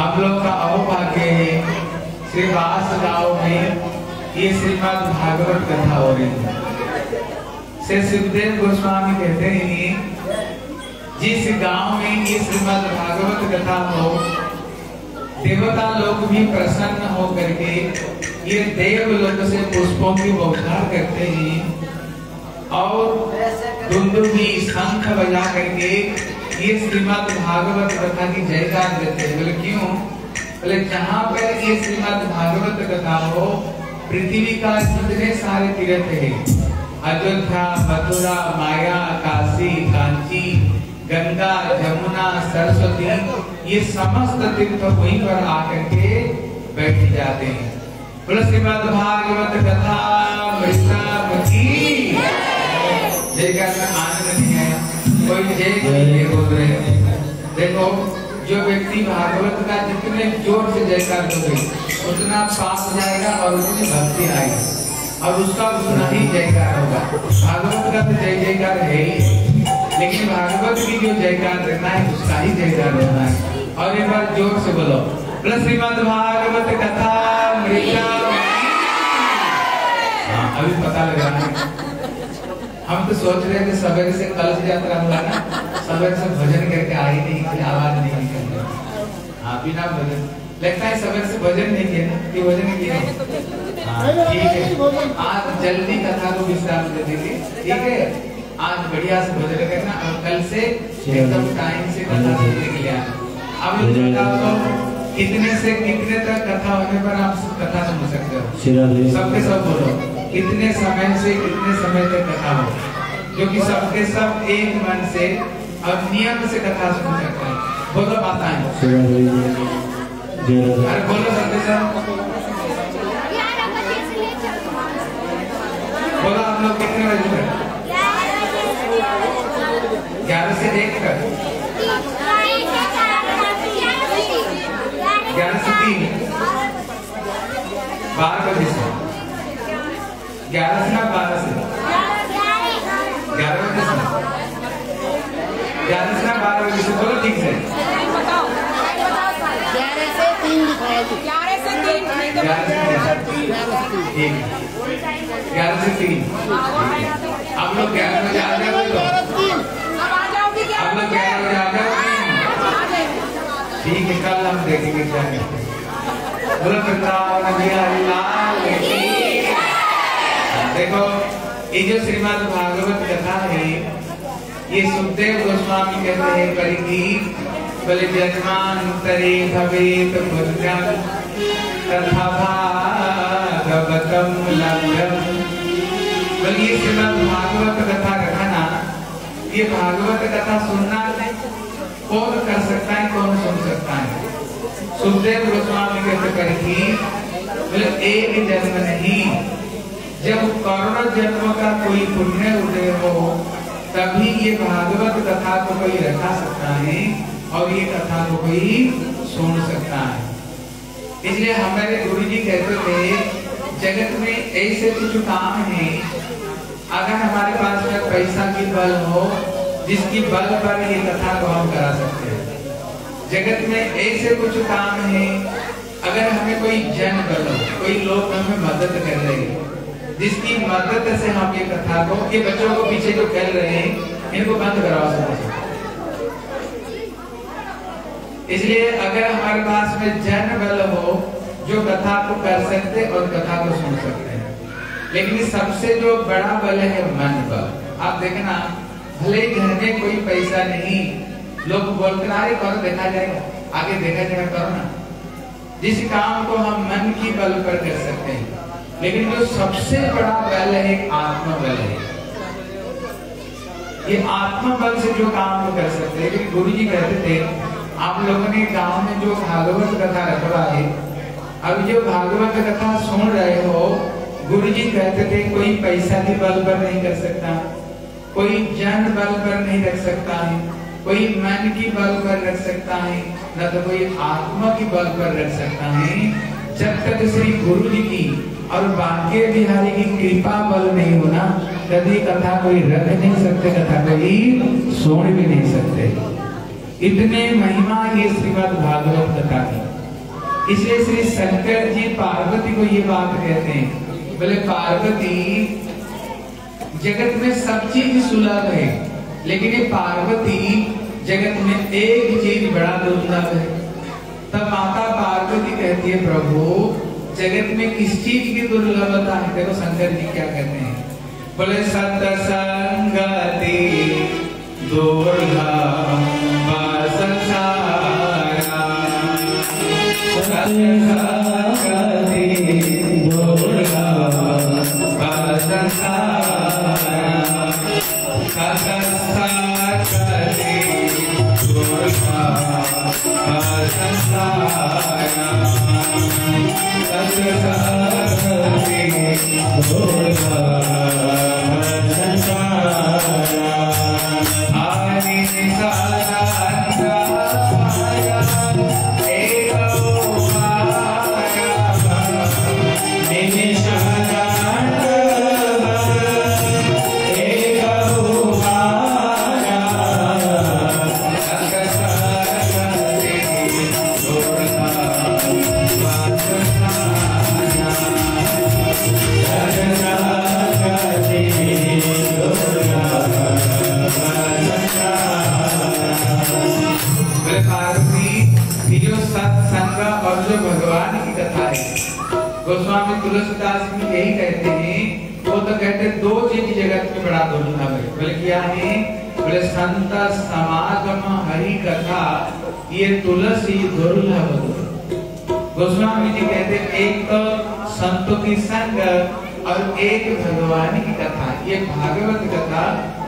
हम लोग का अहोभाग्य है, श्री वास गाँव में ये श्रीमद भागवत कथा हो रही है। श्री सुखदेव गोस्वामी कहते हैं, जिस गाँव में ये श्रीमद भागवत कथा हो, देवता लोग भी प्रसन्न हो करके ये देव लोग से पुष्पों की बौछार करते हैं और दुंदुभी शंख बजा करके ये श्रीमद भागवत कथा की जयकार देते हैं। बोले, क्यों? बोले, जहाँ पर ये श्रीमद भागवत कथा हो, पृथ्वी का जितने सारे तीर्थ है। अयोध्या, मथुरा, माया, काशी, कांची, गंगा जमुना सरस्वती, ये समस्त तीर्थ वहीं पर आकर के बैठ जाते हैं। बोलो, श्रीमद भागवत कथा जयकार में आनंद कोई कोई जय बोल रहे हैं देखो जो व्यक्ति भागवत का जितने ज़ोर से जयकार करोगे उतना पास जाएगा और उतनी भक्ति आएगी। और उसका उतना ही जयकार होगा। भागवत का तो जय जयकार है ही। लेकिन भागवत की जो जयकार रहना है उसका ही जयकार रहना है। और एक बार ज़ोर से बोलो। प्लस श्रीमद भागवत कथा हाँ अभी पता लग रहा है। हम तो सोच रहे थे सवेरे से कल से यात्रा हुआ ना सवेरे से भजन करके आई नहीं कि आवाज़ नहीं निकल रही। हाँ बिना भजन। लगता है सवेरे से भजन नहीं किया ना कि भजन किया। हाँ ठीक है। आज जल्दी कथा को विश्राम दे देंगे। ठीक है? आज बढ़िया से भजन करना और कल से एकदम टाइम से कथा सुनने के लिए आना। अब बताओ कितने से कितने तक कथा होने पर आप कथा सुन सकते हो? सबके सब बोलो। कितने समय से कितने समय तक कथा हो? क्योंकि सबके सब एक मन से अब नियम से कथा सुन सकते हैं। बोलो माताएँ। अरे बोलो संदेशा बोलो आप लोग कितने बजे तक? ग्यारह से एक तक। ग्यारह से तीन। बारह बजे से। ग्यारह से ना बारह से? ग्यारह बजे से। ग्यारह से ना बारह बजे से बोलो, ठीक से। ग्यारह से तीन। ग्यारह आप लोग ग्यारह बजे आ जाओ तो। आप लोग ग्यारह बजे आ जाओ ठीक है, कल हम देखेंगे क्या बोलो वृंदावन बिहारी लाल। देखो, ये जो श्रीमद् भागवत कथा है, ये सुखदेव गोस्वामी कहते हैं परिगीत बोले जन्मांतरे भवेत पुण्यम तथा भागवतम लभ्यम बोले, ये श्रीमद् भागवत कथा रखना ये भागवत कथा सुनना कौन कर सकता है, कौन सुन सकता है? सुखदेव गोस्वामी कहते परिगीत बोले, एक जन्म नहीं जब करोड़ों जन्म का कोई पुण्य उदय हो, तभी ये भागवत कथा को कोई रखा सकता है और ये कथा को कोई सुन सकता है। इसलिए हमारे गुरु जी कहते थे, जगत में ऐसे कुछ काम है, अगर हमारे पास में पैसा की बल हो, जिसकी बल पर ये कथा को हम करा सकते हैं। जगत में ऐसे कुछ काम है, अगर हमें कोई जन बल हो कोई लोग हमें मदद कर रहे हैं जिसकी मदद से हम ये कथा को, ये बच्चों को पीछे जो खेल रहे हैं, इनको बंद करवा सकते इसलिए अगर हमारे पास में जन बल हो, जो कथा को कर सकते और कथा को सुन सकते हैं। लेकिन सबसे जो बड़ा बल है मन बल। आप देखना, भले घर में कोई पैसा नहीं, लोग बोलते ना अरे, करो, देखा जाएगा आगे देखा जाएगा करो ना। जिस काम को हम मन की बल पर कर सकते हैं लेकिन जो सबसे बड़ा बल है आत्मबल है। ये आत्मबल से जो काम को कर सकते हैं गुरु जी कहते थे, आप लोगों ने गाँव में जो भागवत कथा रखवा है, अब जो भागवत कथा सुन रहे हो, गुरु जी कहते थे, कोई पैसा के बल पर नहीं कर सकता, कोई जन बल पर नहीं रख सकता है, कोई मन की बल पर रख सकता है, न तो कोई आत्मा की बल पर रख सकता है। जब तक श्री गुरु जी की और बांके बिहारी की कृपा बल नहीं होना, कभी कथा कोई रख नहीं सकते, कथा कोई सुन भी नहीं सकते। इतने महिमा ये श्रीमद भागवत कथा की। इसलिए श्री शंकर जी पार्वती को ये बात कहते हैं। बोले, पार्वती, जगत में सब चीज़ सुलभ है, लेकिन ये पार्वती जगत में एक चीज़ बड़ा दुर्लभ है। तब माता पार्वती कहती है, प्रभु जगत में किस चीज़ की दुर्लभता है? देखो शंकर जी क्या कहते हैं। बोले, सत संगति दुर्लभ संसारा बोले क्या है बोले समागम हरि कथा ये तुलसी दुर्लभ गोस्वामी जी कहते एक तो संतों की संग और एक भगवान की कथा। ये भागवत कथा,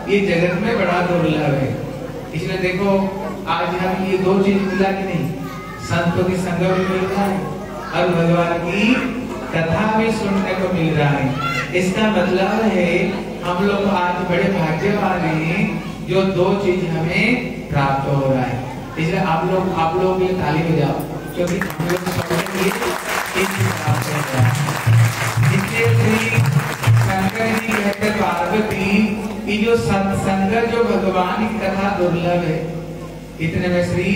ये जगत में बड़ा दुर्लभ है। इसलिए देखो, आज हम ये दो चीज़ मिला कि नहीं? संतों की संग भी मिल रहा है और भगवान की कथा भी सुनने को मिल रहा है। इसका मतलब है हम लोग आज बड़े भाग्यवान हैं जो दो चीज़ हमें प्राप्त हो रहा है। इसलिए आप लोग आप लोग ये ताली बजाओ, क्योंकि हम लोग पार्वती जो सत्संग जो भगवान की कथा दुर्लभ है, इतने में श्री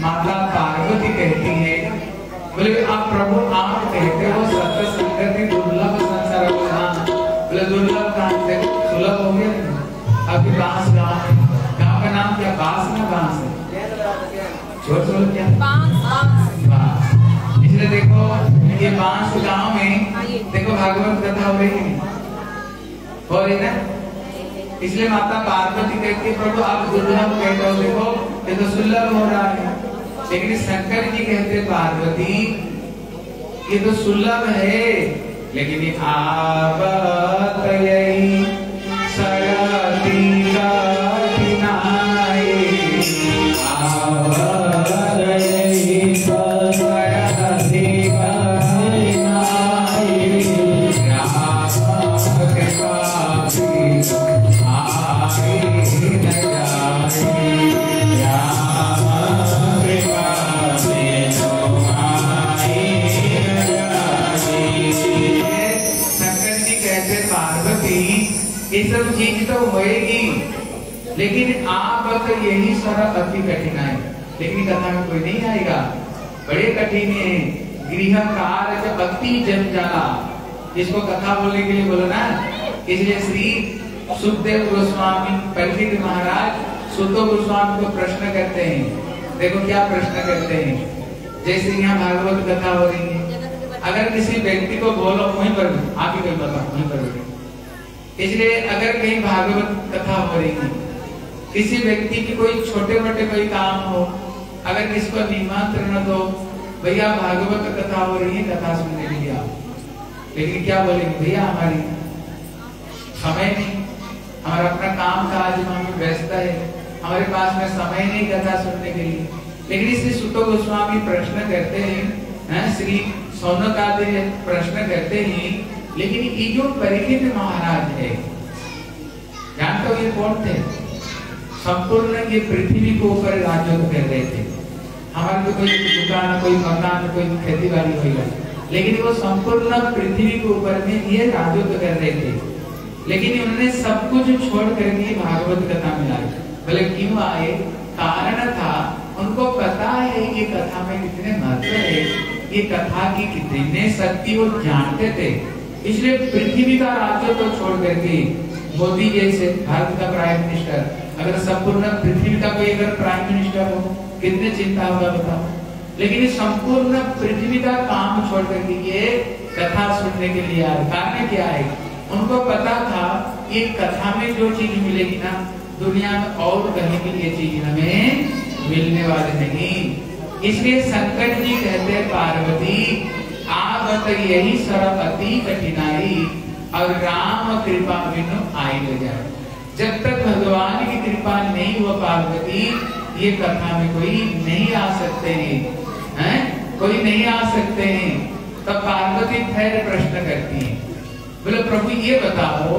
माता पार्वती कहती है, बोले, आप प्रभु आप कहते हो सत्य संगति दुर्लभ संसार हाँ। बोले, दुर्लभ सुलभ हो गया। अभी बाँस गाँव है गाँव का नाम क्या? बाँस ना बाँस। है छोड़ छोड़ क्या? बाँस इसलिए देखो ये बाँस गाँव में देखो भागवत कथा हो रही है। हो रही ना? इसलिए माता पार्वती कहती है प्रभु आप दुर्लभ कहते हो देखो ये तो सुलभ हो रहा है। लेकिन शंकर जी कहते पार्वती ये तो सुलभ है लेकिन आवत यही तो यही सारा अति कठिन है। लेकिन कथा में कोई नहीं आएगा। बड़े कठिन है। गृह कार्य अति जंजाला इसको कथा बोलने के लिए बोलो ना, इसलिए श्री सुखदेव गोस्वामी परीक्षित महाराज सुतो गोस्वामी को प्रश्न करते हैं। देखो क्या प्रश्न करते हैं। जैसे यहाँ भागवत कथा हो रही है। अगर किसी व्यक्ति को बोलो, वहीं पर आप ही कोई बताओ, वहीं पर इसलिए अगर कहीं भागवत कथा हो रही है किसी व्यक्ति की कोई छोटे मोटे कोई काम हो अगर किसको निमंत्रण दो भैया भागवत कथा हो रही है कथा सुनने के लिए लेकिन क्या बोलेंगे भैया हमारी समय नहीं हमारा अपना काम काज में हमें व्यस्त है हमारे पास में समय नहीं कथा सुनने के लिए। लेकिन इसलिए सुतो गोस्वामी प्रश्न करते हैं हैं, श्री सोनक आदि प्रश्न करते हैं लेकिन ये जो परीक्षित महाराज है जानते हो ये कौन थे? संपूर्ण ये पृथ्वी को ऊपर राजत्व कर रहे थे। हमारे तो कोई दुकान, कोई मकान, कोई खेती बाड़ी होगा लेकिन वो संपूर्ण पृथ्वी के ऊपर में ये राजत्व कर रहे थे। लेकिन उन्होंने सब कुछ छोड़ करके भागवत कथा में आए बोले, क्यों आए? कारण था। उनको पता है ये कथा में कितने महत्व है ये कथा की कितने शक्ति वो जानते थे। इसलिए पृथ्वी का राज्य तो छोड़ करके मोदी जैसे भारत का प्राइम मिनिस्टर अगर संपूर्ण पृथ्वी का कोई अगर प्राइम मिनिस्टर हो, कितने चिंता होगा बताओ। लेकिन संपूर्ण पृथ्वी का काम छोड़ करके ये कथा सुनने के लिए आए कारण क्या है उनको पता था ये कथा में जो चीज़ मिलेगी ना, दुनिया में और कहीं भी ये चीज़ हमें मिलने वाले नहीं। इसलिए संकट जी कहते पार्वती आवत यही सरब अति कठिनाई और राम कृपा बिनु आई जाए जब तक भगवान की कृपा नहीं हुआ, पार्वती, ये कथा में कोई नहीं आ सकते हैं हैं? कोई नहीं आ सकते हैं। तब पार्वती फिर प्रश्न करती है, बोले, प्रभु, ये बताओ,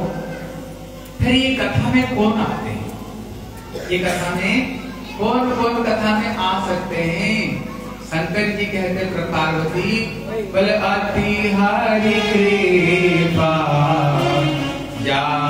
फिर ये कथा में कौन आते हैं? ये कथा में कौन कौन कथा में आ सकते हैं? शंकर जी कहते पार्वती, बोले, अति हरि कृपा, जा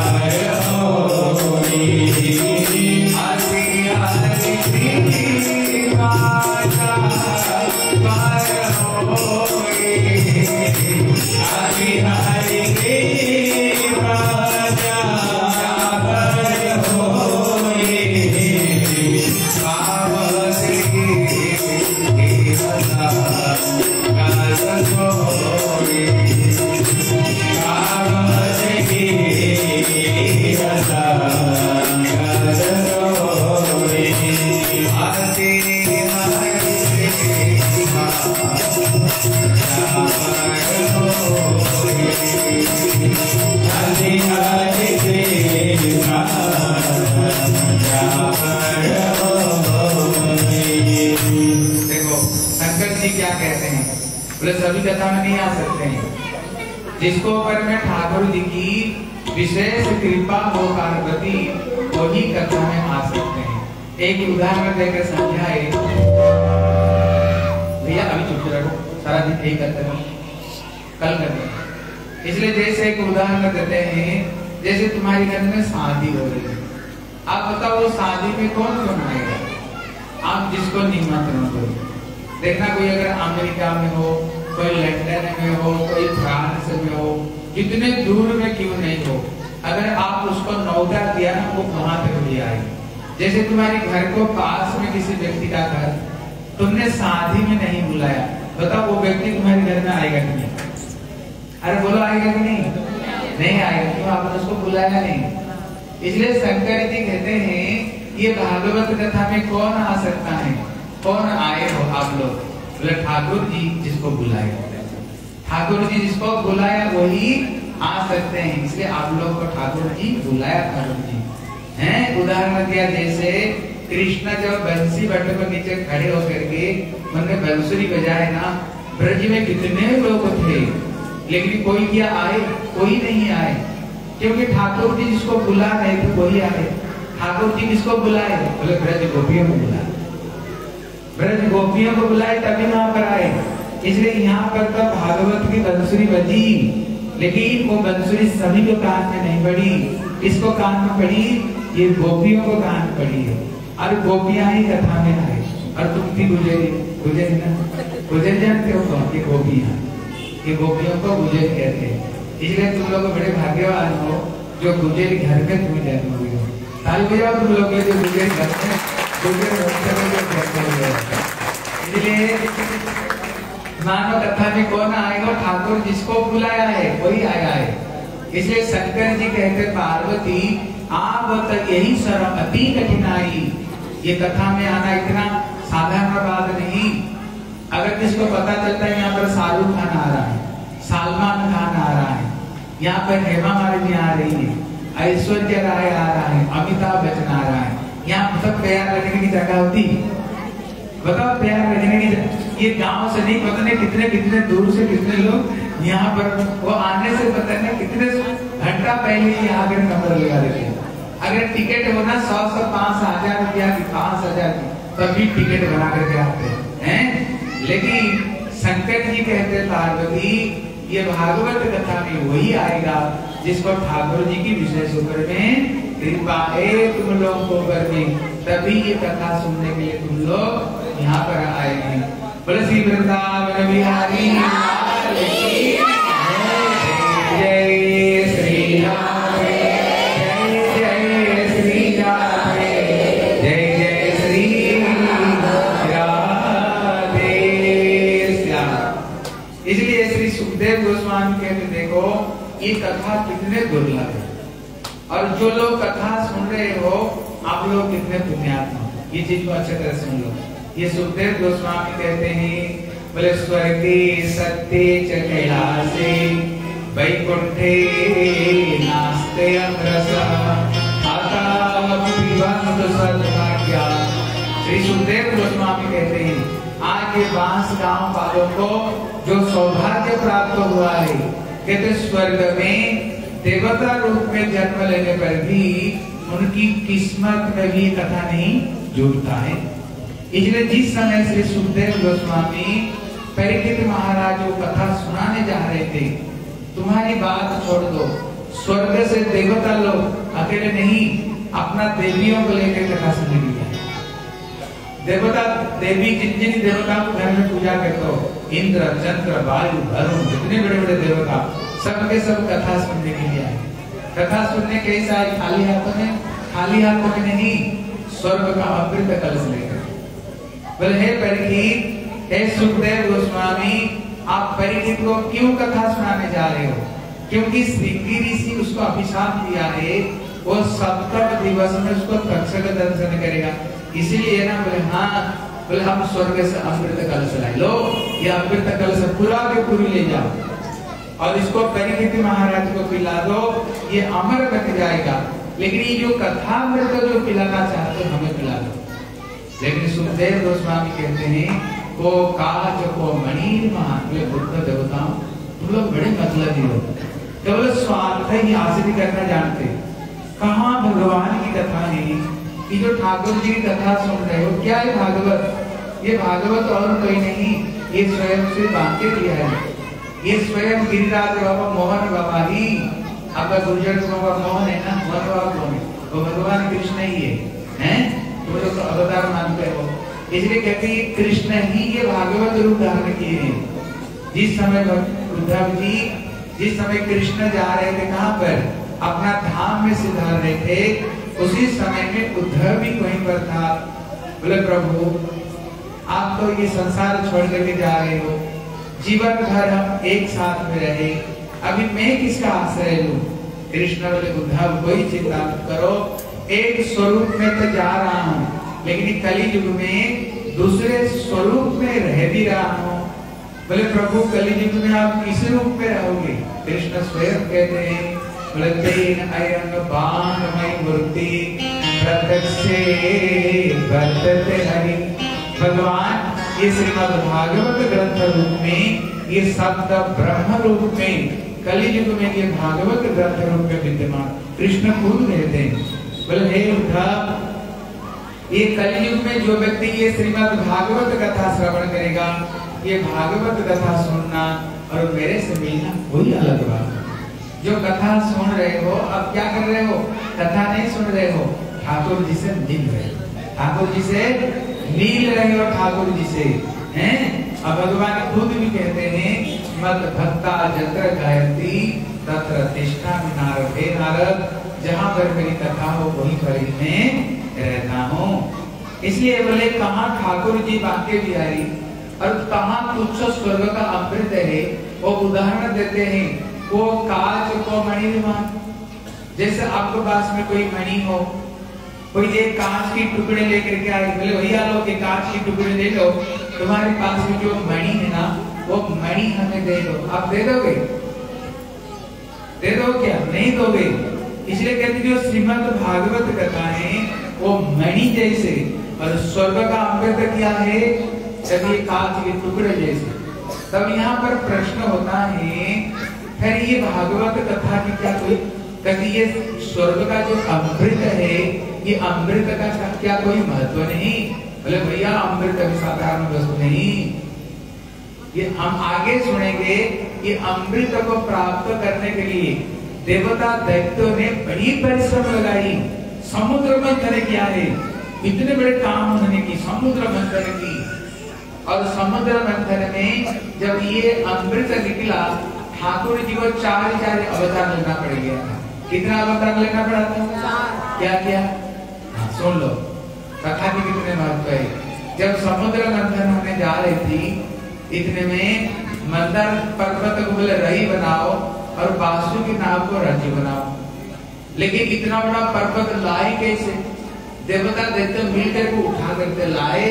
जिसको ऊपर में ठाकुर जी की विशेष कृपा हो, पार्वती, वही कथा में आ सकते हैं। एक उदाहरण देकर समझाए भैया, अभी चुप रहो सारा दिन यही करते रहो। कल करते इसलिए जैसे एक उदाहरण देते हैं, जैसे तुम्हारे घर में शादी हो रही है। आप बताओ, वो शादी में कौन कौन आएगा? आप जिसको निमंत्रण दो। देखना कोई अगर अमेरिका में हो कोई लंदन में हो, कोई फ्रांस में हो जितने दूर में क्यों नहीं हो? अगर आप उसको नौदा दिया ना, वो वहाँ तक भी आएगी जैसे तुम्हारे घर को पास में किसी व्यक्ति का घर, तुमने शादी में नहीं बुलाया। बताओ, वो व्यक्ति तुम्हारे घर में आएगा कि नहीं? अरे बोलो, आएगा कि नहीं? नहीं आएगा, क्यों? आपने उसको बुलाया नहीं। इसलिए शंकर जी कहते हैं, ये भागवत कथा में कौन आ सकता है? कौन आए हो आप लोग? बोले, ठाकुर जी जिसको बुलाए। ठाकुर जी जिसको बुलाया वही आ सकते हैं। इसलिए आप लोग को ठाकुर जी बुलाया ठाकुर जी। हैं? उदाहरण दिया, जैसे कृष्ण जब बंसी बट पर नीचे खड़े होकर के उन्होंने बंसुरी बजाए ना, ब्रज में कितने लोग थे, लेकिन कोई क्या आए? कोई नहीं आए। क्योंकि ठाकुर जी जिसको बुला रहे थे, वही आए। ठाकुर जी किसको बुलाए? बोले, ब्रज गोपियों को बुलाए। ब्रज गोपियों को बुलाए तभी वहाँ पर आए। इसलिए यहाँ पर तो भागवत की बंसुरी बजी। लेकिन वो बंसुरी सभी को कान में नहीं पड़ी। इसको कान में पड़ी, ये गोपियों को कान में पड़ी है। और गोपियाँ ही कथा में आए। और तुम थी गुजरी गुजरी ना? गुजर जानते हो कौन? ये गोपियाँ। ये गोपियों को गुजर कहते हैं। इसलिए तुम लोग बड़े भाग्यवान हो, जो गुजर घर में तुम जन्म हुए हो। ताली बजाओ तुम लोग जो गुजर घर में इसलिए मानव कथा में कौन आएगा? ठाकुर जिसको बुलाया है, वही आया है। इसलिए शंकर जी कहते पार्वती, आप तक यही सर्व अति कठिनाई। ये कथा में आना इतना साधारण बात नहीं। अगर किसको पता चलता है, यहाँ पर शाहरुख खान आ रहा है, सलमान खान आ रहा है, यहाँ पर हेमा मालिनी आ रही है, ऐश्वर्या राय आ रहा है, अमिताभ बच्चन आ रहा है। यहाँ सब प्यार रखने की जगह होती? बताओ प्यार रखने की ये गाँव से नहीं, पता नहीं कितने कितने दूर से कितने लोग यहाँ पर, वो आने से पता नहीं कितने घंटा पहले ही पर नंबर लगा देते हैं। अगर टिकट होना सौ सौ पाँच हज़ार रुपया की, पाँच हज़ार की, तभी टिकट बना करके आते हैं हैं? लेकिन शंकर जी कहते पार्वती, ये भागवत कथा में वही आएगा जिसको ठाकुर जी की विशेष ऊपर में कृपा है तुम लोग को करनी तभी ये कथा सुनने के लिए तुम लोग यहाँ पर आए हैं। श्री वृंदावन बिहारी और जो लोग कथा सुन रहे हो, आप लोग कितने पुण्यात्मा। ये चीज़ को अच्छे तरह सुन लो। ये सुखदेव गोस्वामी कहते हैं, बोले, स्वर्गे सत्य च वैकुंठे नास्ते आता श्री सुखदेव गोस्वामी कहते हैं आज ये बाँस गाँव वालों को जो सौभाग्य प्राप्त हुआ है, कहते, स्वर्ग में देवता रूप में जन्म लेने पर भी उनकी किस्मत में भी कथा नहीं जुड़ता है इसलिए जिस समय श्री सुखदेव गोस्वामी परीक्षित महाराज को कथा सुनाने जा रहे थे, तुम्हारी बात छोड़ दो स्वर्ग से देवता लोग अकेले नहीं, अपना देवियों को लेकर कथा आए। देवता, देवी जिन जिन देवताओं को घर में पूजा करते हो, इंद्र, चंद्र, वायु, वरुण, जितने बड़े बड़े देवता, सबके सब कथा सुनने के लिए आए। कथा सुनने के ही सारे खाली हाथों में? खाली हाथों में नहीं, स्वर्ग का अमृत कलश लेकर। बोले, हे परीक्षित हे सुखदेव गोस्वामी, आप परीक्षित को क्यों कथा सुनाने जा रहे हो? क्योंकि श्रृंगी ऋषि उसको अभिशाप दिया है, वो सप्तम दिवस में उसको तक्षक दर्शन करेगा। इसीलिए ना बोले हाँ बोले, हम स्वर्ग से अमृत कलश लाए। लो, ये अमृत कलश पूरा के पूरी ले जाओ। और इसको परीक्षित महाराज को पिला दो, ये अमर बन जाएगा। लेकिन ये जो कथा अमृत जो पिलाना चाहते हो, हमें पिला दो। लेकिन सुखदेव गोस्वामी कहते हैं को काज को मणि बोले, बुद्ध देवताओं, तुम लोग बड़े मतलबी हो। केवल स्वार्थ ही हासिल करना जानते। कहा भगवान की कथा है? कि जो ठाकुर जी कथा सुन रहे हो, क्या है भागवत? ये भागवत और कोई नहीं, ये स्वयं से बांके दिया है। ये स्वयं गिरिराज बाबा मोहन बाबा ही। आपका गुर्जर बाबा मोहन है ना? मोहन बाबा कौन है। वो भगवान कृष्ण ही है। हैं? तुम लोग तो अवतार मानते हो। इसलिए कहते हैं, कृष्ण ही ये भागवत रूप धारण किए हैं। जिस समय उद्धव जी, जिस समय कृष्ण जा रहे थे कहाँ पर? अपना धाम में सिधार रहे थे। उसी समय में उद्धव भी वहीं पर था। बोले, प्रभु, आप तो ये संसार छोड़ करके जा रहे हो। जीवन भर हम एक साथ में रहे। अभी मैं किसका आश्रय लूँ? कृष्ण बोले, उद्धव, कोई चिंता मत करो। एक स्वरूप में तो जा रहा हूँ, लेकिन कली युग में दूसरे स्वरूप में रह भी रहा हूँ। बोले, प्रभु कली युग में आप किस रूप में रहोगे? कृष्ण स्वयं कहते हैं बोले तेन अयंग बाणमय मूर्ति प्रत्यक्षे वर्तते हरि भगवान ये श्रीमद् भागवत ग्रंथ रूप में ये शब्द ब्रह्म रूप में कली युग में ये भागवत ग्रंथ रूप में विद्यमान कृष्ण खुद कहते हैं बोले हे उद्धव ये कलयुग में जो व्यक्ति ये श्रीमद् भागवत कथा श्रवण करेगा ये भागवत कथा सुनना और मेरे से मिलना कोई अलग बात है। जो कथा सुन रहे हो अब क्या कर रहे हो? कथा नहीं सुन रहे हो ठाकुर जी से मिल रहे ठाकुर जी से मिल रहे हो ठाकुर जी से, हैं? अब भगवान खुद भी कहते हैं मत भक्ता जत्र गायत्री, तत्र तिष्ठा नारद हे नारद। जहाँ पर मेरी कथा हो, वहीं पर ही मैं रहता हूँ। इसलिए बोले, कहाँ ठाकुर जी बांके बिहारी और कहा तुच्छ स्वर्ग का अमृत है? वो उदाहरण देते हैं। वो काच को मणि विमान जैसे आपके पास में कोई मणि हो, कोई एक कांच की टुकड़े लेकर के आए, बोले, भैया लोग ये कांच की टुकड़े ले लो। तुम्हारे पास में जो मणि है ना, वो मणि हमें दे दो। आप दे दोगे? दे दो क्या? नहीं दोगे। इसलिए कहते जो श्रीमद् भागवत कथा है, वो मणि जैसे, और स्वर्ग का अमृत क्या है? ये कांच के टुकड़े जैसे। तब यहाँ पर प्रश्न होता है फिर ये भागवत कथा की क्या कोई कभी ये स्वर्ग का जो अमृत है, ये अमृत का क्या कोई महत्व नहीं? बोले, भैया, अमृत अभी साधारण वस्तु नहीं। ये हम आगे सुनेंगे कि अमृत को प्राप्त करने के लिए देवता दैत्यों ने बड़ी परिश्रम लगाई। समुद्र मंथन किया है। इतने बड़े काम उन्होंने की समुद्र मंथन की और समुद्र मंथन में जब ये अमृत निकला ठाकुर जी को चार चार अवतार लेना पड़ गया था कितना अवतार लेना पड़ा? था क्या क्या? हाँ, सुन लो। कथा के कितने महत्व है जब समुद्र मंथन होने जा रही थी इतने में मंदर पर्वत को बोले रही बनाओ और बासु की नाव को रज़ी बनाओ। लेकिन इतना बड़ा पर्वत लाए कैसे? देवता देते मिलकर को उठा करते लाए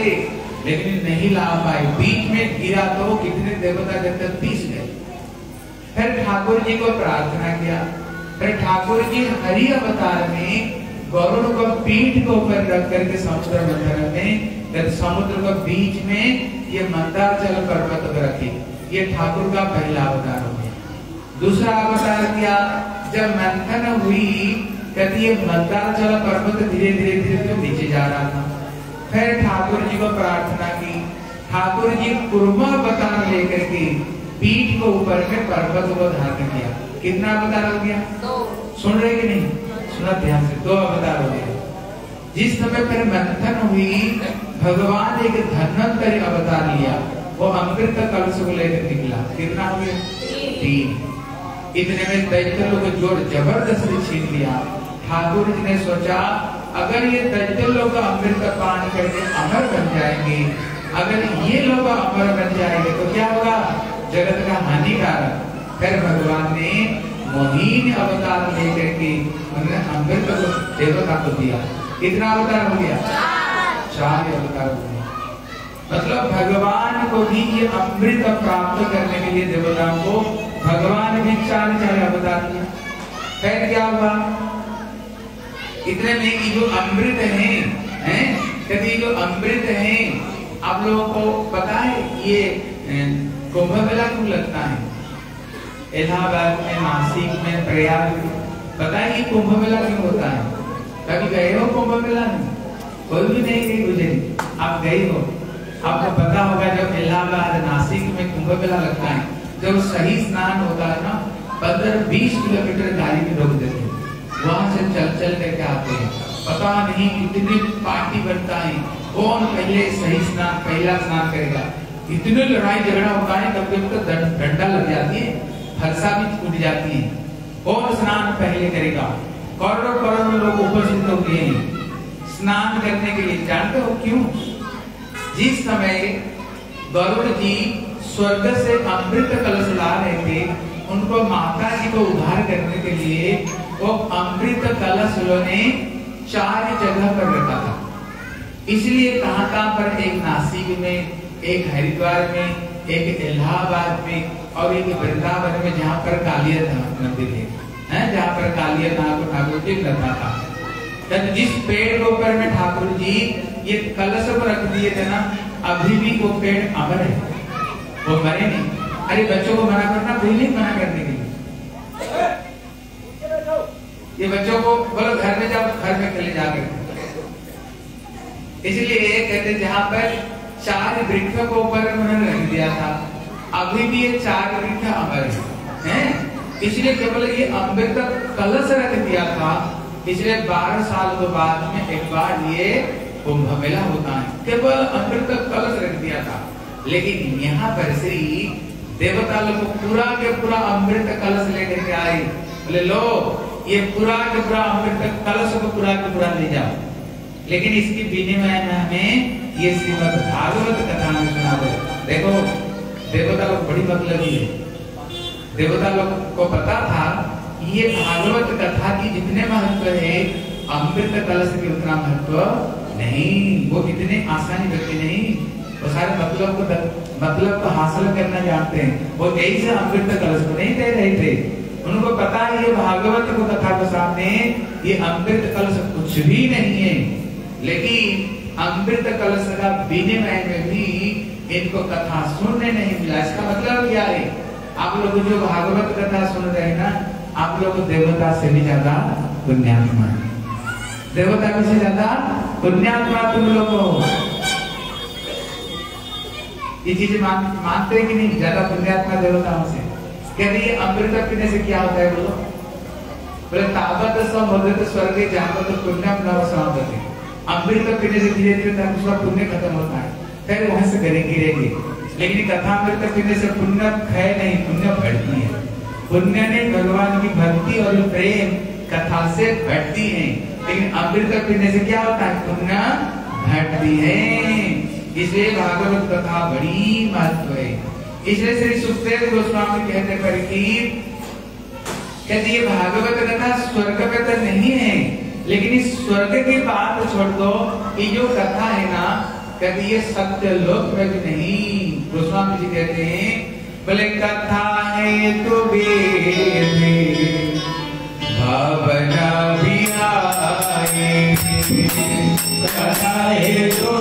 लेकिन नहीं ला पाए। बीच में गिरा तो कितने देवता देवता पीस गए। फिर ठाकुर जी को प्रार्थना किया। फिर ठाकुर जी हरि अवतार में गरुड़ को पीठ के ऊपर रख करके समुद्र मंथन में समुद्र को बीच में ये मंदारचल पर्वत पर रखी। ये ठाकुर का पहला अवतार हो गया। दूसरा अवतार किया। जब मंथन हुई, कहती ये मंदारचल पर्वत धीरे धीरे धीरे तो नीचे जा रहा था। फिर ठाकुर जी को प्रार्थना की। ठाकुर जी कुर्मा अवतार लेकर के पीठ को ऊपर में पर्वत को धारण किया। कितना अवतार हो गया? दो। सुन रहे कि नहीं? सुना ध्यान से। दो अवतार हो गया जिस समय फिर मंथन हुई भगवान एक धन्वंतरी अवतार लिया। वो अमृत कलश को लेकर निकला। कितना हो गया? तीन। इतने में दैत्य लोग ज़ोर ज़बरदस्ती छीन लिया। ठाकुर जी ने सोचा अगर ये दैत्य लोग अमृत पान करके अमर बन जाएँगे अगर ये लोग अमर बन जाएँगे तो क्या होगा? जगत का हानिकारक। फिर भगवान ने मोहीन अवतार लेकर के उन्होंने अमृत को देवता को दिया। कितना अवतार हो गया? चार अवतार हो गया मतलब भगवान को भी ये अमृत प्राप्त करने के लिए देवताओं को भगवान भी चार चार अवतार दिया फिर क्या हुआ? इतने में कि जो अमृत है, हैं? कभी जो अमृत है, आप लोगों को पता है ये कुंभ मेला क्यों लगता है। इलाहाबाद में नासिक में प्रयाग। बताइए कुंभ मेला क्यों होता है? कभी गए हो कुंभ मेला में? कोई भी नहीं गई गुजरी आप गई हो। आपको पता होगा जब इलाहाबाद नासिक में कुंभ मेला लगता है, जब सही स्नान होता है ना, पंद्रह बीस किलोमीटर गाड़ी में रोक देते हैं। वहाँ से चल चल करके आते हैं। पता नहीं कितनी पार्टी बनता है। कौन पहले सही स्नान, पहला स्नान करेगा? इतनी लड़ाई झगड़ा होता है कभी कभी तो डंडा लग जाती है फरसा भी टूट जाती है। कौन स्नान पहले करेगा? करोड़ों करोड़ों लोग उपस्थित होते हैं। स्नान करने के लिए जानते हो क्यों? जिस समय गरुड़ जी स्वर्ग से अमृत कलश ला रहे थे, उनको माता जी को उद्धार करने के लिए वो अमृत कलश उन्होंने चार जगह पर रखा था। इसलिए कहाँ कहाँ पर एक नासिक में एक हरिद्वार में, एक इलाहाबाद में और एक वृंदावन में, जहाँ पर कालिया धाम मंदिर है। हैं, जहाँ पर कालिया को ठाकुर जी रखा था तब जिस पेड़ ऊपर में ठाकुर जी ये कलश को रख दिए थे ना, अभी भी वो पेड़ अमर है। वो मरे नहीं। अरे बच्चों को मना करना भूल नहीं मना करने के लिए। ये बच्चों को बोलो, घर में जाओ, घर में खेले जाकर इसलिए कहते जहाँ पर चार वृक्ष को ऊपर उन्होंने रख दिया था। अभी भी ये चार वृक्ष अमर है इसलिए केवल ये अमृत कलश रख दिया था। इसलिए बारह साल के बाद में एक बार ये कुंभ मेला होता है। केवल अमृत कलश रख दिया था। लेकिन यहाँ पर श्री देवता लोग पूरा के पूरा अमृत कलश लेकर के आए। बोले, लो, ये पूरा के पूरा अमृत कलश को पूरा के पूरा ले जाओ। लेकिन इसकी विनिमय में हमें ये श्रीमद भागवत कथा में सुना दो देखो देवता लोग बड़ी मतलबी है देवता लोग को पता था ये भागवत कथा की जितने महत्व है अमृत कलश के उतना महत्व नहीं वो इतने आसानी व्यक्ति नहीं वो सारे मतलब को मतलब को हासिल करना जानते हैं वो यही से अमृत कलश को नहीं दे रहे थे उनको पता है ये भागवत को कथा के सामने ये अमृत कलश कुछ भी नहीं है लेकिन अमृत कलश का विनिमय में भी इनको कथा सुनने नहीं मिला। इसका मतलब क्या है? आप लोग जो भागवत कथा सुन रहे हैं ना, आप लोग देवता से भी ज़्यादा पुण्यात्मा। देवता से ज़्यादा? पुण्यात्मा तुम लोग ये चीज़ मानते हैं कि नहीं? ज़्यादा पुण्यात्मा देवताओं से। कह रही है, अमृत पीने से क्या होता है बोलो? बोले ताबत समोदित स्वर्ग जागत पुण्यम नव समापति अमृत पीने से धीरे धीरे तक उसका पुण्य खत्म होता है। फिर वहाँ से गिरे गिरेगी लेकिन कथा अमृत पीने से पुण्य है नहीं, पुण्य बढ़ती है। पुण्य ने भगवान की भक्ति और प्रेम कथा से बढ़ती है। लेकिन अमृत पीने से क्या होता है? पुण्य घटती है। इसलिए भागवत कथा बड़ी महत्व है। इसलिए श्री सुखदेव गोस्वामी कहते पर कि, कहते ये भागवत कथा स्वर्ग में तो नहीं है। लेकिन इस स्वर्ग की बात छोड़ दो ये जो कथा है ना कभी ये सत्य लोक में भी नहीं। गोस्वामी जी कहते हैं बोले कथा है तो बेले भावना भी आए कथा है तो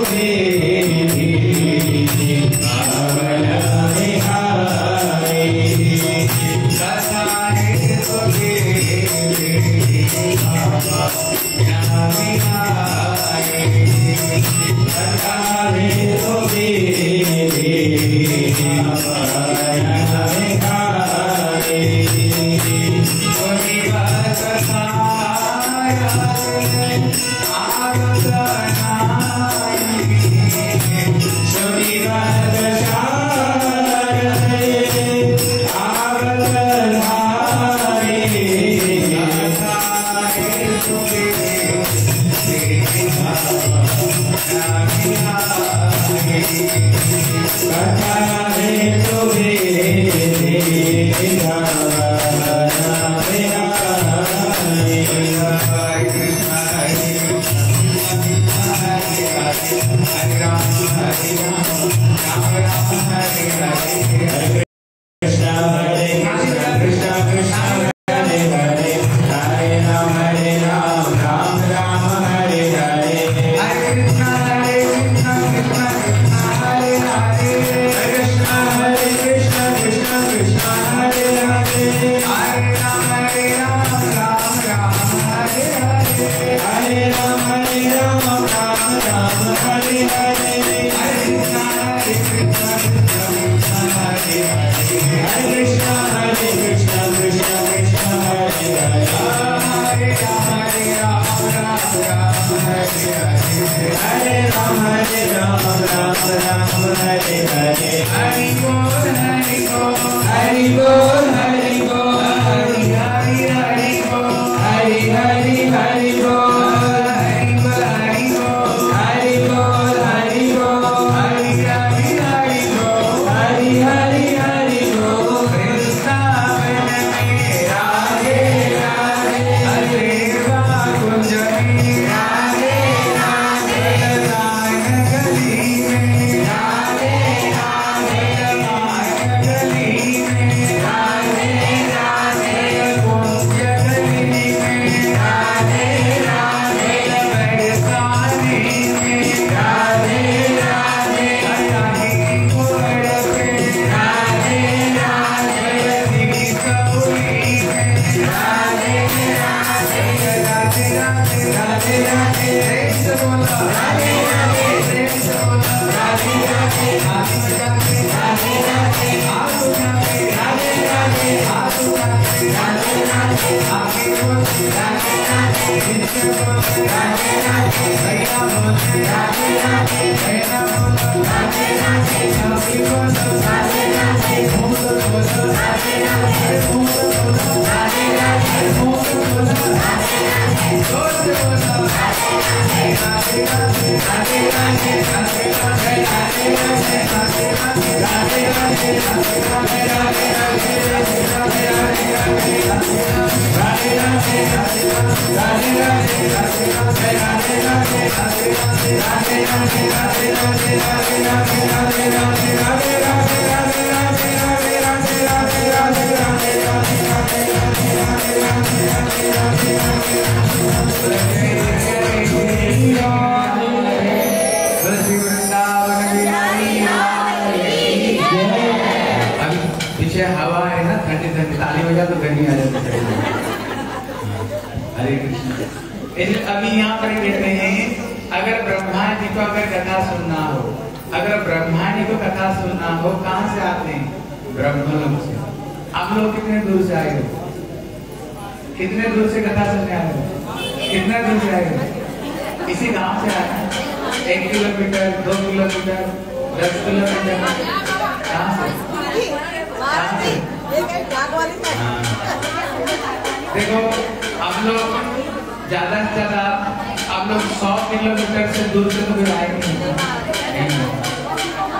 इसलिए अभी यहाँ पर कहते हैं अगर ब्रह्मा जी को अगर कथा सुनना हो अगर ब्रह्मा जी को कथा सुनना हो कहाँ से आते हैं? ब्रह्मलोक से। आप लोग कितने दूर से आए हो? कितने दूर से कथा सुनने आए हो? कितने दूर से आए हो? इसी गाँव से आए? एक किलोमीटर दो किलोमीटर दस किलोमीटर। कहाँ से? कहाँ से? हाँ। देखो आप लोग ज़्यादा से ज़्यादा आप लोग सौ किलोमीटर से दूर से तो आए नहीं।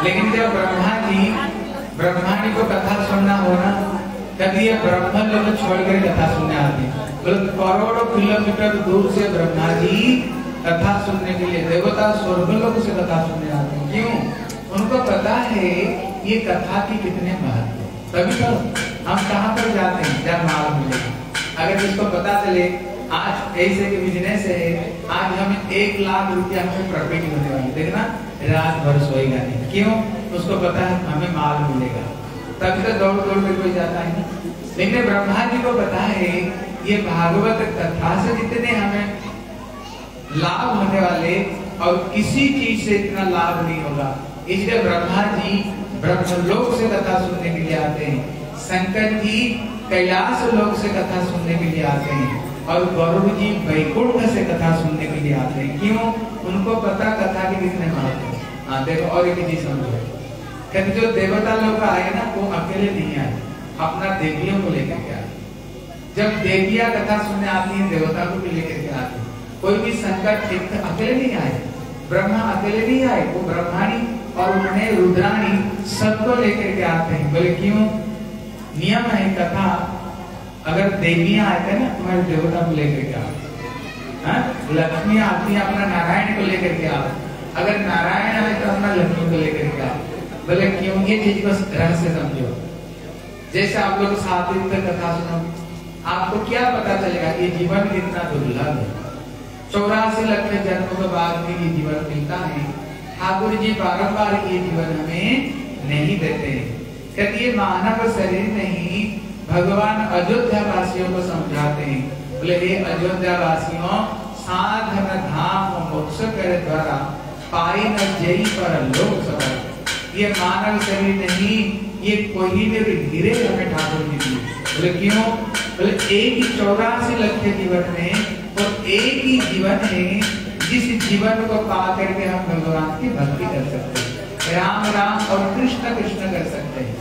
लेकिन जब ब्रह्मा जी ब्रह्मा जी को कथा सुनना हो ना कभी ये ब्रह्म लोग छोड़ कर कथा सुनने आते हैं। करोड़ों किलोमीटर दूर से ब्रह्मा जी कथा सुनने के लिए देवता, स्वर्ग लोग से कथा सुनने आते हैं। क्यों? उनको पता है ये कथा की कितने महत्व तभी तो हम कहाँ पर जाते हैं जब माल मिलेगा अगर जिसको पता चले आज ऐसे के बिज़नेस है, आज हमें एक लाख रुपया हमें प्रॉफिट होने वाली देखना, रात भर सोएगा नहीं। क्यों? उसको पता है, हमें माल मिलेगा। तभी तो दौड़ दौड़ में कोई जाता है। लेकिन ब्रह्मा जी को पता है, ये भागवत कथा से जितने हमें लाभ होने वाले, और किसी चीज़ से इतना लाभ नहीं होगा। इसलिए ब्रह्मा जी ब्रह्मलोक से कथा सुनने के लिए आते हैं। शंकर जी कैलाश लोक से कथा सुनने के लिए आते हैं। और गौरव जी वैकुंठ से कथा सुनने के लिए आते हैं। क्यों? उनको पता कथा के कितने महत्व हाँ। देखो, और एक चीज़ समझो। कहते जो देवता लोग आए ना, वो अकेले नहीं आए। अपना देवियों को लेकर के आए। जब देवियाँ कथा सुनने आती हैं देवता को भी लेकर के आती हैं। कोई भी संकट ठीक अकेले नहीं आए। ब्रह्मा अकेले नहीं आए, वो ब्रह्माणी और उन्हें रुद्राणी सबको लेकर के आते हैं। बोले, क्यों? नियम है, कथा अगर देवियाँ आते हैं ना, तुम्हारे देवता को लेकर के आओ। हाँ? लक्ष्मी आती है अपना नारायण को लेकर के आओ। अगर नारायण आए तो अपना लक्ष्मी को लेकर के आओ। बोले, क्यों? ये चीज़ को रहस्य समझो। जैसे आप लोग सात्विक पे कथा सुनो, आपको क्या पता चलेगा ये जीवन कितना दुर्लभ है? चौरासी लक्ष जन्मों के बाद में ये जीवन मिलता है। ठाकुर जी बारंबार ये जीवन हमें नहीं देते कहते ये मानव शरीर नहीं भगवान अयोध्या वासियों को समझाते हैं। बोले, हे अयोध्या वासियों साध मोक्ष करे द्वारा पाई न जई पर लोक सबर ये मानव शरीर नहीं, ये कोई मेरे हीरे हमें ठाकुर जी दिए बोले, क्यों? बोले, एक ही चौरासी लक्ष्य जीवन में और एक ही जीवन है जिस जीवन को पा करके हम भगवान की भक्ति कर सकते हैं। राम राम और कृष्ण कृष्ण कर सकते हैं।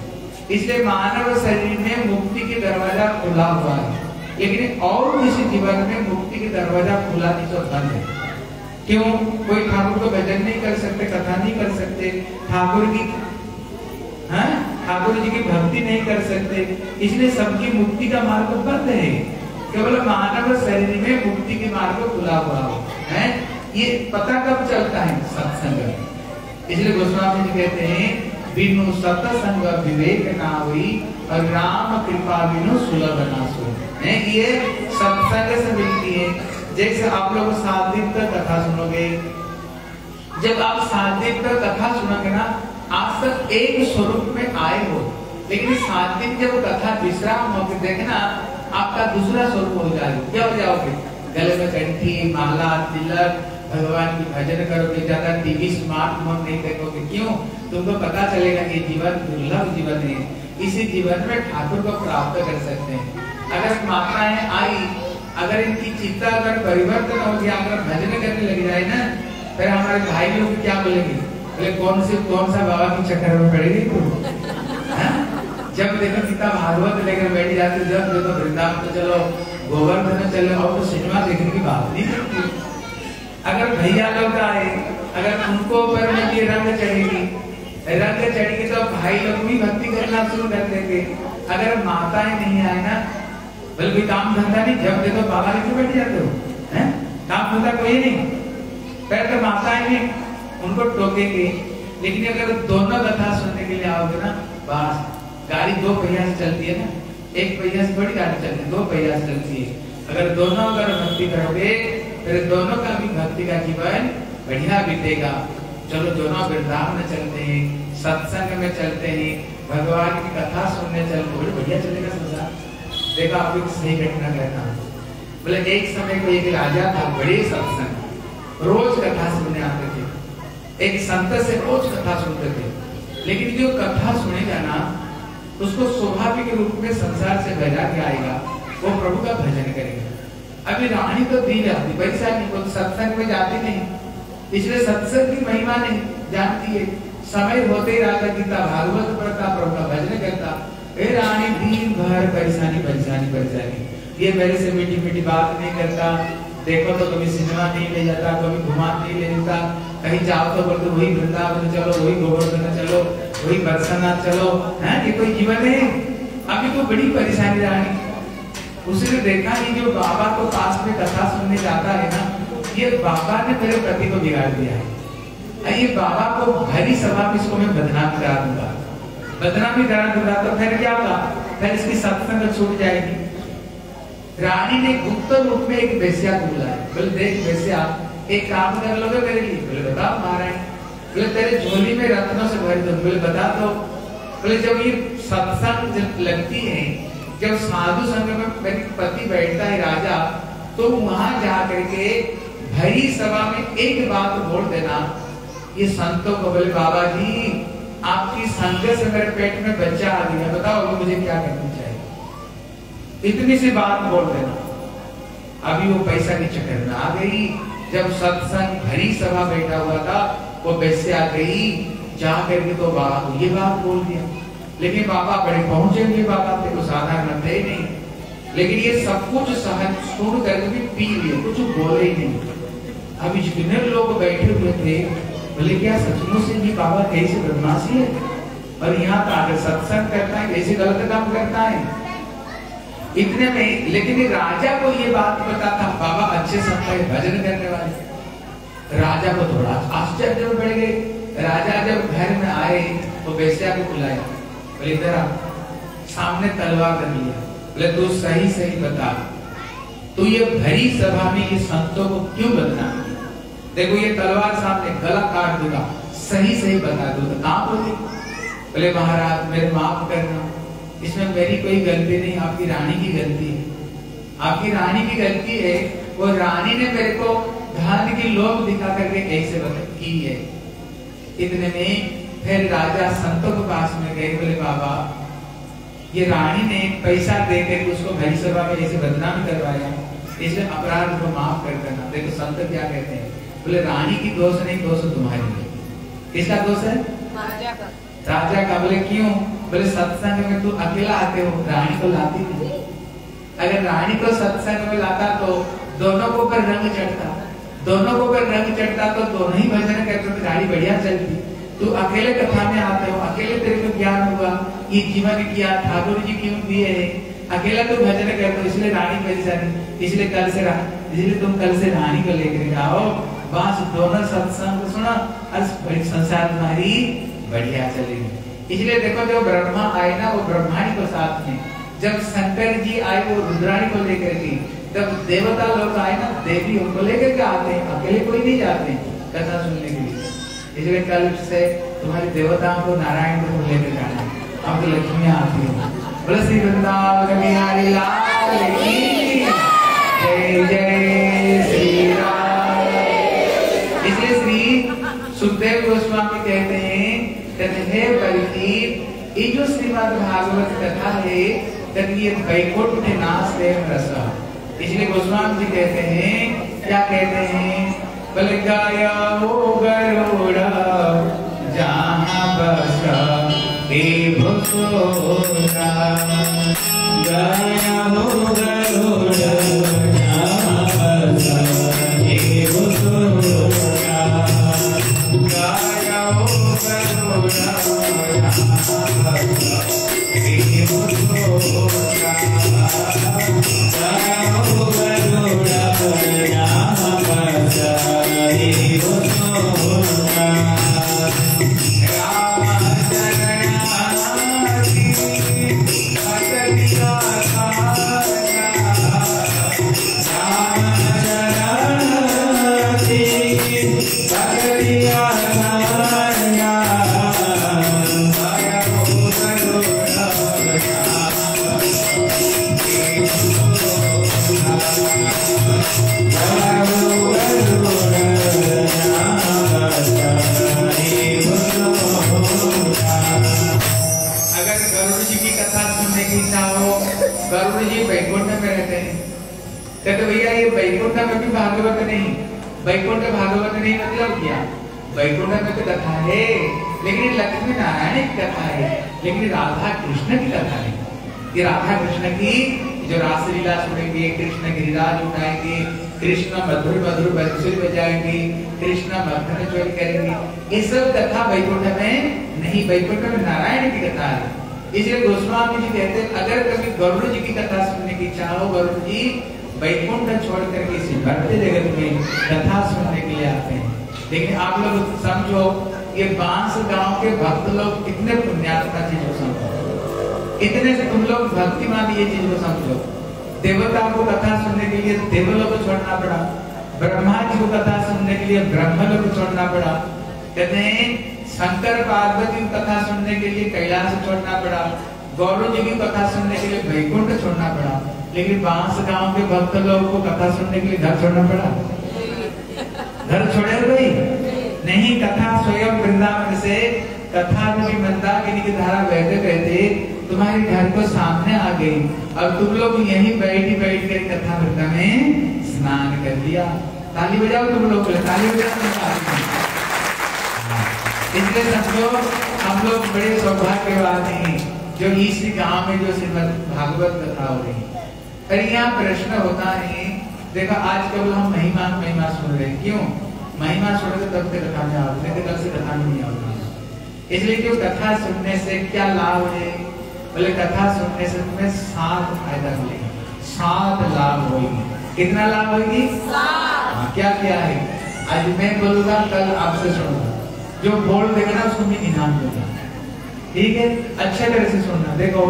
इसलिए मानव शरीर में मुक्ति के दरवाज़ा खुला हुआ है। लेकिन और किसी जीवन में मुक्ति के दरवाज़ा खुला नहीं तो बंद है। क्यों? कोई ठाकुर को भजन नहीं कर सकते, कथा नहीं कर सकते। ठाकुर की हाँ? ठाकुर जी की भक्ति नहीं कर सकते। इसलिए सबकी मुक्ति का मार्ग बंद है। केवल मानव शरीर में मुक्ति के मार्ग खुला हुआ है ये पता कब चलता है? सत्संग इसलिए गोस्वामी जी कहते हैं बिनु सतसंग विवेक ना हुई राम कृपा बिनु सुलभ ना सो ये सत्संग से मिलती है। जैसे आप लोग सात दिन तक कथा सुनोगे, जब आप सात दिन तक कथा सुनोगे ना आज तक एक स्वरूप में आए हो। लेकिन सात दिन जब कथा विश्राम होगी देखना आपका दूसरा स्वरूप हो जाएगा क्या हो जाओगे? गले में कंठी माला, तिलक भगवान की भजन करोगे ज़्यादा टीवी स्मार्टफ़ोन नहीं देखोगे। क्यों? तुमको पता चलेगा कि जीवन दुर्लभ जीवन है। इसी जीवन में ठाकुर को प्राप्त कर सकते हैं। अगर माताएँ आई, अगर इनकी चिंता अगर परिवर्तन हो गया, अगर भजन करने लग जाए ना, फिर हमारे भाई लोग क्या बोलेंगे? बोले, कौन से, कौन सा बाबा की चक्कर में पड़ेगी तू? हाँ? जब देखो कितना भागवत लेकर बैठ जाते, जब देखो वृंदावन चलो, गोवर्धन चलो, और तो सिनेमा देखने की बात नहीं करती। अगर भैया लोग आए अगर उनको रंग चढ़ेगी रंग चढ़ेगी तो भाई लोग भी भक्ति करना शुरू कर देंगे। अगर माताएँ नहीं आए ना बोले कोई काम धंधा नहीं, जब देखो बाबा लेके बैठ जाते हो काम धंधा कोई नहीं। पहले तो माताएँ भी उनको टोकेंगे। लेकिन अगर दोनों कथा सुनने के लिए आओगे ना, बस, गाड़ी दो पहिया से चलती है ना। एक पहिया से बड़ी गाड़ी चलती है, दो पहिया से चलती है। अगर दोनों अगर भक्ति करोगे फिर दोनों का भी भक्ति का जीवन बढ़िया बीतेगा। चलो दोनों वृंदावन चलते हैं, सत्संग में चलते हैं, भगवान की कथा सुनने चलते बड़ी बढ़िया चलेगा संसार देखो आपको सही घटना कहता हूँ बोले, एक समय को एक राजा था, बड़े सत्संग। रोज कथा सुनने आते थे। एक संत से रोज कथा सुनते थे। लेकिन जो कथा सुनेगा ना, उसको स्वाभाविक रूप में संसार से भेजा के आएगा। वो प्रभु का भजन करेगा। अभी रानी तो दी जाती पैसा नहीं वो सत्संग में जाती नहीं। इसलिए सत्संग की महिमा नहीं, जानती है। समय होते ही राजा गीता भागवत पढ़ता, प्रभु का भजन करता। ए रानी, दिन भर परेशानी परेशानी परेशानी। ये मेरे से मीठी मीठी बात नहीं करता। देखो तो कभी सिनेमा नहीं ले जाता, कभी घुमा नहीं ले जाता। कहीं जाओ तो बोलते, वही वृंदावन चलो, वही गोवर्धन चलो, वही बरसानाथ चलो। है, ये कोई जीवन है अभी तो बड़ी परेशानी रानी उसने देखा कि जो बाबा को पास में कथा सुनने जाता है ना, ये बाबा ने मेरे पति को बिगाड़ दिया है। ये बाबा को भरी सभा में इसको मैं बदनाम करा दूँगा। बदनामी करा दूँगा तो फिर क्या होगा? फिर इसकी सत्संग छूट जाएगी। रानी ने गुप्त रूप में एक बेसिया को बुलाया बोले, देख बेसिया एक काम कर लोगे मेरे लिए? बोले बता महाराज। बोले, तेरे झोली में रत्नों से भर दो। बोले बता दो बोले, जब ये सत्संग जब लगती है जब साधु संग में पति बैठता है राजा तो वहाँ जा करके भरी सभा में एक बात बोल देना ये संतों को बोले, बाबा जी, आपकी संग से मेरे पेट में बच्चा आ गया, बताओ मुझे क्या करना चाहिए? इतनी सी बात बोल देना। अभी वो पैसा के चक्कर में आ गई। जब सत्संग भरी सभा बैठा हुआ था, वो पैसे आ गई। जा करके तो बाबा को ये बात बोल दिया। लेकिन बाबा बड़े पहुँचे हुए बाबा थे वो साधारण थे ही नहीं। लेकिन ये सब कुछ सहज सुन करके भी पी लिए, कुछ बोले ही नहीं। अभी जितने लोग बैठे हुए थे, बोले, क्या सचमुच से भी बाबा कैसे बदमाशी है? और यहाँ तो आगे सत्संग करता है कैसे गलत काम करता है? इतने में, लेकिन राजा को ये बात पता था, बाबा अच्छे संत भजन करने वाले। राजा को थोड़ा आश्चर्य में बढ़ गए। राजा जब घर में आए तो वैसे को बुलाया। बोले, इधर सामने तलवार रख लिया बोले, तू सही सही बता। तू ये भरी सभा में ये संतों को क्यों बदना? देखो, ये तलवार सामने गला काट दूँगा। सही सही बता दो तो कहाँ बोले बोले, महाराज, मेरे माफ़ करना। इसमें मेरी कोई गलती नहीं, आपकी रानी की गलती है। आपकी रानी की गलती है, वो रानी ने मेरे को धन की लोभ दिखा करके ऐसे की है। इतने में फिर राजा संतों के पास में गए बोले बाबा ये रानी ने पैसा दे के उसको भरी सभा में ऐसे बदनाम करवाया। इसलिए अपराध को माफ़ कर देना। देखो संत क्या कहते हैं? बोले रानी की दोष नहीं दोष तुम्हारी है। किसका दोष है? राजा का। राजा का। बोले क्यों? बोले सत्संग में तू अकेला आते हो रानी को लाती नहीं अगर रानी को सत्संग में लाता तो दोनों को ऊपर रंग चढ़ता। दोनों को ऊपर रंग चढ़ता तो दोनों ही भजन करते तो गाड़ी बढ़िया चलती। तू अकेले कथा में आते हो, अकेले तेरे को ज्ञान हुआ, ये जीवन किया, ठाकुर जी क्यों दिए है? अकेला तू भजन करते हो, इसलिए रानी परेशानी इसलिए कल से इसलिए तुम कल से रानी को लेकर जाओ बस दोनों सत्संग, सुनो और संसार तुम्हारी बढ़िया चलेगी। इसलिए देखो, जो ब्रह्मा आए ना, वो ब्रह्माणी को साथ में। जब शंकर जी आए, वो रुद्राणी को लेकर के। जब देवता लोग आए ना देवी उनको लेकर के आते हैं, अकेले कोई नहीं जाते कथा सुनने के लिए। इसलिए कल से तुम्हारी देवताओं को नारायण को लेकर जाना आपको लक्ष्मियाँ आती है। बोले, श्री वृंदावन बिहारी लाल जय जय श्री राम। इसलिए श्री सुखदेव गोस्वामी कहते हैं परीक्षित ये जो श्रीमद् भागवत कथा है कहते ये वैकुंठ नाश रसा इसलिए गोस्वामी जी कहते हैं, क्या कहते हैं? बल गाया वो गरुड़ा जहाँ बसा हे कथा है। लेकिन लक्ष्मी नारायण की कथा है। लेकिन राधा कृष्ण की कथा नहीं ये राधा कृष्ण की जो रासलीला सुनेंगे, कृष्ण गिरिराज उठाएँगे, कृष्ण मधुर मधुर बंसुरी बजाएँगे, कृष्ण मर्दन चोरी करेंगे। ये सब कथा वैकुंठ में नहीं, वैकुंठ में नारायण की कथा है। इसलिए गोस्वामी जी कहते हैं, अगर कभी गरुड़ जी की कथा सुनने की इच्छा हो गरुड़ जी, वैकुंठ छोड़ करके इस बढ़ते जगत में कथा सुनने के लिए आते हैं। लेकिन आप लोग समझो ये बाँस गाँव के भक्त लोग कितने पुण्यात्मा चीज़ को समझो इतने तुम लोग भक्तिमान ये चीज़ को समझो। देवता को कथा सुनने के लिए देवलोक को छोड़ना पड़ा। ब्रह्मा जी को कथा सुनने के लिए ब्रह्मलोक को छोड़ना पड़ा। कहते हैं, शंकर पार्वती की कथा सुनने के लिए कैलाश छोड़ना पड़ा। गौरव जी की कथा सुनने के लिए वैकुंठ छोड़ना पड़ा। लेकिन बाँस गाँव के भक्त लोगों को कथा सुनने के लिए घर छोड़ना पड़ा। घर छोड़े भाई नहीं, कथा स्वयं वृंदावन से कथा भी मंदाकिनी की धारा बहते बहते तुम्हारे घर को सामने आ गई। और तुम लोग यहीं बैठी बैठ कर कथा वृंदा में स्नान कर लिया। ताली बजाओ तुम लोग, ताली बजाओ। इसलिए समझो हम लोग बड़े सौभाग्यवान हैं, जो इस गाँव में जो श्रीमद भागवत कथा हो रही पर यहाँ प्रश्न होता है, देखो आज कल हम महिमा महिमा सुन रहे हैं। क्यों? महिमा सुन तब से कथा में आओ नहीं तो कल से कथा में नहीं आओगे इसलिए क्यों कथा सुनने से क्या लाभ है? बोले कथा सुनने से तुम्हें सात फ़ायदा मिलेगा। सात लाभ होगी कितना लाभ होगी हाँ, क्या क्या है? आज मैं बोलूँगा कल आपसे सुनूँगा। जो बोल देगा ना उसको मैं इनाम दूँगा। ठीक है? अच्छे तरह से सुनना। देखो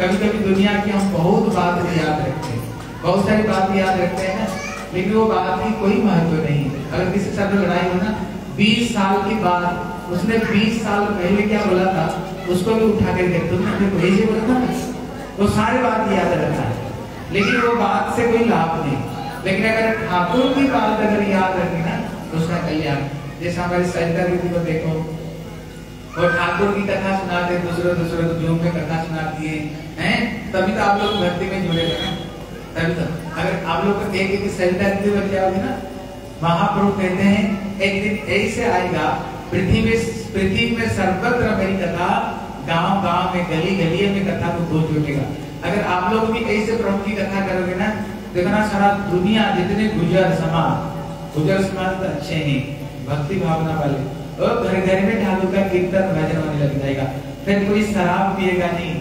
कभी कभी दुनिया की हम बहुत बात याद रखते हैं। बहुत सारी बात याद रखते हैं लेकिन वो बात की कोई महत्व नहीं अगर किसी साथ लड़ाई हो ना 20 साल की बात उसने 20 साल पहले क्या बोला था, उसको भी उठा कर के तुमने ऐसे बोला था वो सारी बात याद रखना है। लेकिन वो बात से कोई लाभ नहीं। लेकिन अगर ठाकुर की बात अगर याद रखी ना तो उसका कल्याण। जैसे हमारी सरिता दीदी को देखो। वो ठाकुर की कथा सुनाते दूसरे दूसरे को में कथा सुनाती है तभी तो आप लोग भक्ति में जुड़े ना तभी तो। अगर आप लोग को एक एक सरिता दीदी बन जाओगे ना, महाप्रभु कहते हैं, एक दिन ऐसे आएगा, पृथ्वी में पृथ्वी में सर्वत्र मेरी कथा गाँव गाँव में गली गली में कथा को गूंज उठेगा। अगर आप लोग भी ऐसे प्रभु की कथा करोगे ना, देखो ना, सारा दुनिया जितने गुजर समाज गुजर समाज तो अच्छे हैं, भक्ति भावना वाले, और घर घर में ठाकुर का कीर्तन भजन होने लग जाएगा। फिर कोई शराब पिएगा नहीं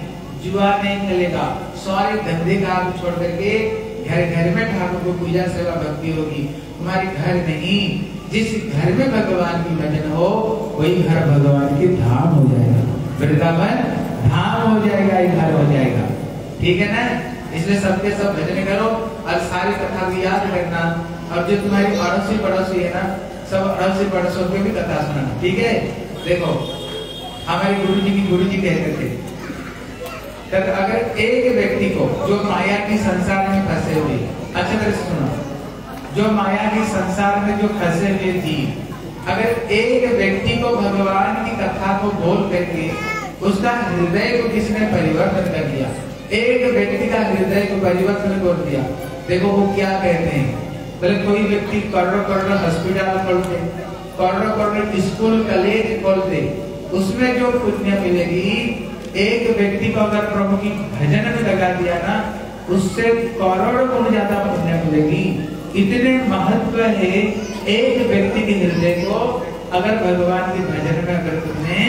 जुआ नहीं खेलेगा। सारे धंधे काम छोड़ करके घर घर में ठाकुर को पूजा सेवा भक्ति होगी। तुम्हारे घर नहीं। जिस घर में भगवान की भजन हो, वही घर भगवान की धाम हो जाएगा। वृंदावन, धाम हो जाएगा ये घर हो जाएगा। ठीक है ना? इसलिए सबके सब भजन करो और सारी कथा को याद करना और जो तुम्हारी अड़ोसी पड़ोसी है ना, सब अड़ोसी पड़ोसों की भी कथा सुनाना। ठीक है? देखो, हमारे गुरु जी की गुरु जी कहते थे तब अगर एक व्यक्ति को, जो माया की संसार में फंसे हुए अच्छा तरह से सुनो। जो माया की संसार में जो फंसे हुए थी, अगर एक व्यक्ति को भगवान की कथा को बोल करके उसका हृदय को किसने परिवर्तन कर दिया, एक व्यक्ति का हृदय को परिवर्तन कर दिया, देखो वो क्या कहते हैं। बोले, कोई व्यक्ति करोड़ों करोड़ों हॉस्पिटल खोलते, करोड़ों करोड़ों स्कूल कॉलेज खोलते, उसमें जो पुण्य मिलेगी एक व्यक्ति को अगर प्रभु की भजन में लगा दिया ना, उससे करोड़ों गुण ज़्यादा पुण्य मिलेगी। इतने महत्व है एक व्यक्ति के हृदय को अगर भगवान के भजन में अगर तुमने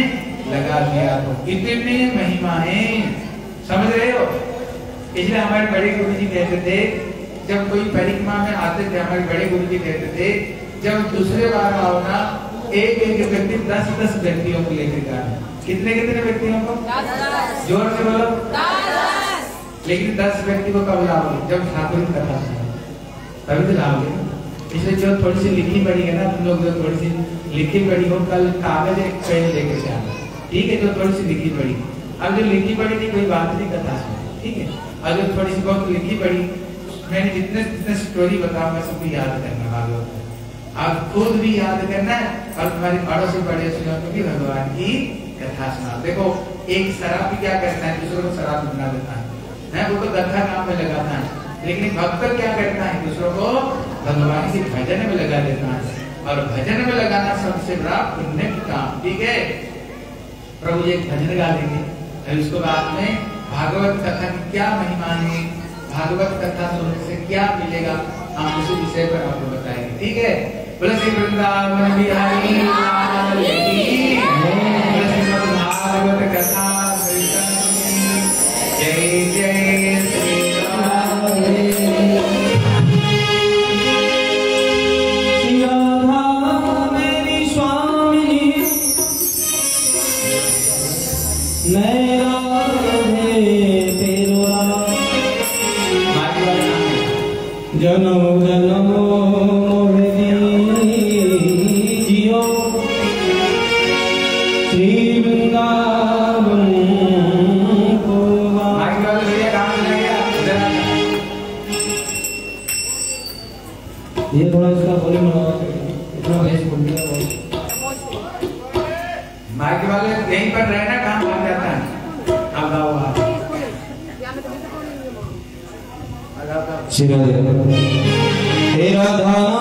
लगा दिया तो। इतनी महिमा है। समझ रहे हो? इसलिए हमारे बड़े गुरु जी कहते थे, जब कोई परिक्रमा में आते थे, हमारे बड़े गुरु जी कहते थे, जब दूसरे बार आओ ना एक एक व्यक्ति दस दस व्यक्तियों को लेकर का कितने कितने व्यक्तियों को ज़ोर से बोलो। लेकिन दस व्यक्ति को कब लाओगे? जब ठाकुर की कथा सुनो। तभी तो लाओगे इसलिए जो थोड़ी सी लिखी पड़ी है ना तुम लोग जो थोड़ी सी लिखी पड़ी हो कल कागज़ एक पेन लेके से आना। ठीक है जो थोड़ी सी लिखी पड़ी अब जो लिखी पड़ी थी कोई बात नहीं कथा सुनो। ठीक है? और जो थोड़ी सी बहुत लिखी पड़ी मैंने जितने जितने स्टोरी बताऊँगा सबको याद करना भागवत आप खुद भी याद करना है और तुम्हारे बड़ों से बड़े को भी भगवान की कथा सुना देखो, एक शराब भी क्या करता है, दूसरों को शराब बना देता है। है, वो तो गधा काम में लगाता है। लेकिन भक्त क्या करता है, दूसरों को भगवान के भजन में लगा देता है। और भजन में लगाना सबसे बड़ा पुण्य काम, ठीक है? प्रभु जी भजन गा देंगे। और उसको बाद में भागवत कथा की क्या महिमा है? भागवत कथा सुनने से क्या मिलेगा? हम उसी विषय पर आपको बताएँगे, ठीक है? बोले, श्री वृंदावन बिहारी श्री हे Radha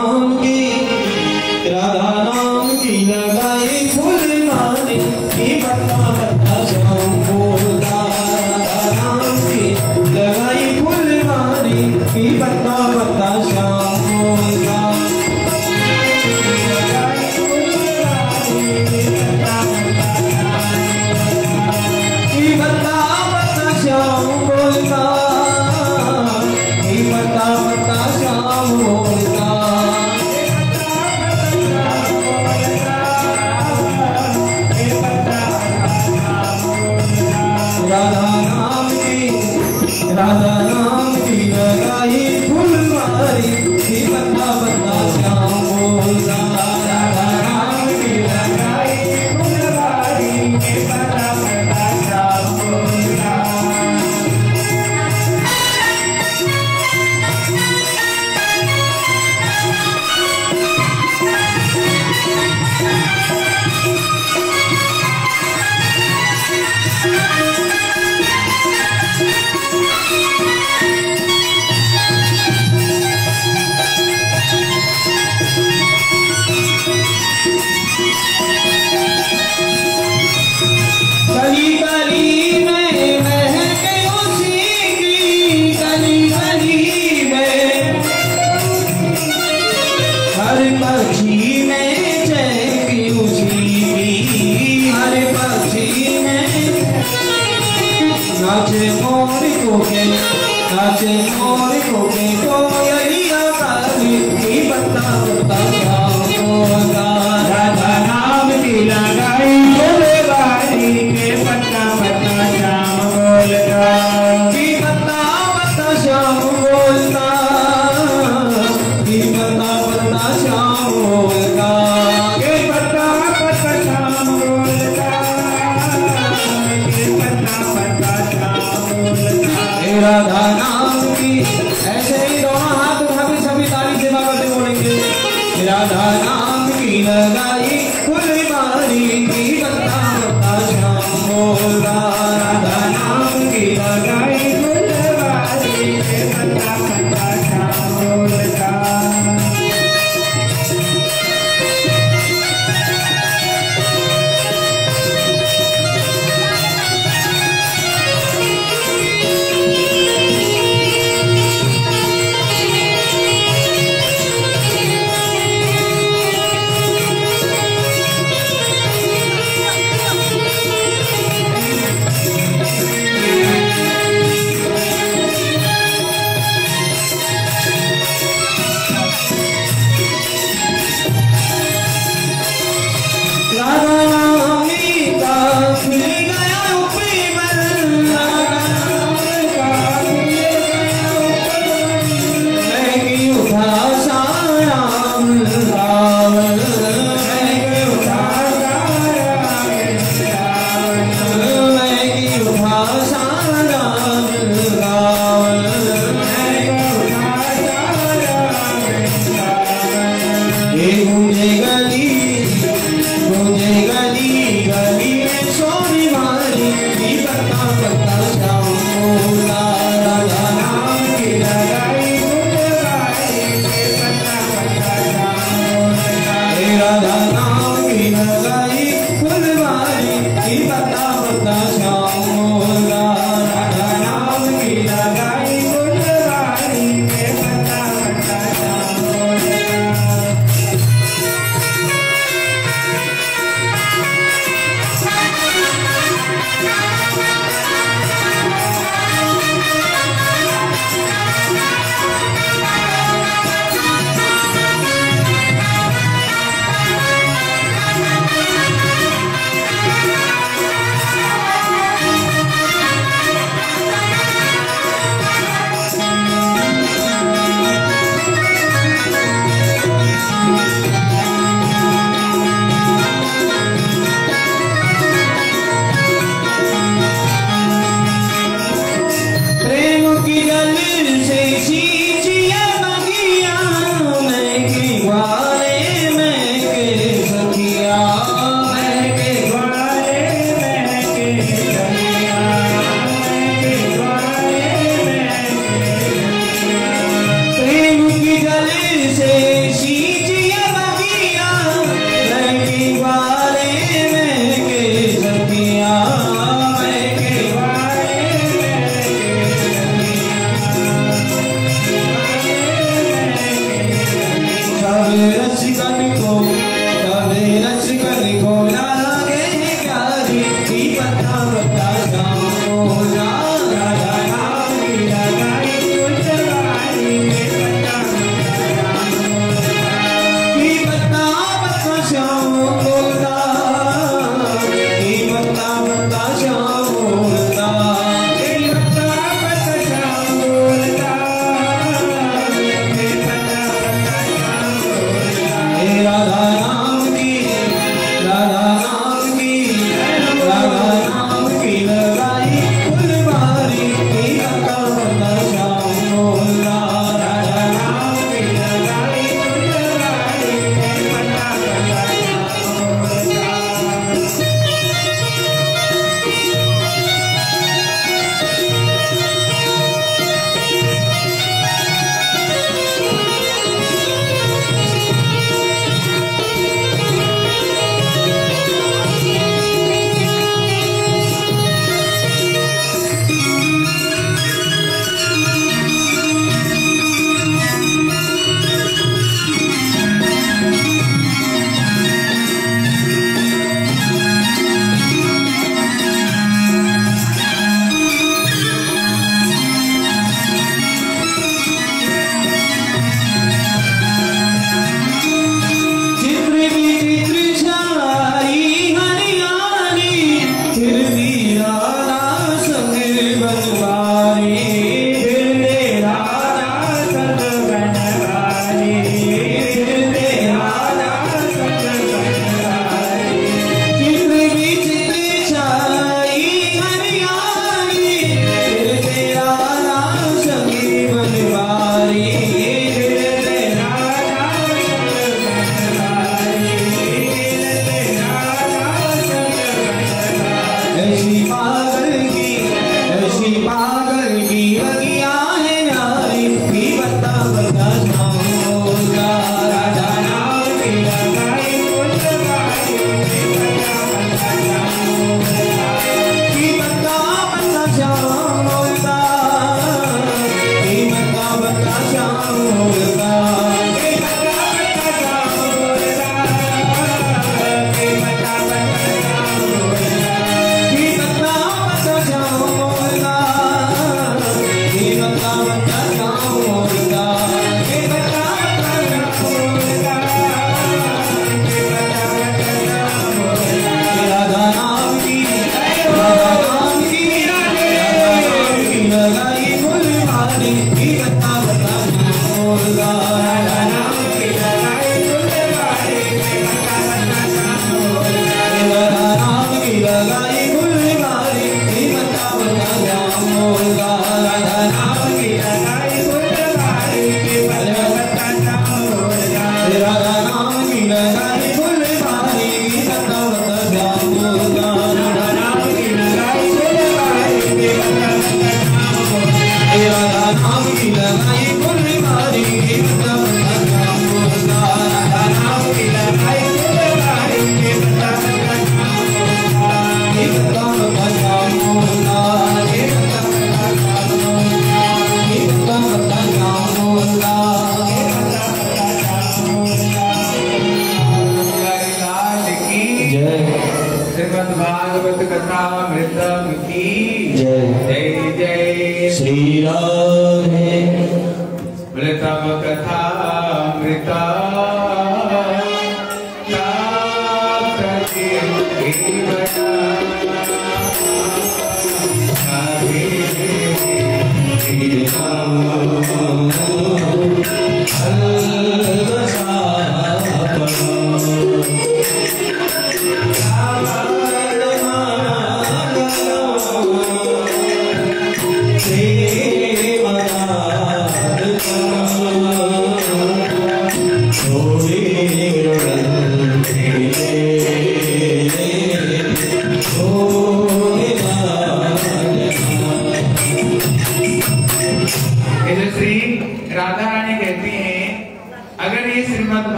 I'll take more Kate, Kate, Kate, Kate, Kate, Kate, Kate, Kate, Kate, Kate, Cadeira de canicó, cadeira de canicó,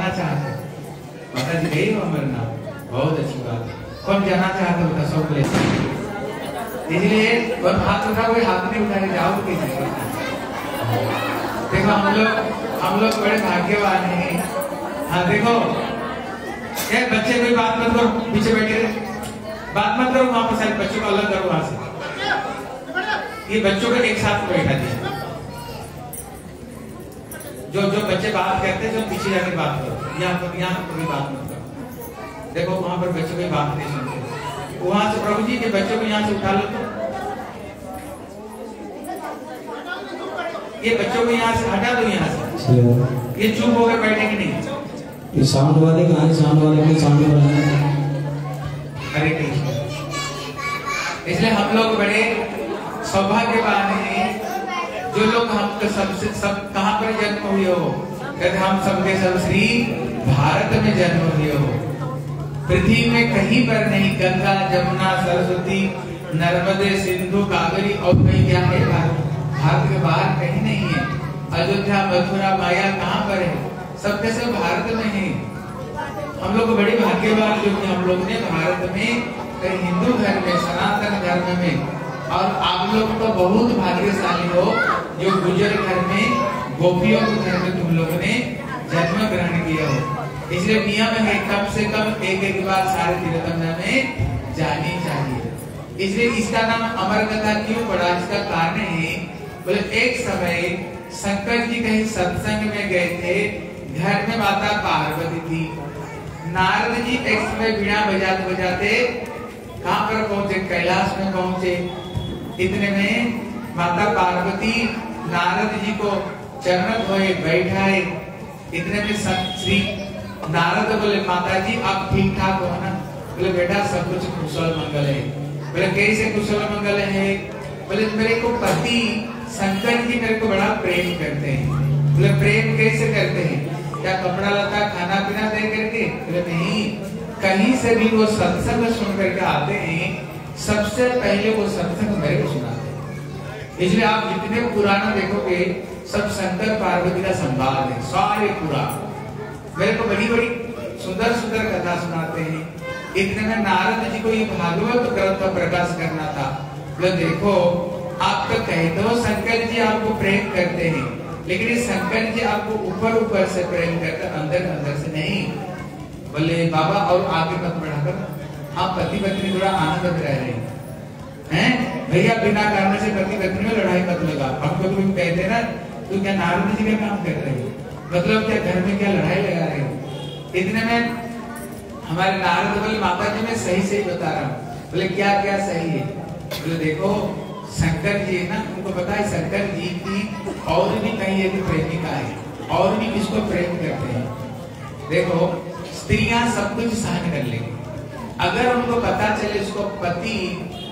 जाना चाहते माता जी गई हो अमरनाथ बहुत अच्छी बात है। कौन जाना चाहते होता सब ले इसलिए कौन हाथ उठा, कोई हाथ नहीं उठा के जाओ तो कैसे देखो, हम लोग हम लोग बड़े भाग्यवान हैं। हाँ देखो। ये बच्चे, कोई बात मत करो, पीछे बैठे रहे। बात मत करो वहाँ पर सारे बच्चों को अलग करो वहाँ से। ये बच्चों को एक साथ बैठा दिया बात करते हैं जो पीछे जाके बात करो। यहाँ पर यहाँ पर कोई बात मत करो। देखो वहाँ पर बच्चों की बात नहीं सुनते। वहाँ से प्रभु जी के बच्चों को यहाँ से उठा लो तो। ये बच्चों को यहाँ से हटा दो यहाँ से। ये चुप होकर बैठेंगे नहीं। ये साउंड वाले कहाँ है? साउंड वाले के साउंड हरे कृष्ण इसलिए हम लोग बड़े सौभाग्यवान हैं। जो लोग हम तो सबसे सब कहाँ पर जन्म हुए हो? कहते हम सब श्री भारत में जन्म हो पृथ्वी में कहीं पर नहीं, गंगा जमुना सरस्वती, नर्मदे, सिंधु, कावेरी और कहीं क्या है? भारत। के बाहर कहीं नहीं है। अयोध्या, मथुरा, माया कहाँ पर है? सबके सब भारत में है। हम लोग बड़े भाग्यवान कि हम लोग ने भारत में हिंदू धर्म में, सनातन धर्म में, और आप लोग तो बहुत भाग्यशाली हो जो गुजर घर में गोपियों के घर में तुम लोगों ने जन्म ग्रहण किया हो। इसलिए नियम है कम से कम एक एक बार सारे तीर्थंकर में जानी चाहिए। इसलिए इसका नाम अमर कथा क्यों पड़ा? इसका कारण है, बोले, एक समय शंकर जी कहीं सत्संग में गए थे, घर में माता पार्वती थी। नारद जी एक समय बीणा बजाते बजाते कहाँ पर पहुँचे? कैलाश में पहुँचे। इतने में माता पार्वती नारद जी को चरण धोए बैठाए। इतने में सब श्री नारद बोले माता जी आप ठीक ठाक हो ना? बोले, बेटा, सब कुछ कुशल मंगल है। बोले, कैसे कुशल मंगल है? बोले, मेरे को पति शंकर जी मेरे को बड़ा प्रेम करते हैं। बोले, प्रेम कैसे करते हैं? क्या कपड़ा लता खाना पीना दे करके? बोले, नहीं, कहीं से भी वो सत्संग सुन करके आते हैं, सबसे पहले वो सत्संग मेरे को सुनाते हैं। इसलिए आप जितने पुराना देखोगे सब शंकर पार्वती का संवाद है, सारे पुराण मेरे को बड़ी बड़ी सुंदर सुंदर कथा सुनाते हैं। इतने में नारद जी को ये भागवत ग्रंथ प्रकाश करना था, बोले, देखो, आप तो कहते हो शंकर जी आपको प्रेम करते हैं, लेकिन शंकर जी आपको ऊपर ऊपर से प्रेम करते, अंदर अंदर से नहीं। बोले, बाबा, और आगे मत बढ़ाकर, आप पति पत्नी थोड़ा आनंद रह रहे हैं। हैं? भैया, बिना कारण से पति पत्नी में लड़ाई मत लगा हमको तुम कहते ना तू क्या नारद जी का काम कर रहे हो? मतलब क्या घर में क्या लड़ाई लगा रहे हो? इतने में हमारे नारद बोले माता जी मैं सही सही बता रहा हूँ। बोले, क्या क्या सही है? बोले, देखो, शंकर जी है ना, उनको पता है शंकर जी की और भी कहीं एक प्रेमिका है, और भी किसको प्रेम करते हैं? देखो, स्त्रियाँ सब कुछ सहन कर लेंगी। अगर उनको पता चले उसको पति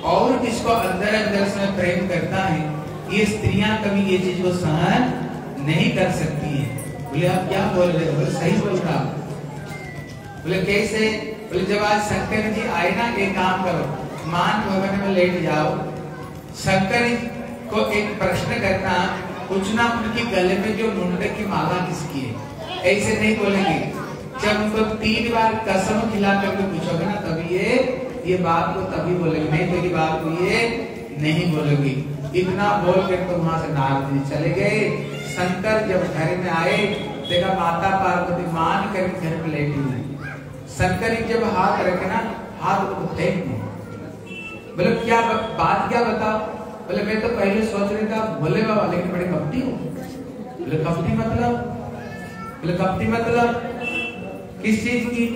और किसको अंदर अंदर से प्रेम करता है ये स्त्रियाँ कभी ये चीज़ को सहन नहीं कर सकती है। बोले, आप क्या बोल रहे हो? बोले, सही बोल रहा बोले, कैसे? बोले, जब आज शंकर जी आए ना, एक काम करो, मान भवन में लेट जाओ। शंकर को एक प्रश्न करना पूछना उनकी गले में जो मुंडक की माला किसकी है, ऐसे नहीं बोलेंगे। जब उनको तीन बार कसम खिला करके पूछोगे ना, तभी ये ये बात को तभी बोलेंगे, नहीं तो ये बात को ये नहीं बोलेंगे। इतना बोल कर तो वहाँ से नारद जी चले गए। शंकर जब घर में आए, देखा माता पार्वती मान कर घर में लेटी हुई। शंकर जब हाथ रखे ना, हाथ को फेंक बोले, क्या बात क्या बताओ? बोले, मैं तो पहले सोच रही था, भोले बाबा लेकिन बड़े कपटी हो। बोले, कपटी मतलब? बोले, कपटी मतलब किस चीज़ की?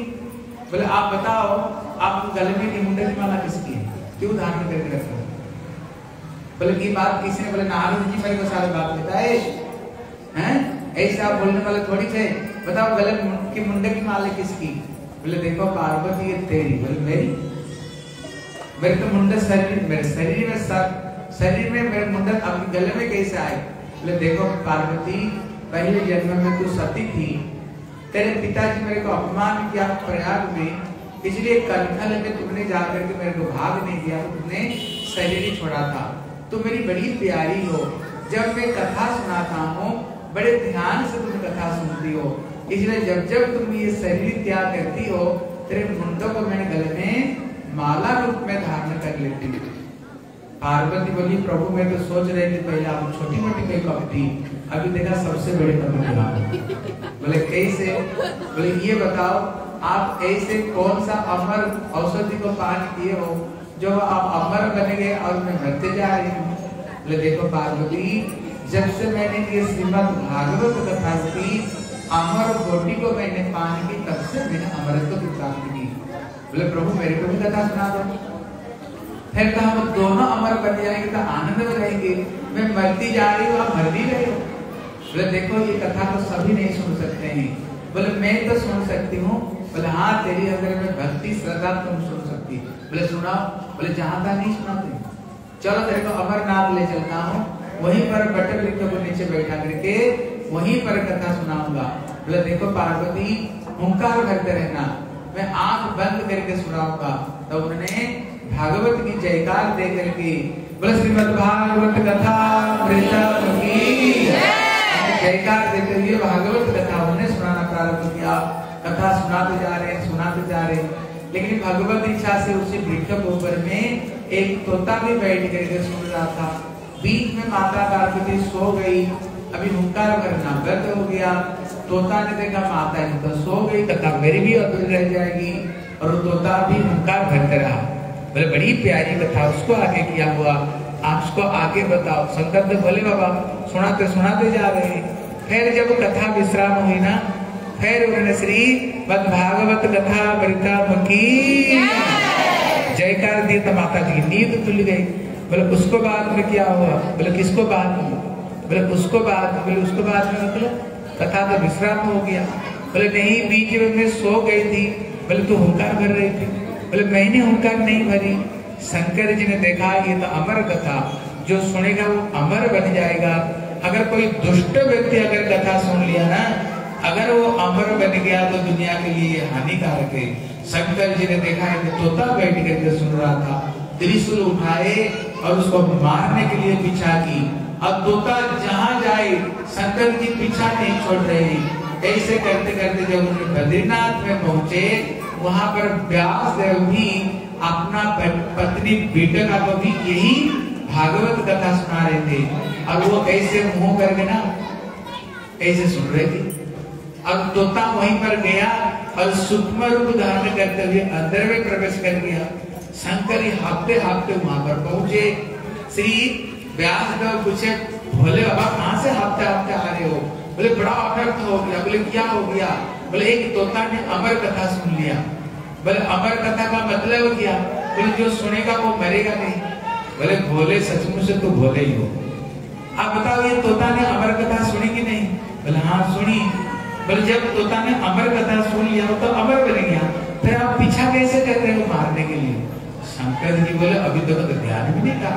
बोले, आप बताओ, आप गले में की मुंडे की माला किसकी है? क्यों धारण करके रखा? बोले की बात किसने? बोले, नारद जी मेरे को सारी बात बताए। हैं? ऐसे बोलने वाले थोड़ी थे। बताओ गले की मुंडे की माला किसकी? बोले, देखो, पार्वती ये तेरी। बोले, मेरी? मेरे तो मुंडा शरीर, मेरे शरीर में सर, शरीर में मेरे मुंडा अब गले में कैसे आए? बोले, देखो, पार्वती, पहले जन्म में तू सती थी। तेरे पिताजी मेरे को अपमान किया प्रयाग में। इसलिए कंठल में तुमने जाकर के मेरे को भाग नहीं दिया। तुमने शरीर ही छोड़ा था। तू मेरी बड़ी प्यारी हो। जब मैं कथा सुनाता हूँ, बड़े ध्यान से तुम कथा सुनती हो। इसलिए जब जब तुम ये शरीर त्याग करती हो, तेरे मुंडों को मैंने गले में माला रूप में धारण कर लेती हूँ। पार्वती बोली, प्रभु, मैं तो सोच रहे थे, पहले आप छोटी मोटी कोई कपटी अभी देखा सबसे बड़ी आप। बोले, कैसे? बोले, ये बताओ, आप ऐसे कौन सा अमर औषधि को पान किए हो जो आप अमर बन गए और मैं मरते जा रही हूँ। बोले, देखो पार्वती, जब से मैंने ये श्रीमद भागवत कथा की अमर कोटि को मैंने पान की तब से मैंने अमरत्व की प्राप्ति की। बोले, प्रभु, मेरे को भी कथा सुना दो। फिर तो हम दोनों अमर बन जाएँगे तो आनंद में रहेंगे। मैं मरती जा रही हूँ, आप मर भी रहे बोले, देखो, ये कथा तो सभी नहीं सुन सकते हैं। बोले, मैं तो सुन सकती हूँ, बोले हाँ तेरी अगर में भक्ति, श्रद्धा तुम सुन सकती। बोले, सुनाओ। बोले जहाँ तक नहीं सुनाते। चलो तेरे को अमरनाथ ले चलता हूँ। वहीं पर बटन लिख को नीचे बैठा करके वहीं पर कथा सुनाऊँगा। बोले देखो पार्वती हुंकार करते रहना। मैं आँख बंद करके सुनाऊँगा। तो उन्होंने भागवत की जयकार दे करके बोले श्रीमद भागवत कथा जयकार देते हुए भागवत कथा उन्हें सुनाना प्रारंभ किया। कथा सुनाते जा रहे सुनाते जा रहे लेकिन भगवत इच्छा से उसी वृक्ष के ऊपर में एक तोता भी बैठ करके सुन रहा था। बीच में माता पार्वती सो गई। अभी हुंकार करना व्यर्थ हो गया। तोता ने देखा, माता जी तो सो गई कथा मेरी भी अधूरी रह जाएगी। और वो तोता भी हुंकार भरते रहा। बोले, बड़ी प्यारी कथा, उसको आगे किया हुआ। आप उसको आगे बताओ। शंकर तो बोले, बाबा सुनाते सुनाते जा रहे फिर जब कथा विश्राम हुई ना फिर उन्होंने श्री मद भागवत कथा वृता की जयकार दी तो माता जी नींद खुल गई। बोले उसको बाद में क्या हुआ? बोले किसको बाद में? बोले उसको बाद में। बोले उसको बाद में? मतलब कथा तो विश्राम हो गया। बोले नहीं बीच में सो गई थी। बोले तू हुंकार भर रही थी? बोले मैंने हुंकार नहीं भरी। शंकर जी ने देखा ये तो अमर कथा। जो सुनेगा वो अमर बन जाएगा। अगर कोई दुष्ट व्यक्ति अगर कथा सुन लिया ना अगर वो अमर बन गया तो दुनिया के लिए हानिकारक है। शंकर जी ने देखा है कि तोता बैठ करके सुन रहा था, त्रिशूल उठाए और उसको मारने के लिए पीछा की। अब तोता जहाँ जाए, शंकर जी पीछा नहीं छोड़ रहे। ऐसे करते करते जब उन्हें बद्रीनाथ में पहुँचे, वहाँ पर व्यास देव भी अपना पत्नी बीटका को भी यही भागवत कथा सुना रहे थे। और वो ऐसे मुँह करके ना, ऐसे सुन रहे थे। अब तोता वहीं पर गया और सूक्ष्म रूप धारण करते हुए अंदर में प्रवेश कर गया। शंकर हाफते हाफते वहाँ पर पहुँचे। श्री व्यास देव पूछे भोले बाबा कहाँ से हाफते हाफते आ रहे हो? बोले, बड़ा अनर्थ हो गया। बोले, क्या हो गया? बोले, एक तोता ने अमर कथा सुन लिया। बोले, अमर कथा का मतलब क्या? बोले, जो सुनेगा वो मरेगा नहीं। बोले, भोले, सचमुच से तो भोले ही हो। आप बताओ, ये तोता ने अमर कथा सुनी कि नहीं? बोले हाँ सुनी। बोले जब तोता ने अमर कथा सुन लिया तो अमर बन गया। फिर आप पीछा कैसे कर रहे हो मारने के लिए? शंकर जी बोले, अभी तक तो ध्यान भी नहीं था?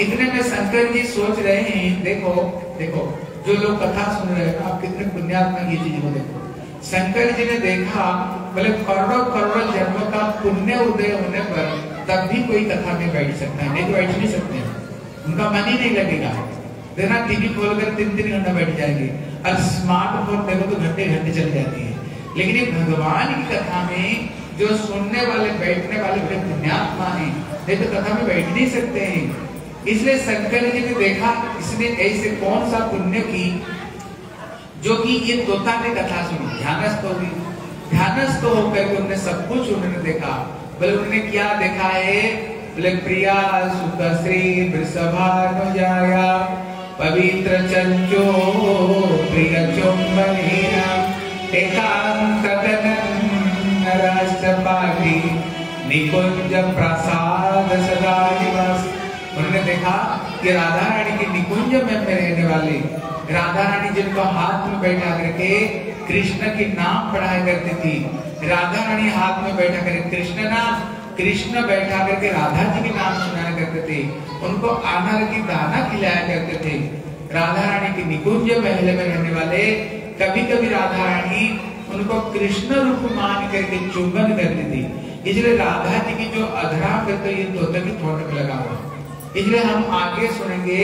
इतने में शंकर जी सोच रहे हैं, देखो देखो, जो लोग कथा सुन रहे हैं, आप कितने पुण्यात्मा ये चीज़ को देखो शंकर जी ने देखा, बोले, करोड़ों करोड़ों जन्मों का पुण्य उदय होने पर तब भी कोई कथा में बैठ सकता है। नहीं तो बैठ नहीं सकते उनका मन ही नहीं लगेगा। देना टीवी खोलकर तीन तीन घंटा बैठ जाएँगे। और स्मार्टफ़ोन देखो तो घंटे घंटे चल जाती है। लेकिन ये भगवान की कथा में जो सुनने वाले, बैठने वाले बड़े पुण्यात्मा हैं नहीं तो कथा में बैठ नहीं सकते हैं। इसलिए शंकर जी ने देखा, इसने ऐसे कौन सा पुण्य की जो कि ये तोता ने कथा सुनी, ध्यानस्थ होगी ध्यानस्थ होकर उन्होंने सब कुछ उन्होंने देखा। बोले, उन्होंने क्या देखा है? बोले, प्रिया सुत श्री वृषभानुजाया पवित्र चंचो प्रिय चुंबनेना एकांत गगन राष्ट्रपाटी निकुंज प्रसाद सदा निवास उन्होंने देखा कि राधा रानी के निकुंज में में रहने वाले राधा रानी जिनको हाथ में बैठा करके कृष्ण के नाम पढ़ाया करती थी। राधा रानी हाथ में बैठा करके कृष्ण नाम कृष्ण बैठा करके राधा जी के नाम सुनाया करते थे। उनको आनर की दाना खिलाया करते थे। राधा रानी के निकुंज महल में रहने वाले कभी कभी राधा रानी उनको कृष्ण रूप मान करके चुंबन करती थी। इसलिए राधा जी की जो अधरा पे तो ये तोता की थोट लगा हुआ। इसलिए हम आगे सुनेंगे,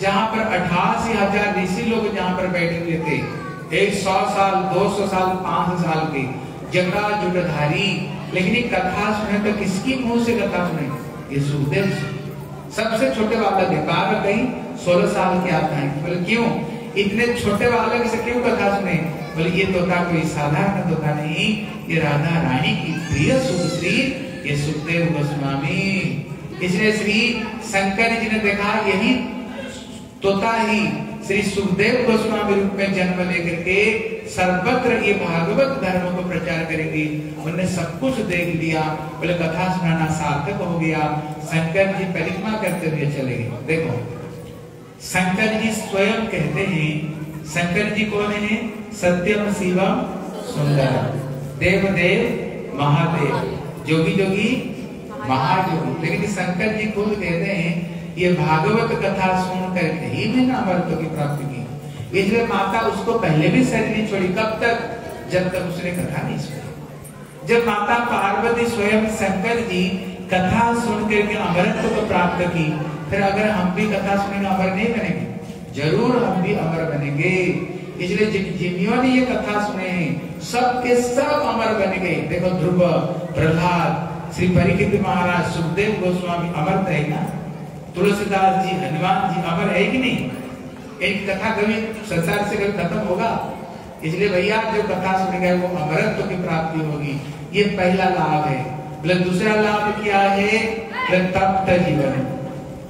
जहाँ पर अठासी हज़ार ऋषि लोग जहाँ पर बैठे हुए थे। एक सौ साल, दो सौ साल, पाँच साल के जगड़ा जुटधारी लेकिन ये कथा सुने तो किसकी मुँह से कथा सुने? ये सुखदेव से। सबसे छोटे बालक है बारह कहीं सोलह साल के आता है बोले, क्यों? इतने छोटे बालक से क्यों कथा सुने? बोले, ये तोता कोई साधारण तोता नहीं, ये राधा रानी की प्रिय सुख श्री ये सुखदेव गोस्वामी। इसलिए श्री शंकर जी ने देखा, यही तोता ही श्री सुखदेव गोस्वामी रूप में जन्म लेकर के सर्वत्र ये भागवत धर्म को प्रचार करेंगे। उन्होंने सब कुछ देख लिया। बोले, कथा सुनाना सार्थक हो गया। शंकर जी परिक्रमा करते हुए चले गए। देखो, शंकर जी स्वयं कहते हैं, शंकर जी कौन है? सत्यम शिवम सुंदर देव देव महादेव। जोगी जोगी महाजोगी। लेकिन शंकर जी खुद कहते हैं ये भागवत कथा सुन करके ही मैंने अमृत की प्राप्ति की। इसलिए माता उसको पहले भी शरीर छोड़ी, कब तक? जब तक उसने कथा नहीं सुनी। जब माता पार्वती स्वयं शंकर जी कथा सुन करके अमरत्व को प्राप्त की, फिर अगर हम भी कथा सुनेंगे अमर नहीं बनेंगे, ज़रूर हम भी अमर बनेंगे। इसलिए जिन जिनियों ने ये कथा सुने सब के सब अमर बन गए। देखो ध्रुव प्रहलाद श्री परीक्षित महाराज, सुखदेव गोस्वामी अमर थे ना? तुलसीदास जी, हनुमान जी अमर है कि नहीं, एक कथा कभी संसार से कभी खत्म होगा? इसलिए भैया, जो कथा सुनेगा वो अमरत्व की प्राप्ति होगी। ये पहला लाभ है। बोले, दूसरा लाभ क्या है? तप्त जीवन।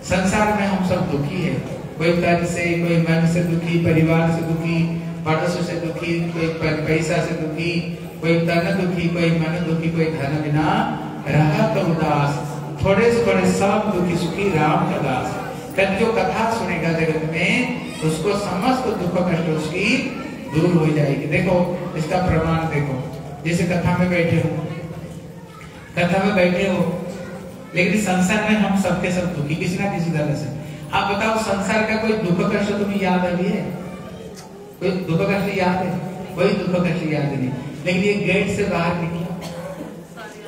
संसार में हम सब दुखी है। कोई तन से, कोई मन से दुखी, परिवार से दुखी, पड़ोस से दुखी, कोई पैसा से दुखी, कोई तन दुखी, कोई मन दुखी, कोई धन बिना रहत उदास। थोड़े से थोड़े सब दुखी सुखी राम का दास कल जो कथा सुनेगा जगत में, उसको समस्त दुख कष्ट उसकी दूर हो जाएगी। देखो, इसका प्रमाण देखो। जैसे कथा में बैठे हो। कथा में बैठे हो। लेकिन संसार में हम सबके सब दुखी, किसी ना किसी तरह से। आप बताओ, संसार का कोई दुख कष्ट तुम्हें याद अभी है? कोई दुख कष्ट याद है? कोई दुख कष्ट याद नहीं। लेकिन ये गेट से बाहर निकला।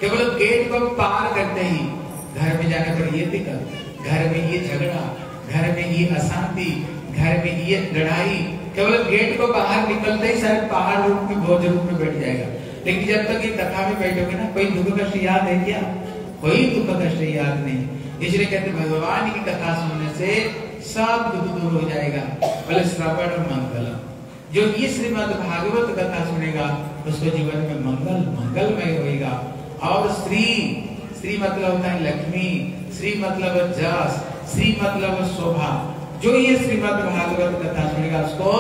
केवल गेट को पार करते ही घर में जाने पर ये दिक्कत घर में ये झगड़ा, घर में ये अशांति, घर में ये लड़ाई, केवल गेट को बाहर निकलते ही शायद पहाड़ रूप में बोझ रूप में बैठ जाएगा। लेकिन जब तक ये कथा में बैठोगे ना, कोई दुख कष्ट याद है क्या? कोई दुख कष्ट याद नहीं। इसलिए कहते भगवान की कथा सुनने से सब दुख दूर हो जाएगा। बोले, श्रवण मंगल। जो ये श्रीमद भागवत कथा सुनेगा, उसको जीवन में मंगल, मंगलमय होगा और श्री श्री मतलब होता है लक्ष्मी श्री मतलब जस श्री मतलब शोभा। जो ये श्रीमद भागवत कथा सुनेगा, उसको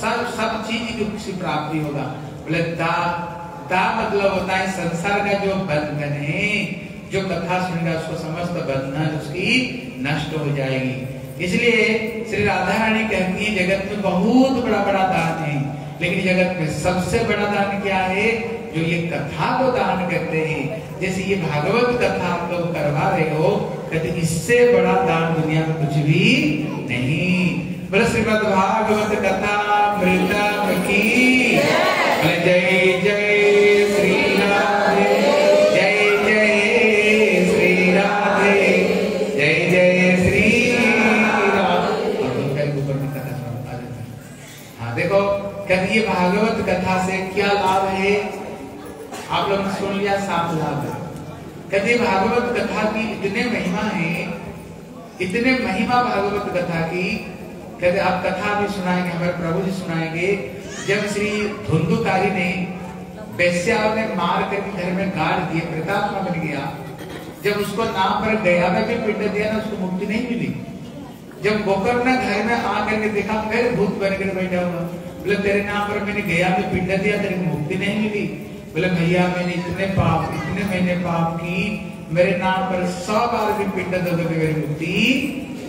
सब सब चीज़ की प्राप्ति होगा। बोले, दा दा मतलब होता है संसार का जो बंधन है। जो कथा सुनेगा, उसको समस्त बंधन उसकी नष्ट हो जाएगी। इसलिए श्री राधा रानी कहती है, जगत में बहुत बड़ा बड़ा दान है। लेकिन जगत में सबसे बड़ा दान क्या है? जो ये कथा को दान करते हैं। जैसे ये भागवत कथा आप लोग करवा रहे हो, कहते इससे बड़ा दान दुनिया में कुछ भी नहीं। बोले श्रीमद भागवत कथा मृतम की। जय जय लोग सुन लिया सात लाभ कहते, भागवत कथा की इतने महिमा है, इतने महिमा भागवत कथा की, कहते, आप कथा भी सुनाएँगे, हमारे प्रभु जी सुनाएँगे। जब श्री धुंधुकारी ने वैश्या ने मार करके घर में गाड़ दिए प्रेतात्मा बन गया, जब उसको नाम पर गया में भी पिंड दिया ना, उसको मुक्ति नहीं मिली। जब गोकर ने घर में आकर के देखा, फिर भूत बन कर बैठा हुआ। बोले, तेरे नाम पर मैंने गया में पिंड दिया, तेरे को मुक्ति नहीं मिली। बोले, भैया, मैंने इतने पाप, इतने मैंने पाप की मेरे नाम पर सौ बार भी पिंड दो तो मेरी मुक्ति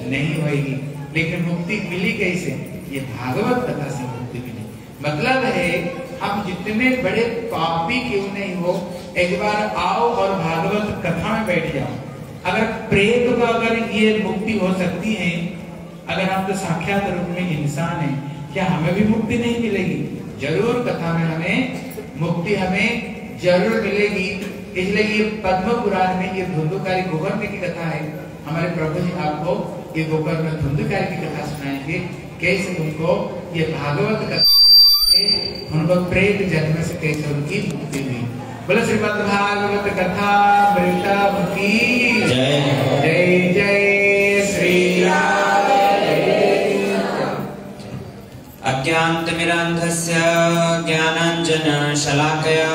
नहीं होगी लेकिन मुक्ति मिली कैसे? ये भागवत कथा से मुक्ति मिली। मतलब है, हम जितने बड़े पापी क्यों नहीं हो, एक बार आओ और भागवत कथा में बैठ जाओ। अगर प्रेत को अगर ये मुक्ति हो सकती है, अगर हम तो साक्षात रूप में इंसान है, क्या हमें भी मुक्ति नहीं मिलेगी? ज़रूर कथा में हमें मुक्ति हमें ज़रूर मिलेगी। इसलिए ये पद्म पुराण में ये धुंधुकारी गोवर्धन की कथा है। हमारे प्रभु जी आपको ये गोकर्ण धुंधुकारी की कथा सुनाएँगे। कैसे उनको ये भागवत कथा उनको प्रेत जन्म से कैसे उनकी मुक्ति हुई। बोलो श्रीमद भागवत कथा की जय जय जय। अज्ञान्तमिरान्धस्य ज्ञानाञ्जनशलाकया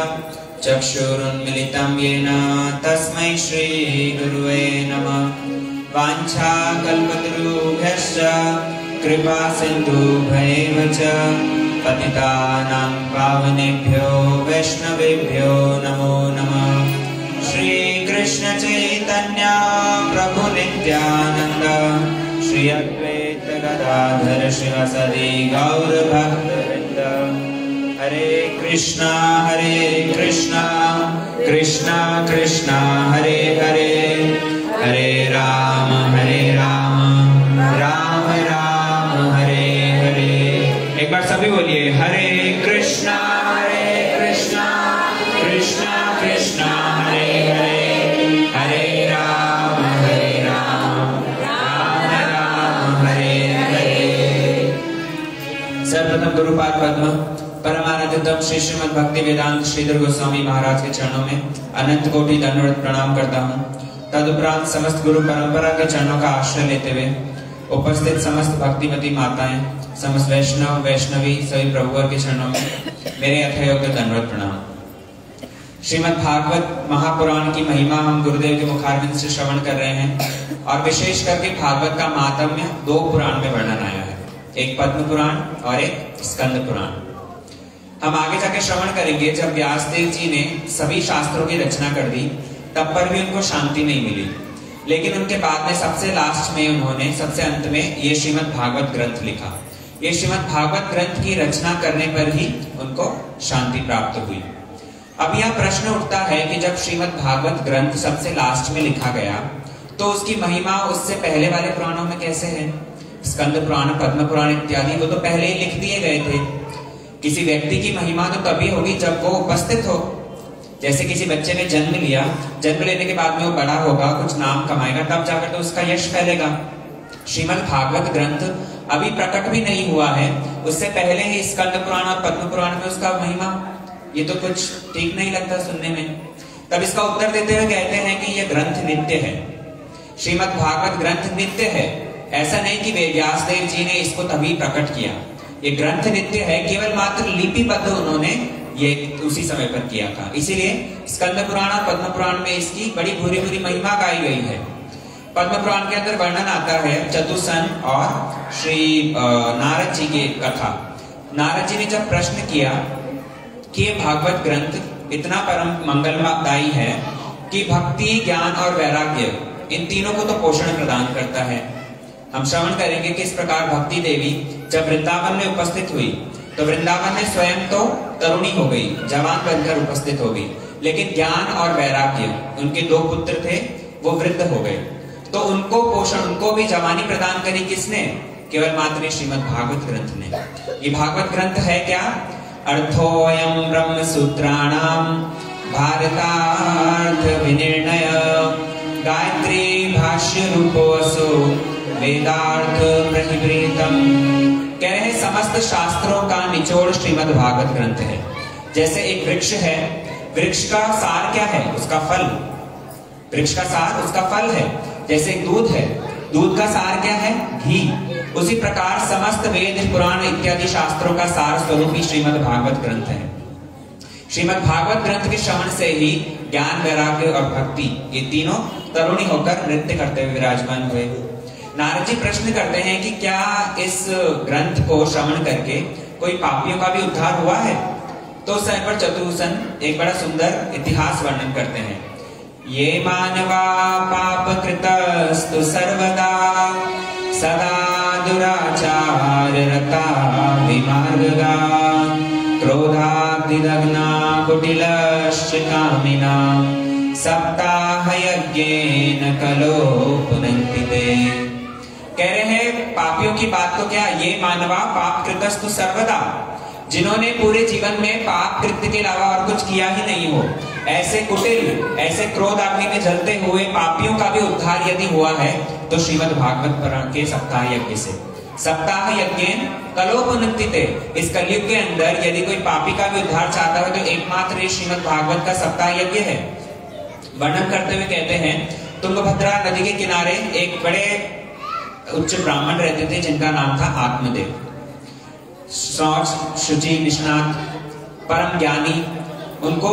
चक्षुरुन्मिलितं येन तस्मै श्रीगुरुवे नमः। वाञ्छाकल्पतरुभ्यश्च कृपा सिन्धुभ्यैव च पतितानां पावनेभ्यो वैष्णवेभ्यो नमो नमः। श्रीकृष्णचैतन्य प्रभुनित्यानन्द श्री अद्वैत गदाधर शिवसदि गौरभक्तवृन्द हरे कृष्णा हरे कृष्णा कृष्णा कृष्णा, हरे हरे। हरे राम हरे राम राम राम, हरे हरे। एक बार सभी बोलिए। गुरुपाद पद्म परमानंदतम श्री श्रीमद भक्ति वेदांत श्रीधर गोस्वामी महाराज के चरणों में अनंत कोटि दंडवत प्रणाम करता हूँ। तदुपरांत समस्त गुरु परंपरा के चरणों का आश्रय लेते हुए उपस्थित समस्त भक्तिमती माताएँ, समस्त वैष्णव, वैष्णवी, सभी प्रभुवर के चरणों में मेरे यथायोग्य दंडवत प्रणाम। श्रीमद् भागवत महापुराण की महिमा हम गुरुदेव के मुखारबिंद से श्रवण कर रहे हैं और विशेष करके भागवत का महात्म्य दो पुराण में वर्णन आया। एक पद्म पुराण और एक स्कंद पुराण। हम आगे जाके श्रवण करेंगे, जब व्यासदेव जी ने सभी शास्त्रों की रचना कर दी, तब पर भी उनको शांति नहीं मिली। लेकिन उनके बाद में सबसे लास्ट में उन्होंने, सबसे अंत में ये श्रीमद् भागवत ग्रंथ लिखा। ये श्रीमद् भागवत ग्रंथ की रचना करने पर ही उनको शांति प्राप्त हुई। अब यह प्रश्न उठता है कि जब श्रीमद भागवत ग्रंथ सबसे लास्ट में लिखा गया तो उसकी महिमा उससे पहले वाले पुराणों में कैसे है? स्कंद पुराण पद्म पुराण इत्यादि, वो तो पहले ही लिख दिए गए थे। किसी व्यक्ति की महिमा तो तभी होगी जब वो उपस्थित हो। जैसे किसी बच्चे ने जन्म लिया, जन्म लेने के बाद में वो बड़ा होगा, कुछ नाम कमाएगा, तब जाकर तो उसका यश फैलेगा। श्रीमद् भागवत ग्रंथ अभी प्रकट भी नहीं हुआ है। उससे पहले ही स्कंद पुराण और पद्म पुराण में उसका महिमा, ये तो कुछ ठीक नहीं लगता सुनने में। तब इसका उत्तर देते हुए कहते हैं कि यह ग्रंथ नित्य है। श्रीमद् भागवत ग्रंथ नित्य है। ऐसा नहीं कि वे व्यासदेव जी ने इसको तभी प्रकट किया। ये ग्रंथ नित्य है, केवल मात्र लिपिबद्ध उन्होंने ये उसी समय पर किया था। इसीलिए स्कंद पुराण और पद्म पुराण में इसकी बड़ी बुरी बुरी महिमा गाई गई है। पद्म पुराण के अंदर वर्णन आता है चतुसन और श्री नारद जी की कथा। नारद जी ने जब प्रश्न किया कि भागवत ग्रंथ इतना परम मंगलदायी है कि भक्ति, ज्ञान और वैराग्य इन तीनों को तो पोषण प्रदान करता है। हम श्रवण करेंगे कि इस प्रकार भक्ति देवी जब वृंदावन में उपस्थित हुई तो वृंदावन में स्वयं तो तरुणी हो गई, जवान बनकर उपस्थित हो गई, लेकिन ज्ञान और वैराग्य, उनके दो पुत्र थे, वो वृद्ध हो गए। तो उनको पोषण, उनको भी जवानी प्रदान करी किसने? केवल मात्र श्रीमद भागवत ग्रंथ ने। ये भागवत ग्रंथ है क्या? अर्थोऽयं ब्रह्म सूत्राणाम भारतार्थ विनिर्णय गायत्री भाष्य रूपोऽसो वेदार्थ प्रतिवृतम कह समस्त शास्त्रों का निचोड़ श्रीमद् भागवत ग्रंथ है। जैसे एक वृक्ष है, वृक्ष का सार क्या है? उसका फल। वृक्ष का सार, उसका फल है। जैसे एक दूध है, दूध का सार क्या है? घी। उसी प्रकार समस्त वेद, पुराण इत्यादि शास्त्रों का सार स्वरूप ही श्रीमद् भागवत ग्रंथ है। श्रीमद् भागवत ग्रंथ के श्रवण से ही ज्ञान, वैराग्य और भक्ति ये तीनों तरुणी होकर नृत्य करते हुए विराजमान हुए। नारद जी प्रश्न करते हैं कि क्या इस ग्रंथ को श्रवण करके कोई पापियों का भी उद्धार हुआ है? तो उस समय पर चतुर्सन एक बड़ा सुंदर इतिहास वर्णन करते हैं। ये मानवा पाप कृतस्तु सर्वदा, सदा दुराचार रता विमार्गा क्रोधादिदग्ना कुटिलश्च कामिना सप्ताह यज्ञेन कलो पुनन्ति कह रहे हैं, पापियों की बात तो क्या ये मानवा पाप कृतस्तु सर्वदा? जिन्होंने पूरे जीवन में पाप कृत्य के अलावा और कुछ किया ही नहीं हो। ऐसे कुटिल, ऐसे क्रोध अग्नि में जलते हुए पापियों का भी उद्धार यदि हुआ है तो श्रीमद् भागवत पुराण के सप्ताह यज्ञ से। सप्ताह यज्ञ कलोपनंतिते इस कलयुग के अंदर यदि कोई पापी का भी उद्धार चाहता है तो एकमात्र श्रीमद भागवत का सप्ताह यज्ञ है। वर्णन करते हुए कहते हैं, तुंगभद्रा नदी के किनारे एक बड़े उच्च ब्राह्मण रहते थे, जिनका नाम था आत्मदेव। शौच, निष्णात, परम ज्ञानी, उनको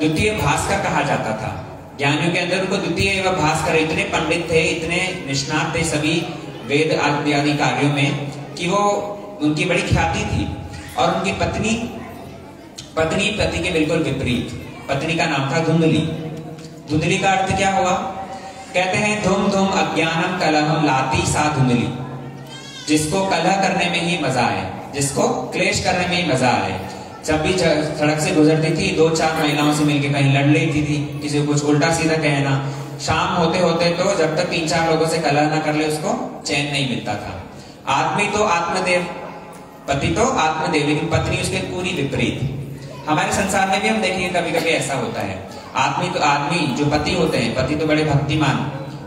द्वितीय भास्कर कहा जाता था। ज्ञानियों के अंदर उनको द्वितीय भास्कर, इतने पंडित थे, इतने निष्णात थे सभी वेद आदि कार्यों में, कि वो उनकी बड़ी ख्याति थी और उनकी पत्नी पत्नी पति के बिल्कुल विपरीत। पत्नी का नाम था धुंधली। धुंधली का अर्थ क्या हुआ? कहते हैं, धूम धूम अज्ञानम कलहम लाती सा धुंधली जिसको कलह करने में ही मज़ा आए जिसको क्लेश करने में ही मज़ा आए जब भी सड़क से गुजरती थी, दो चार महिलाओं से मिलकर कहीं लड़ लेती थी, किसी को कुछ उल्टा सीधा कहना। शाम होते होते तो जब तक तीन चार लोगों से कलह ना कर ले, उसको चैन नहीं मिलता था। आदमी तो आत्मदेव, पति तो आत्मदेव, लेकिन पत्नी उसके पूरी विपरीत। हमारे संसार में भी हम देखेंगे कभी कभी ऐसा होता है। आदमी तो आदमी, जो पति होते हैं, पति तो बड़े भक्तिमान।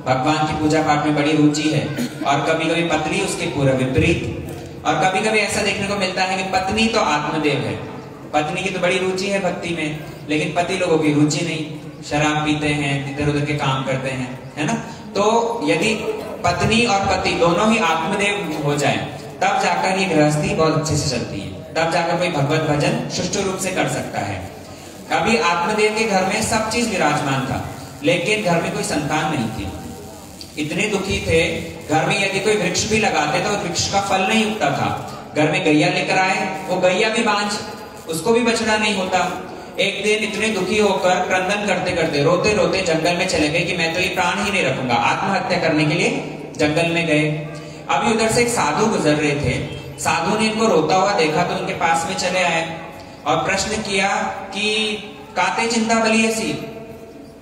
भगवान की पूजा पाठ में बड़ी रुचि है, और कभी कभी पत्नी उसके पूरा विपरीत। और कभी कभी ऐसा देखने को मिलता है कि पत्नी तो आत्मदेव है। पत्नी की तो बड़ी रुचि है भक्ति में, लेकिन पति लोगों की रुचि नहीं। शराब पीते हैं इधर उधर के काम करते हैं, है ना? तो यदि पत्नी और पति दोनों ही आत्मदेव हो जाए, तब जाकर ये गृहस्थी बहुत अच्छे से चलती है। तब जाकर कोई भगवत भजन सुष्टु रूप से कर सकता है। अभी आत्मदेव के घर में सब चीज़ विराजमान था, लेकिन घर में कोई संतान नहीं थी। इतने दुखी थे, घर में यदि कोई वृक्ष भी लगाते तो वृक्ष का फल नहीं उगता था। घर में गैया लेकर आए, वो गैया भी बांझ, उसको भी बचना नहीं होता। एक दिन इतने दुखी होकर क्रंदन करते करते, रोते रोते जंगल में चले गए कि मैं तो ये प्राण ही नहीं रखूँगा, आत्महत्या करने के लिए जंगल में गए। अभी उधर से एक साधु गुजर रहे थे। साधु ने इनको रोता हुआ देखा तो उनके पास में चले आए। और प्रश्न किया कि काते चिंता बली ऐसी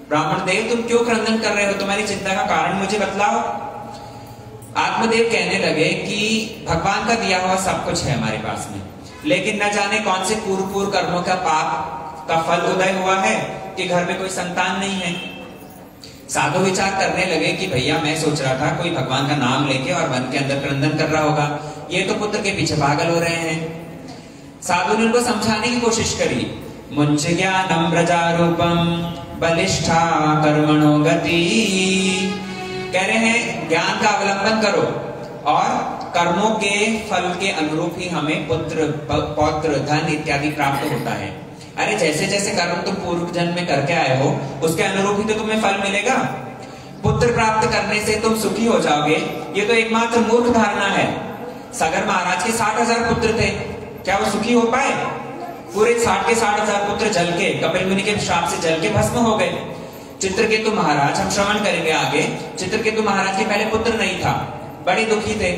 ब्राह्मण, देव, तुम क्यों क्रंदन कर रहे हो? तुम्हारी चिंता का कारण मुझे बतलाओ। आत्मदेव कहने लगे कि भगवान का दिया हुआ सब कुछ है हमारे पास में। लेकिन न जाने कौन से पूर्व पूर्व कर्मों का पाप का फल उदय हुआ है कि घर में कोई संतान नहीं है। साधु विचार करने लगे कि भैया, मैं सोच रहा था कोई भगवान का नाम लेके और वन के अंदर क्रंदन कर रहा होगा। ये तो पुत्र के पीछे पागल हो रहे हैं। साधु ने उनको समझाने की कोशिश करी। मुंच ज्ञानम प्रजारूपम बलिष्ठा कर्मणो गति। कह रहे हैं, ज्ञान का अवलंबन करो। और कर्मों के फल के अनुरूप ही हमें पुत्र, पौत्र, धन इत्यादि प्राप्त होता है। अरे जैसे जैसे कर्म तुम पूर्व जन्म में करके आए हो, उसके अनुरूप ही तो तुम्हें फल मिलेगा। पुत्र प्राप्त करने से तुम सुखी हो जाओगे। ये तो एकमात्र मूर्ख धारणा है। सागर महाराज के साठ हज़ार पुत्र थे। क्या वो सुखी हो पाए? पूरे साठ के साठ हज़ार पुत्र जल के, कपिल मुनि के श्राप से जल के भस्म हो गए। चित्रकेतु महाराज, हम श्रवण करेंगे आगे। चित्रकेतु महाराज के पहले पुत्र नहीं था। बड़े दुखी थे।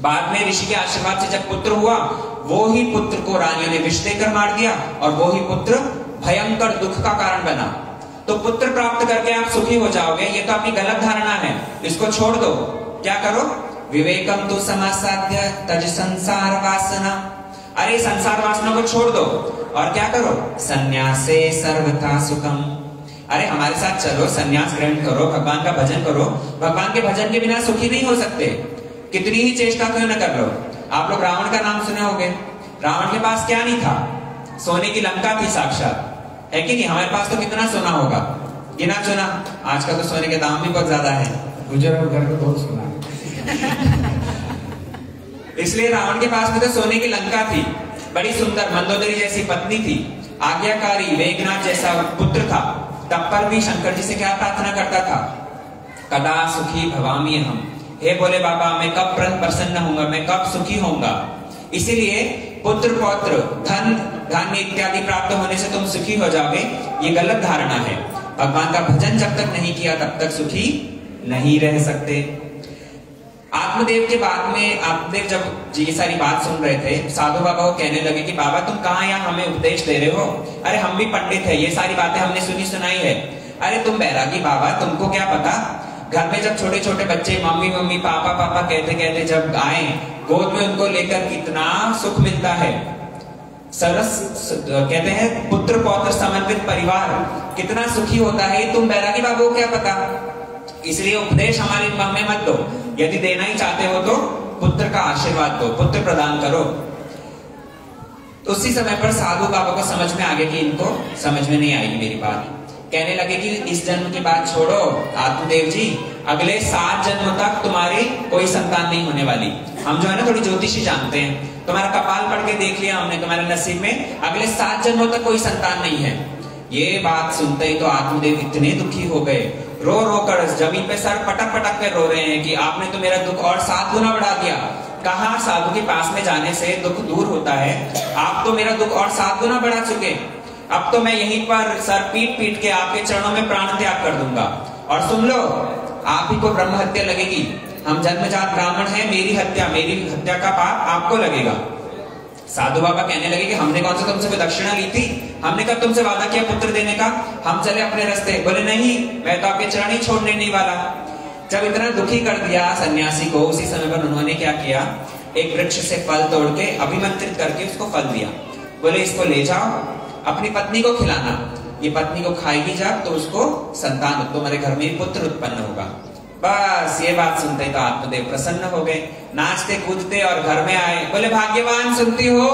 बाद में ऋषि के आशीर्वाद से जब पुत्र हुआ, वो ही पुत्र को रानियों ने विष देकर मार दिया और वो ही पुत्र भयंकर दुख का कारण बना। तो पुत्र प्राप्त करके आप सुखी हो जाओगे, ये तो आपकी गलत धारणा है। इसको छोड़ दो। क्या करो? विवेकम तो समासाध्य तज संसार वासना। अरे संसार वासना को छोड़ दो। और क्या करो? संन्यासे सर्वथा सुखम। अरे हमारे साथ चलो संन्यास ग्रहण करो भगवान का भजन करो। भगवान के भजन के बिना सुखी नहीं हो सकते। कितनी ही चेष्टा क्यों न कर लो? आप लोग रावण का नाम सुने होंगे। रावण के पास क्या नहीं था? सोने की लंका थी साक्षात। है कि नहीं? हमारे पास तो कितना सोना होगा? गिना चुना। आज का तो सोने के दाम भी बहुत ज़्यादा है। गुजर घर पे बहुत सुना है। इसलिए रावण के पास में तो सोने की लंका थी, बड़ी सुंदर मंदोदरी जैसी पत्नी थी, आज्ञाकारी वेगनाथ जैसा पुत्र था, तब पर भी शंकर जी से क्या प्रार्थना करता था? कदा सुखी भवामी हम हे बोले बाबा, मैं कब प्र- प्रसन्न होऊँगा, मैं कब सुखी होऊँगा? इसीलिए पुत्र, पौत्र, धन, धान्य इत्यादि प्राप्त होने से तुम सुखी हो जाओगे, ये गलत धारणा है। भगवान का भजन जब तक नहीं किया, तब तक सुखी नहीं रह सकते। आत्मदेव के बाद में आत्मदेव जब ये सारी बात सुन रहे थे, साधु बाबा को कहने लगे कि बाबा, तुम कहाँ यहाँ हमें उपदेश दे रहे हो? अरे, हम भी पंडित है, ये सारी बातें हमने सुनी सुनाई है। अरे, तुम बैरागी बाबा, तुमको क्या पता? घर में जब छोटे छोटे बच्चे मम्मी मम्मी, पापा पापा कहते कहते जब आए, गोद में उनको लेकर कितना सुख मिलता है। सरस, कहते हैं, पुत्र पौत्र समर्पित परिवार, कितना सुखी होता है तुम बैरागी बाबू क्या पता? इसलिए उपदेश हमारे मन में मत दो। यदि देना ही चाहते हो तो पुत्र का आशीर्वाद दो, पुत्र प्रदान करो। तो उसी समय पर साधु बाबा को समझ में आ गया कि इनको समझ में नहीं आएगी मेरी बात। कहने लगे कि इस जन्म की बात छोड़ो, आत्मदेव जी, अगले सात जन्मों तक तुम्हारी कोई संतान नहीं होने वाली। हम जो है ना थोड़ी ज्योतिषी जानते हैं। तुम्हारा कपाल पढ़ के देख लिया हमने, तुम्हारे नसीब में अगले सात जन्मों तक कोई संतान नहीं है। ये बात सुनते ही तो आत्मदेव इतने दुखी हो गए। रो रो कर ज़मीन पे सर पटक पटक कर रो रहे हैं कि आपने तो मेरा दुख और सात गुना बढ़ा दिया। कहा साधु के पास में जाने से दुख दूर होता है? आप तो मेरा दुख और सात गुना बढ़ा चुके। अब तो मैं यहीं पर सर पीट पीट के आपके चरणों में प्राण त्याग कर दूँगा। और सुन लो, आप ही को ब्रह्म हत्या लगेगी। हम जन्मजात ब्राह्मण हैं, मेरी हत्या मेरी हत्या का पाप आपको लगेगा। साधु बाबा कहने लगे कि हमने कौन सा तुमसे दक्षिणा ली थी? हमने कब तुमसे वादा किया पुत्र देने का? हम चले अपने रास्ते। बोले, नहीं, मैं तो आपके चरण ही छोड़ने नहीं वाला। जब इतना दुखी कर दिया सन्यासी को, उसी समय पर उन्होंने क्या किया? एक वृक्ष से फल तोड़ के अभिमंत्रित करके उसको फल दिया। बोले, इसको ले जाओ, अपनी पत्नी को खिलाना। ये पत्नी को खाएगी जब तो उसको संतान तुम्हारे घर में पुत्र उत्पन्न होगा। बस ये बात सुनते तो आत्मदेव प्रसन्न हो गए। नाचते, कूदते और घर में आए। बोले, भाग्यवान, सुनती हो?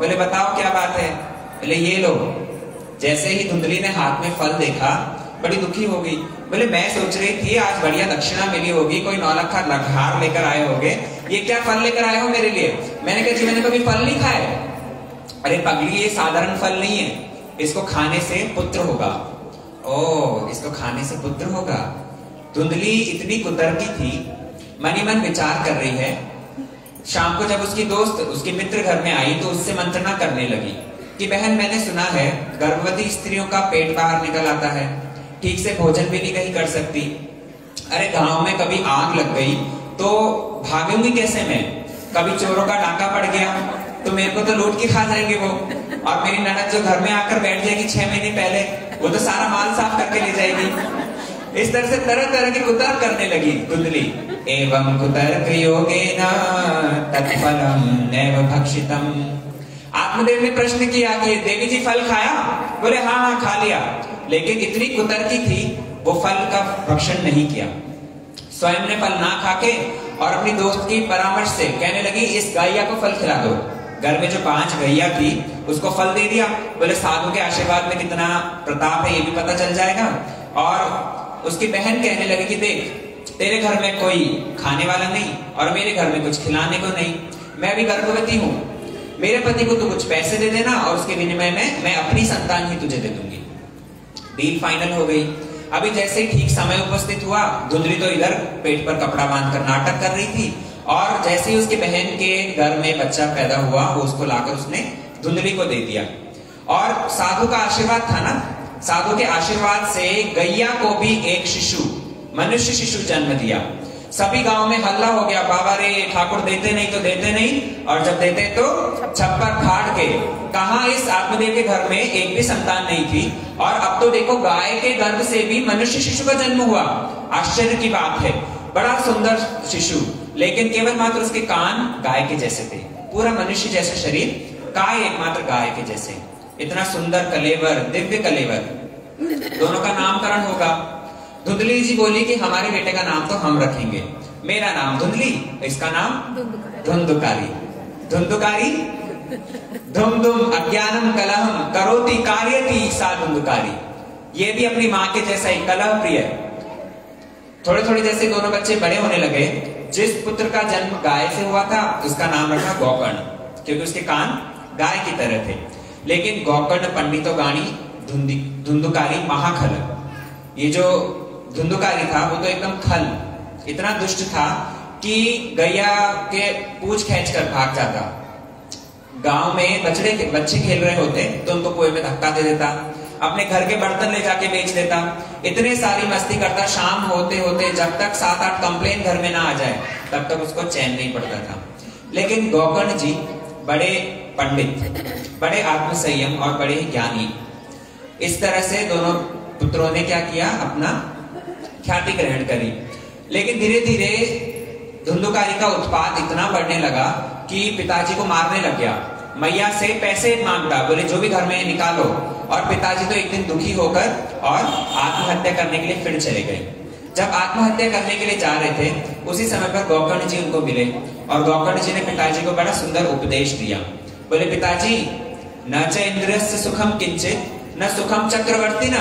बोले, बताओ क्या बात है? बोले, ये लो। जैसे ही धुंधली ने हाथ में फल देखा, बड़ी दुखी हो गई। बोले, मैं सोच रही थी, आज बढ़िया दक्षिणा मिली होगी। कोई नौलखा लघार लेकर आए होगे। ये क्या फल लेकर आए हो मेरे लिए? मैंने कहा, जी, मैंने कभी फल नहीं खाए। अरे, पगली, ये साधारण फल नहीं है। इसको खाने से पुत्र होगा। ओ इसको खाने से पुत्र होगा? धुंधली इतनी कुतर्की थी, मनी मन विचार कर रही है। शाम को जब उसकी दोस्त, उसके मित्र घर में आई तो उससे मंत्रणा करने लगी कि, बहन, मैंने सुना है, गर्भवती स्त्रियों का पेट बाहर निकल आता है। ठीक से भोजन भी नहीं कहीं कर सकती। अरे, गाँव में कभी आग लग गई तो भागूँगी कैसे मैं? कभी चोरों का डाका पड़ गया तो मेरे को तो लूट के खा जाएँगे वो। और मेरी ननद जो घर में आकर बैठ जाएगी छह महीने पहले, वो तो सारा माल साफ़ करके ले जाएगी। इस तरह से तरह तरह की कुतर्क करने लगी धुंधली एवं कुतर्क योगेन तत्फलम नैव भक्षितम। आत्मदेव ने प्रश्न किया कि देवी जी फल खाया? बोले हाँ हाँ खा लिया। लेकिन इतनी कुतर्की थी, वो फल का भक्षण नहीं किया। स्वयं ने फल ना खाके और अपनी दोस्त की परामर्श से कहने लगी, इस गैया को फल खिला दो। घर में जो पाँच गैया थी, उसको फल दे दिया। बोले, साधु के आशीर्वाद में कितना प्रताप है, ये भी पता चल जाएगा। और उसकी बहन कहने लगी कि देख, तेरे घर में कोई खाने वाला नहीं और मेरे घर में कुछ खिलाने को नहीं। मैं भी गर्भवती हूँ। मेरे पति को तू कुछ पैसे दे देना और उसके विनिमय में मैं अपनी संतान ही तुझे दे दूँगी। डील फाइनल हो गई। अभी जैसे ही ठीक समय उपस्थित हुआ धुंधली तो इधर पेट पर कपड़ा बांधकर नाटक कर रही थी और जैसे ही उसकी बहन के घर में बच्चा पैदा हुआ, वो उसको लाकर उसने धुंधली को दे दिया। और साधु का आशीर्वाद था ना? साधु के आशीर्वाद से गैया को भी एक शिशु, मनुष्य शिशु जन्म दिया। सभी गाँव में हल्ला हो गया। बाबा रे, ठाकुर देते नहीं तो देते नहीं, और जब देते तो छप्पर फाड़ के। कहा इस आत्मदेव के घर में एक भी संतान नहीं थी? और अब तो देखो, गाय के गर्भ से भी मनुष्य शिशु का जन्म हुआ। आश्चर्य की बात है। बड़ा सुंदर शिशु, लेकिन केवल मात्र उसके कान गाय के जैसे थे। पूरा मनुष्य जैसा शरीर काय एकमात्र गाय के जैसे। इतना सुंदर कलेवर दिव्य कलेवर। दोनों का नामकरण होगा। धुंधली जी बोली कि हमारे बेटे का नाम तो हम रखेंगे। मेरा नाम धुंधली इसका नाम धुंधुकारी। धुंधुकारी। धुम धुम अज्ञानम कलहम करोति कार्यति सा धुंधुकारी। ये भी अपनी माँ के जैसा ही कलह प्रिय है। थोड़े थोड़े जैसे दोनों बच्चे बड़े होने लगे। जिस पुत्र का जन्म गाय से हुआ था उसका नाम रखा गौकर्ण क्योंकि उसके कान गाय की तरह थे। लेकिन गौकर्ण पंडितो गाणी धुंधुकारी महाखल। ये जो धुंधुकारी था, वो तो एकदम खल। इतना दुष्ट था कि गैया के पूछ खींच कर भाग जाता। गाँव में बछड़े के बच्चे खेल रहे होते तो उनको कुएँ में धक्का दे देता, अपने घर के बर्तन ले जाके बेच देता। इतने सारी मस्ती करता, शाम होते होते जब तक सात आठ कंप्लेन घर में ना आ जाए, तब तक उसको चैन नहीं पड़ता था। लेकिन गौकर्ण जी बड़े पंडित, बड़े आत्मसंयम और बड़े ज्ञानी। इस तरह से दोनों पुत्रों ने क्या किया? अपना ख्याति ग्रहण करी। लेकिन धीरे धीरे धुंधुकारी का उत्पाद इतना बढ़ने लगा कि पिताजी को मारने लग गया। मैया से पैसे माँगता, बोले, जो भी घर में निकालो। और पिताजी तो एक दिन दुखी होकर और आत्महत्या करने के लिए फिर चले गए। जब आत्महत्या करने के लिए जा रहे थे, उसी समय पर गौकर्ण जी उनको मिले और गौकर्ण जी ने पिताजी को बड़ा सुंदर उपदेश दिया। बोले, पिताजी, न च इंद्र सुखम किंचित न सुखम चक्रवर्ती न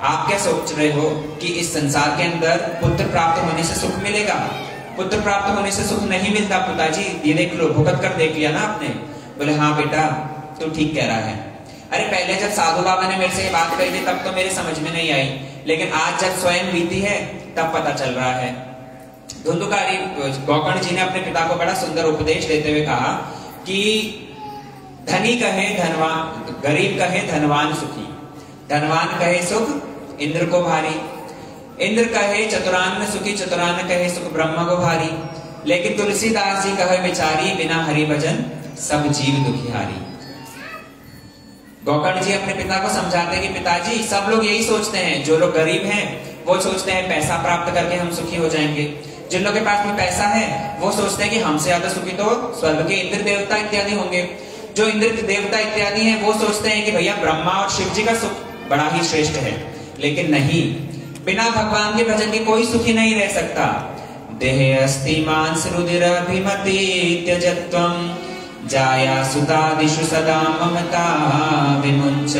आप क्या सोच रहे हो कि इस संसार के अंदर पुत्र प्राप्त होने से सुख मिलेगा? पुत्र प्राप्त होने से सुख नहीं मिलता, पिताजी। ये देख लो, भुगत कर देख लिया ना आपने। बोले हाँ बेटा, तू ठीक कह रहा है। अरे, पहले जब साधु बाबा ने मेरे से ये बात कही थी, तब तो मेरे समझ में नहीं आई। लेकिन आज जब स्वयं बीती है, तब पता चल रहा है। धुंधुकारी गौकर्ण जी ने अपने पिता को बड़ा सुंदर उपदेश देते हुए कहा कि धनी कहे धनवान, गरीब कहे धनवान सुखी। धनवान कहे सुख, इंद्र को भारी। इंद्र कहे चतुरान्न सुखी, चतुरान्न कहे सुख ब्रह्म को भारी। लेकिन तुलसीदास जी कहे, बिचारी, बिना हरि भजन, सब जीव दुखिहारी। गोकर्ण जी अपने पिता को समझाते हैं कि पिताजी, सब लोग यही सोचते हैं, जो लोग गरीब हैं, वो सोचते हैं, पैसा प्राप्त करके हम सुखी हो जाएँगे। जिन लोगों के पास में पैसा है, वो सोचते हैं कि हमसे ज़्यादा सुखी तो स्वर्ग के इंद्र देवता इत्यादि होंगे। जो इंद्र के देवता इत्यादि हैं, वो सोचते हैं कि भैया ब्रह्मा और शिव जी का सुख बड़ा ही श्रेष्ठ है। लेकिन नहीं। बिना भगवान के भजन के कोई सुखी नहीं रह सकता। देह अस्थि मांस रुधिर अभिमति त्यजत्वम जाया सुतादिषु सदा ममता विमुञ्च।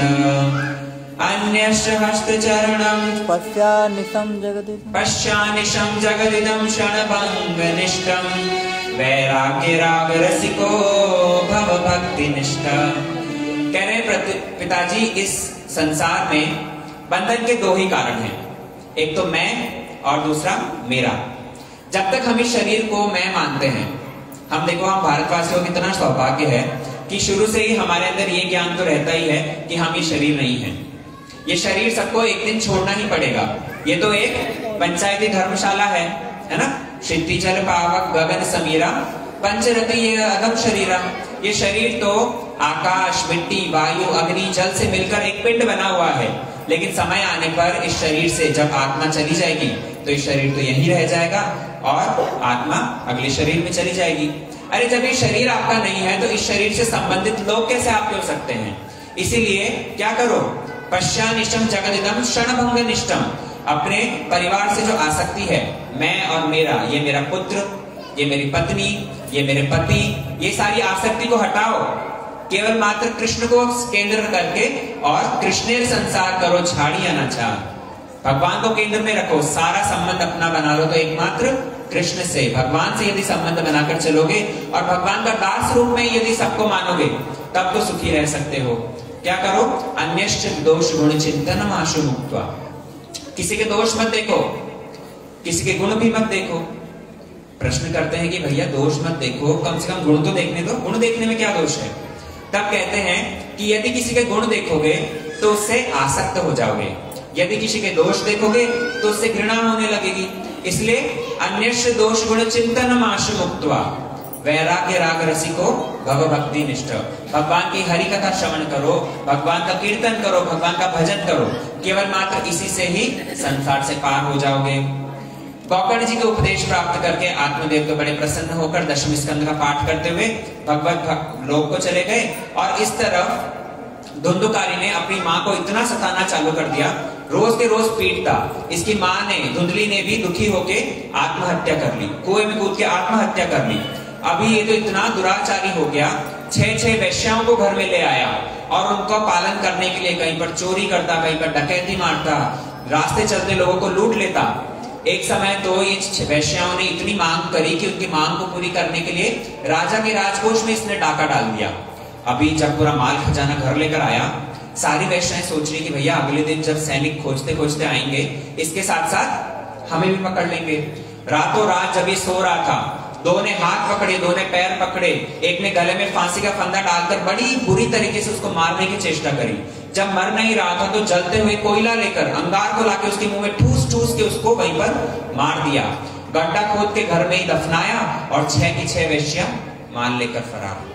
अन्यश्च हस्तचरणं पश्चानिशं जगति पश्यानिशं जगदिदं क्षणभङ्गनिष्ठं। वैराग्यरागरसिको भव भक्तिनिष्ठ कह रहे पिताजी इस संसार में बंधन के दो ही कारण हैं। एक तो मैं और दूसरा मेरा। जब तक हम इस शरीर को मैं मानते हैं हम देखो हम भारतवासियों का इतना सौभाग्य है कि शुरू से ही हमारे अंदर ये ज्ञान तो रहता ही है कि हम ये शरीर नहीं है। ये शरीर सबको एक दिन छोड़ना ही पड़ेगा। ये तो एक पंचायती धर्मशाला है है ना? क्षिति जल पावक, गगन, समीरा, पंचरति, ये अदम शरीरा। ये शरीर तो आकाश, मिट्टी, वायु, अग्नि, जल से मिलकर एक पिंड बना हुआ है। लेकिन समय आने पर इस शरीर से जब आत्मा चली जाएगी तो इस शरीर तो यही रह जाएगा और आत्मा अगले शरीर में चली जाएगी। अरे, जब ये शरीर आपका नहीं है तो इस शरीर से संबंधित लोग कैसे आपके हो सकते हैं? इसीलिए क्या करो? पश्चानिष्टम जगदिदम क्षणभंग निष्ठम अपने परिवार से जो आसक्ति है, मैं और मेरा, ये मेरा पुत्र, ये मेरी पत्नी, ये मेरे पति, ये सारी आसक्ति को हटाओ। केवल मात्र कृष्ण को केंद्र करके और कृष्णेर संसार करो छाड़िया ना छा भगवान को केंद्र में रखो, सारा संबंध अपना बना लो तो एकमात्र कृष्ण से। भगवान से यदि संबंध बनाकर चलोगे और भगवान का दास रूप में यदि सबको मानोगे, तब तो सुखी रह सकते हो। क्या करो? अन्यश्च दोष गुण चिंतन आशु मुक्त्वा। किसी के दोष मत देखो। किसी के गुण भी मत देखो। प्रश्न करते हैं कि भैया, दोष मत देखो। कम से कम गुण तो देखने दो। गुण देखने में क्या दोष है? तब कहते हैं कि यदि किसी के गुण देखोगे तो उससे आसक्त हो जाओगे। यदि किसी के दोष देखोगे तो उससे घृणा होने लगेगी। इसलिए अन्य दोष गुण चिंतन माश मुक्तवा। वैराग्य राग रसिको भव भक्ति निष्ठ भगवान की हरि कथा श्रवण करो, भगवान का कीर्तन करो, भगवान का भजन करो, केवल मात्र इसी से ही संसार से पार हो जाओगे। गौकर्ण जी के उपदेश प्राप्त करके आत्मदेव तो बड़े प्रसन्न होकर दशम स्कंद का पाठ करते हुए भगवत लोक को चले गए और इस तरफ़ धुंधुकारी ने अपनी माँ को इतना सताना चालू कर दिया, रोज के रोज पीटता। इसकी माँ ने, धुंधली ने भी दुखी होके आत्महत्या कर ली, कुएँ में कूद के आत्महत्या कर ली। अभी ये तो इतना दुराचारी हो गया छह छह वैश्याओं को घर में ले आया और उनका पालन करने के लिए कहीं पर चोरी करता, कहीं पर डकैती मारता, रास्ते चलते लोगों को लूट लेता। एक समय तो ये वैश्याओं ने इतनी मांग करी कि उनकी मांग को पूरी करने के लिए राजा के राजकोष में इसने डाका डाल दिया। अभी जब पूरा माल खजाना घर लेकर आया, सारी वैश्याएँ सोच रही कि भैया अगले दिन जब सैनिक खोजते खोजते आएँगे, इसके साथ साथ हमें भी पकड़ लेंगे। रातों रात जब ये सो रहा था दो ने हाथ पकड़े दो ने पैर पकड़े। एक ने गले में फांसी का फंदा डालकर बड़ी बुरी तरीके से उसको मारने की चेष्टा करी। जब मर नहीं रहा था तो जलते हुए कोयला लेकर अंगार को लाके उसके मुँह में ठूस ठूस के उसको वहीं पर मार दिया। गड्ढा खोद के घर में ही दफनाया और छह की छह वैश्या माल लेकर फरार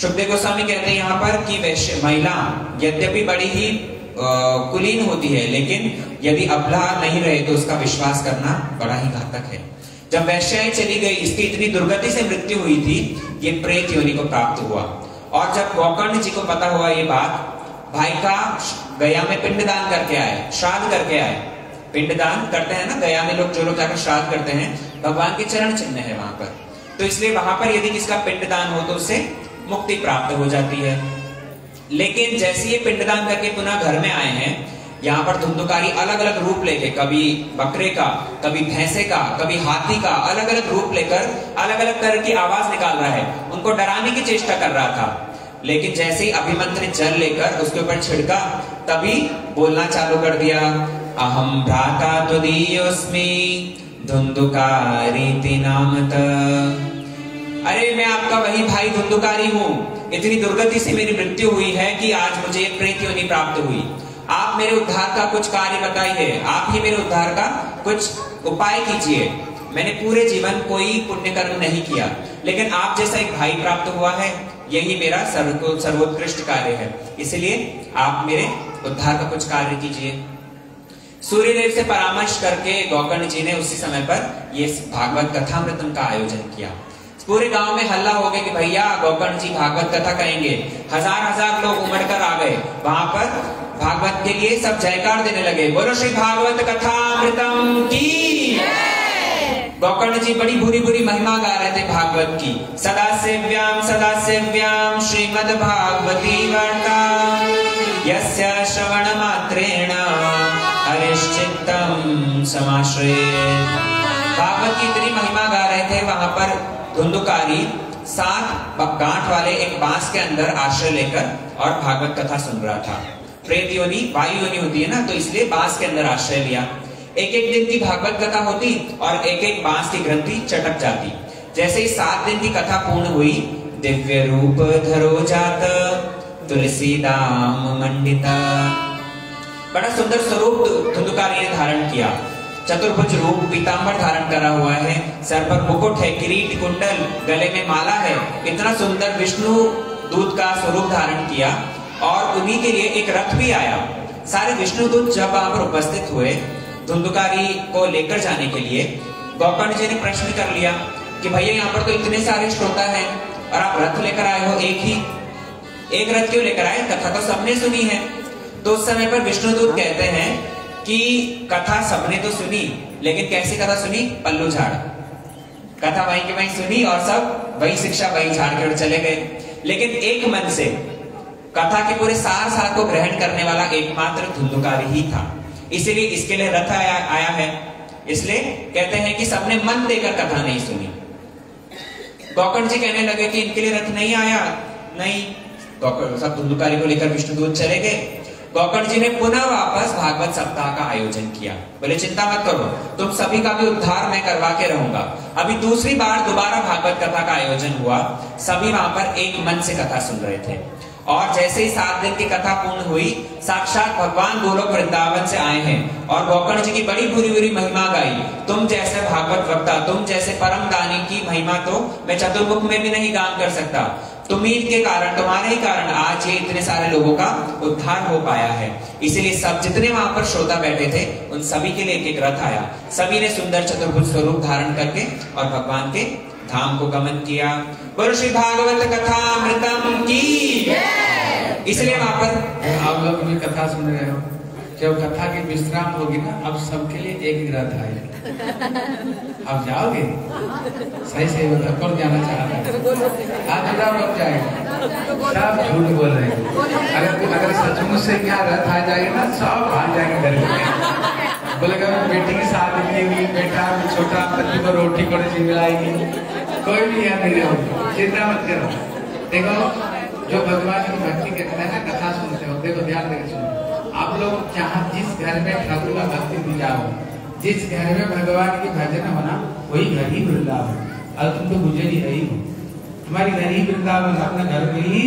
सुखदेव गोस्वामी कहते हैं यहाँ पर कि वैश्य महिला, यद्यपि बड़ी ही कुलीन होती है, लेकिन यदि अबला नहीं रहे तो उसका विश्वास करना बड़ा ही घातक है। जब वैश्याएँ चली गई, इसकी इतनी दुर्गति से मृत्यु हुई थी ये प्रेत योनि को प्राप्त हुआ। और जब गोकर्ण जी को पता हुआ ये बात, भाई का गया में पिंडदान करके आए, श्राद्ध करके आए। पिंडदान करते हैं ना, गया में लोग, जो लोग जाकर श्राद्ध करते हैं, भगवान के चरण चिन्ह है वहाँ पर। तो इसलिए वहाँ पर यदि किसका पिंडदान हो तो उससे मुक्ति प्राप्त हो जाती है। लेकिन जैसे ये पिंडदान करके पुनः घर में आए हैं यहाँ पर धुंधुकारी अलग अलग रूप लेके कभी बकरे का, कभी भैंसे का, कभी हाथी का अलग अलग रूप लेकर अलग अलग तरह की आवाज़ निकाल रहा है। उनको डराने की चेष्टा कर रहा था। लेकिन जैसे ही अभिमंत्रित जल लेकर उसके ऊपर छिड़का, तभी बोलना चालू कर दिया अहम भ्राता तुदीयोस्मि धुंधुकारी नामत अरे, मैं आपका वही भाई धुंधुकारी हूँ। इतनी दुर्गति से मेरी मृत्यु हुई है कि आज मुझे एक प्रेत प्राप्त हुई। आप मेरे उद्धार का कुछ कार्य बताइए। आप ही मेरे उद्धार का कुछ उपाय कीजिए। मैंने पूरे जीवन कोई पुण्य कर्म नहीं किया। लेकिन आप जैसा एक भाई प्राप्त हुआ है, यही मेरा सर्व सर्वोत्कृष्ट कार्य है। इसलिए आप मेरे उद्धार का कुछ कार्य कीजिए। सूर्यदेव से परामर्श करके गौकर्ण जी ने उसी समय पर ये भागवत कथामृतम का आयोजन किया। पूरे गाँव में हल्ला हो गया कि भैया, गौकर्ण जी भागवत कथा करेंगे। हज़ार हज़ार लोग उमड़ कर आ गए। वहाँ पर भागवत के लिए सब जयकार देने लगे। बोलो श्री भागवत कथामृतम की। गोकर्ण जी बड़ी बुरी बुरी महिमा गा रहे थे भागवत की। सदा सेव्याम सदा सेव्याम श्रीमद भागवती वार्ता यस्य श्रवण मात्रेण हरिश्चित्तम समाश्रय भागवत की इतनी महिमा गा रहे थे वहाँ पर धुंधुकारी सात गांठ वाले एक बाँस के अंदर आश्रय लेकर और भागवत कथा सुन रहा था। प्रेत योनि वायु योनि होती है ना तो इसलिए बाँस के अंदर आश्रय लिया। एक एक दिन की भागवत कथा होती और एक एक बाँस की ग्रंथि चटक जाती। जैसे ही सात दिन की कथा पूर्ण हुई, दिव्य रूप धरो जात तुलसी दाम मंडिता। बड़ा सुंदर स्वरूप धुंधुकारी ने धारण किया। चतुर्भुज रूप पीताम्बर धारण करा हुआ है। सर पर मुकुट है, किरीट, कुंडल, गले में माला है। इतना सुंदर विष्णु दूत का स्वरूप धारण किया। और उन्हीं के लिए एक रथ भी आया। सारे विष्णु दूत जब वहाँ पर उपस्थित हुए, धुंधुकारी को लेकर जाने के लिए, गौकर्ण जी ने प्रश्न कर लिया कि भैया, यहाँ पर तो इतने सारे श्रोता हैं और आप रथ लेकर आए हो एक ही। एक रथ क्यों लेकर आए? कथा तो सबने सुनी है। तो उस समय पर विष्णुदूत कहते हैं कि कथा सबने तो सुनी, लेकिन कैसी कथा सुनी? पल्लू झाड़। कथा वहीं की वहीं सुनी और सब वही शिक्षा वही झाड़ के चले गए। लेकिन एक मन से कथा के पूरे सार सार को ग्रहण करने वाला एकमात्र धुंधुकारी ही था। इसीलिए इसके लिए रथ आया, आया है। इसलिए कहते हैं कि सबने मन देकर कथा नहीं सुनी। गौकर्ण जी कहने लगे कि इनके लिए रथ नहीं आया। नहीं सब धुंधुकारी को लेकर विष्णुदूत चले गए। गौकर्ण जी ने पुनः वापस भागवत सप्ताह का आयोजन किया। बोले चिंता मत करो तुम सभी का भी उद्धार मैं करवा के रहूँगा। अभी दूसरी बार दोबारा भागवत कथा का आयोजन हुआ। सभी वहाँ पर एक मन से कथा सुन रहे थे। और जैसे ही सात दिन की कथा पूर्ण हुई, साक्षात भगवान गोलोक वृंदावन से आए हैं और गौकर्ण जी की बड़ी बुरी बुरी महिमा गाई। तुम जैसे भागवत वक्ता, तुम जैसे परम दानी की महिमा तो मैं चतुर्मुख में भी नहीं गान कर सकता। तुम्ही के कारण, तुम्हारे ही कारण आज ये इतने सारे लोगों का उद्धार हो पाया है। इसीलिए सब जितने वहाँ पर श्रोता बैठे थे, उन सभी के लिए एक एक रथ आया। सभी ने सुंदर चतुर्भुज स्वरूप धारण करके और भगवान के धाम को गमन किया। बोलो श्री भागवत कथा अमृतम की। इसलिए वहाँ पर आप लोग भी कथा सुन रहे हो। जब कथा की विश्राम होगी ना अब सबके लिए एक ही। रथ आएगा आप जाओगे? सही सही बता कौन जाना चाह रहा है? आज जुड़ा कब जाएगा सब झूठ बोल रहे हैं। अगर अगर सचमुच से क्या रथ आ जाएगा ना सब आ जाएँगे घर में। बोलेगा मैं बेटी के साथ निकलेगी बेटा, छोटा बच्ची को रोटी को मिलाएगी? कोई भी यहाँ नहीं रहो, चिंता मत करो। देखो, जो भगवान की भक्ति करते हैं कथा सुनते हो, देखो, ध्यान देकर सुनो। आप लोग जहाँ जिस घर में ठाकुर का भक्ति पूजा हो, जिस घर में भगवान की भजन हो ना, वही घर ही वृंदावन। और तुम तो गुजर ही रही हो। तुम्हारी घर ही वृंदावन अपने घर में ही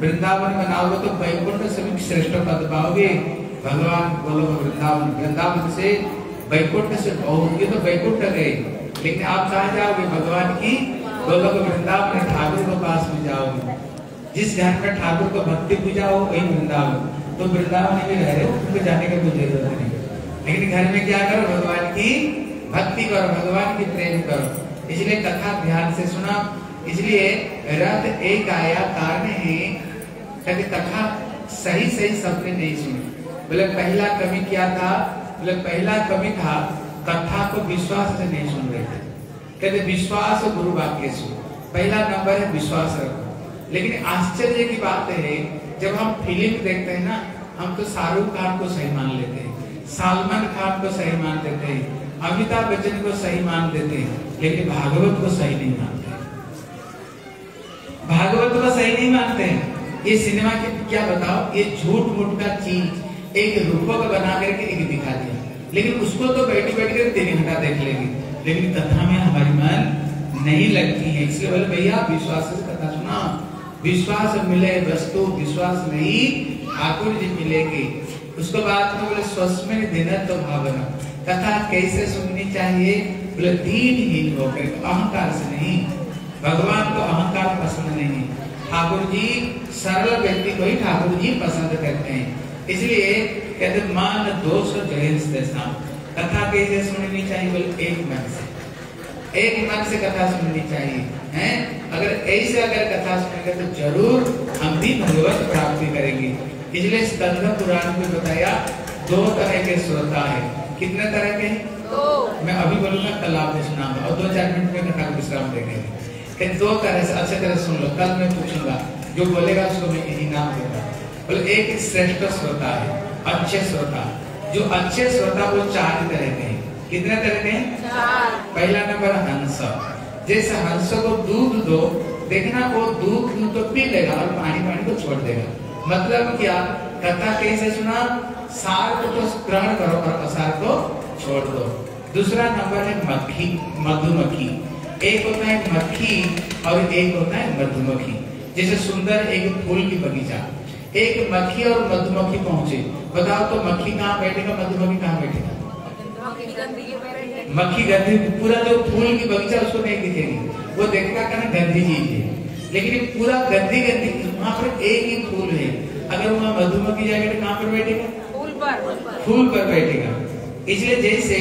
वृंदावन बनाओगे तो वैकुंठ से भी श्रेष्ठ पद पाओगे। भगवान बोलो, वृंदावन वृंदावन से वैकुंठ से पहुंचगे तो वैकुंठ गए। लेकिन आप कहा जाओगे भगवान की गोलोक वृंदावन ठाकुर के पास में जाओगे जिस घर में ठाकुर को भक्ति पूजा हो, वही वृंदावन। तो वृंदावन में रह रहे हो तुमको जाने की कोई ज़रूरत नहीं। लेकिन घर में क्या करो, भगवान की भक्ति करो, भगवान की प्रेम करो। इसलिए कथा ध्यान से सुना। इसलिए रथ एक आया कारण है। कथा सही सही सबने नहीं सुनी। बोले, पहला कवि क्या था? बोले, पहला कवि था, कथा को विश्वास से नहीं सुन रहे थे। कहते, विश्वास गुरु वाक्य सुन पहला नंबर है विश्वास रखो। लेकिन आश्चर्य की बात है, जब हम फ़िल्म देखते हैं ना, हम तो शाहरुख खान को सही मान लेते हैं, सलमान खान को सही मान देते हैं, अमिताभ बच्चन को सही मान देते हैं, लेकिन भागवत को सही नहीं मानते। भागवत को सही नहीं मानते ये सिनेमा के, क्या बताओ, ये झूठ मूठ का चीज़। एक रूपक बना करके एक दिखा दिया। लेकिन उसको तो बैठी बैठ कर तीन घंटा देख लेंगे। लेकिन कथा में हमारी मन नहीं लगती है। इसलिए बोले, भैया, विश्वास से कथा सुना विश्वास मिले वस्तु विश्वास नहीं, ठाकुर जी मिलेगी। उसके बाद में बोले स्वस्थ में दिन तो भावना। कथा कैसे सुननी चाहिए? बोले दीनहीन होकर अहंकार से नहीं। भगवान को अहंकार पसंद नहीं ठाकुर जी, सरल व्यक्ति को ही ठाकुर जी पसंद करते हैं। इसलिए कहते मान दोष जयंस कथा कैसे सुननी चाहिए बोले एक मन से। एक मन से कथा सुननी चाहिए हैं? अगर ऐसे अगर कथा सुनेंगे तो ज़रूर हम भी भगवत प्राप्ति करेंगे। इसलिए स्कंद पुराण में बताया दो तरह के श्रोता है। कितने तरह के दो। मैं अभी बोलूँगा कल आप सुना और दो चार मिनट में कथा विश्राम देंगे। कि दो तरह से अच्छे तरह सुन लो। कल मैं पूछूँगा जो बोलेगा उसको मैं यही नाम दूँगा बोले एक श्रेष्ठ श्रोता है अच्छे श्रोता। जो अच्छे श्रोता वो चार तरह के हैं। कितने तरह के हैं? पहला नंबर हंस। जैसे हंस को दूध दो देखना वो दूध दूध तो पी लेगा और पानी पानी को छोड़ देगा। मतलब क्या? कथा कैसे सुना? सार को तो ग्रहण करो और असार को छोड़ दो। दूसरा नंबर है मक्खी मधुमक्खी। एक होता है मक्खी और एक होता है मधुमक्खी। जैसे सुंदर एक फूल की बगीचा। एक मक्खी और मधुमक्खी पहुँचे। बताओ तो मक्खी कहाँ बैठेगा मधुमक्खी कहाँ बैठेगा? मक्खी गंदी पूरा जो फूल की बगीचा उसको नहीं दिखेगी। वो देखेगा कहना गंदी चीज़ है लेकिन पूरा गंदी गंदी वहाँ पर एक ही फूल है। अगर वहाँ मधुमक्खी जाएगा तो कहाँ पर बैठेगा? फूल पर। फूल पर बैठेगा। इसलिए जैसे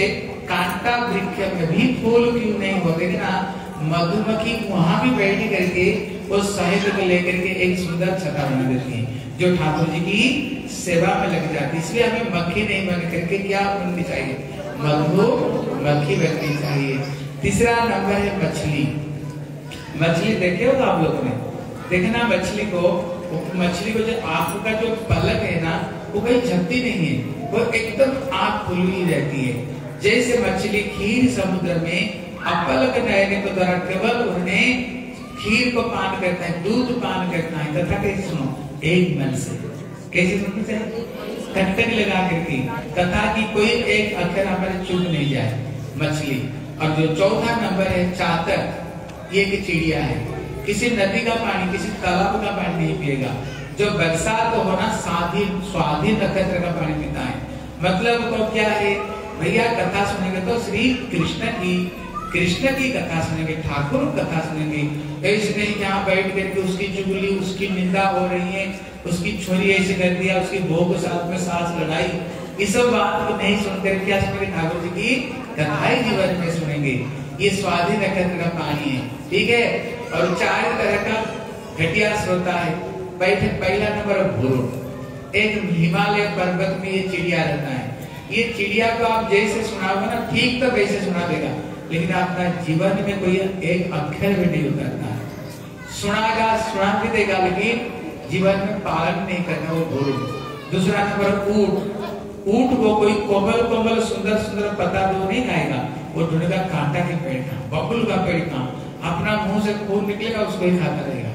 कांटा वृक्ष में भी फूल क्यों नहीं होते ना मधुमक्खी वहाँ भी बैठी करके वो शहद को लेकर के एक सुंदर छटा बना देती है। जो ठाकुर जी की सेवा में लग जाती इसलिए हमें मक्खी नहीं बन करके क्या बननी चाहिए? मधु, मक्खी बननी चाहिए। तीसरा नंबर है मछली। मछली देखे हो आप लोगों ने? देखना मछली को। मछली को जो आँख का जो पलक है ना, वो कहीं झपती नहीं है। वो एकदम आँख खुली रहती है। जैसे मछली खीर समुद्र में अपलक नयने तो द्वारा केवल उन्हें खीर को पान करता है, दूध पान करता है। तथा कैसे सुनो। एक मन से। कैसे सुननी चाहिए कटक लगा करके। कथा की कोई एक अक्षर हमारे चुप नहीं जाए, मछली। और जो चौथा नंबर है चातक ये की चिड़िया है। किसी नदी का पानी, किसी तालाब का पानी नहीं पिएगा। जो बरसात तो होना स्वाधीन स्वाधीन नक्षत्र का पानी पीता है। मतलब तो क्या है? भैया, कथा सुनेंगे तो श्री कृष्ण की कृष्ण की कथा सुनेंगे, ठाकुर कथा सुनेंगे। ऐसे नहीं यहाँ बैठ करके उसकी चुगली, उसकी निंदा हो रही है, उसकी छोरी ऐसे कर दिया, उसकी बहू के साथ में सास लड़ाई। इस सब बात को नहीं सुनकर क्या सुनेंगे ठाकुर जी की? कथाएँ जीवन में सुनेंगे। ये स्वाधीन नक्षत्र का पानी है, ठीक है? और चार तरह का घटिया श्रोता है। पहला नंबर भूरो। एक हिमालय पर्वत में ये चिड़िया रहता है। ये चिड़िया को आप जैसे सुनाओगे ना, ठीक तो वैसे सुना देगा। लेकिन आपका जीवन में कोई एक अक्षर भी नहीं उतरता। सुनागा सुना भी देगा, लेकिन जीवन में पालन नहीं करना वो भूल। दूसरा नंबर, ऊट। ऊट को कोई कोमल कोमल सुंदर सुंदर पता तो नहीं खाएगा वो ढूंढेगा, कांटा के पेड़ का, बबुल का पेड़ का। अपना मुँह से खून निकलेगा, उसको ही खाता रहेगा।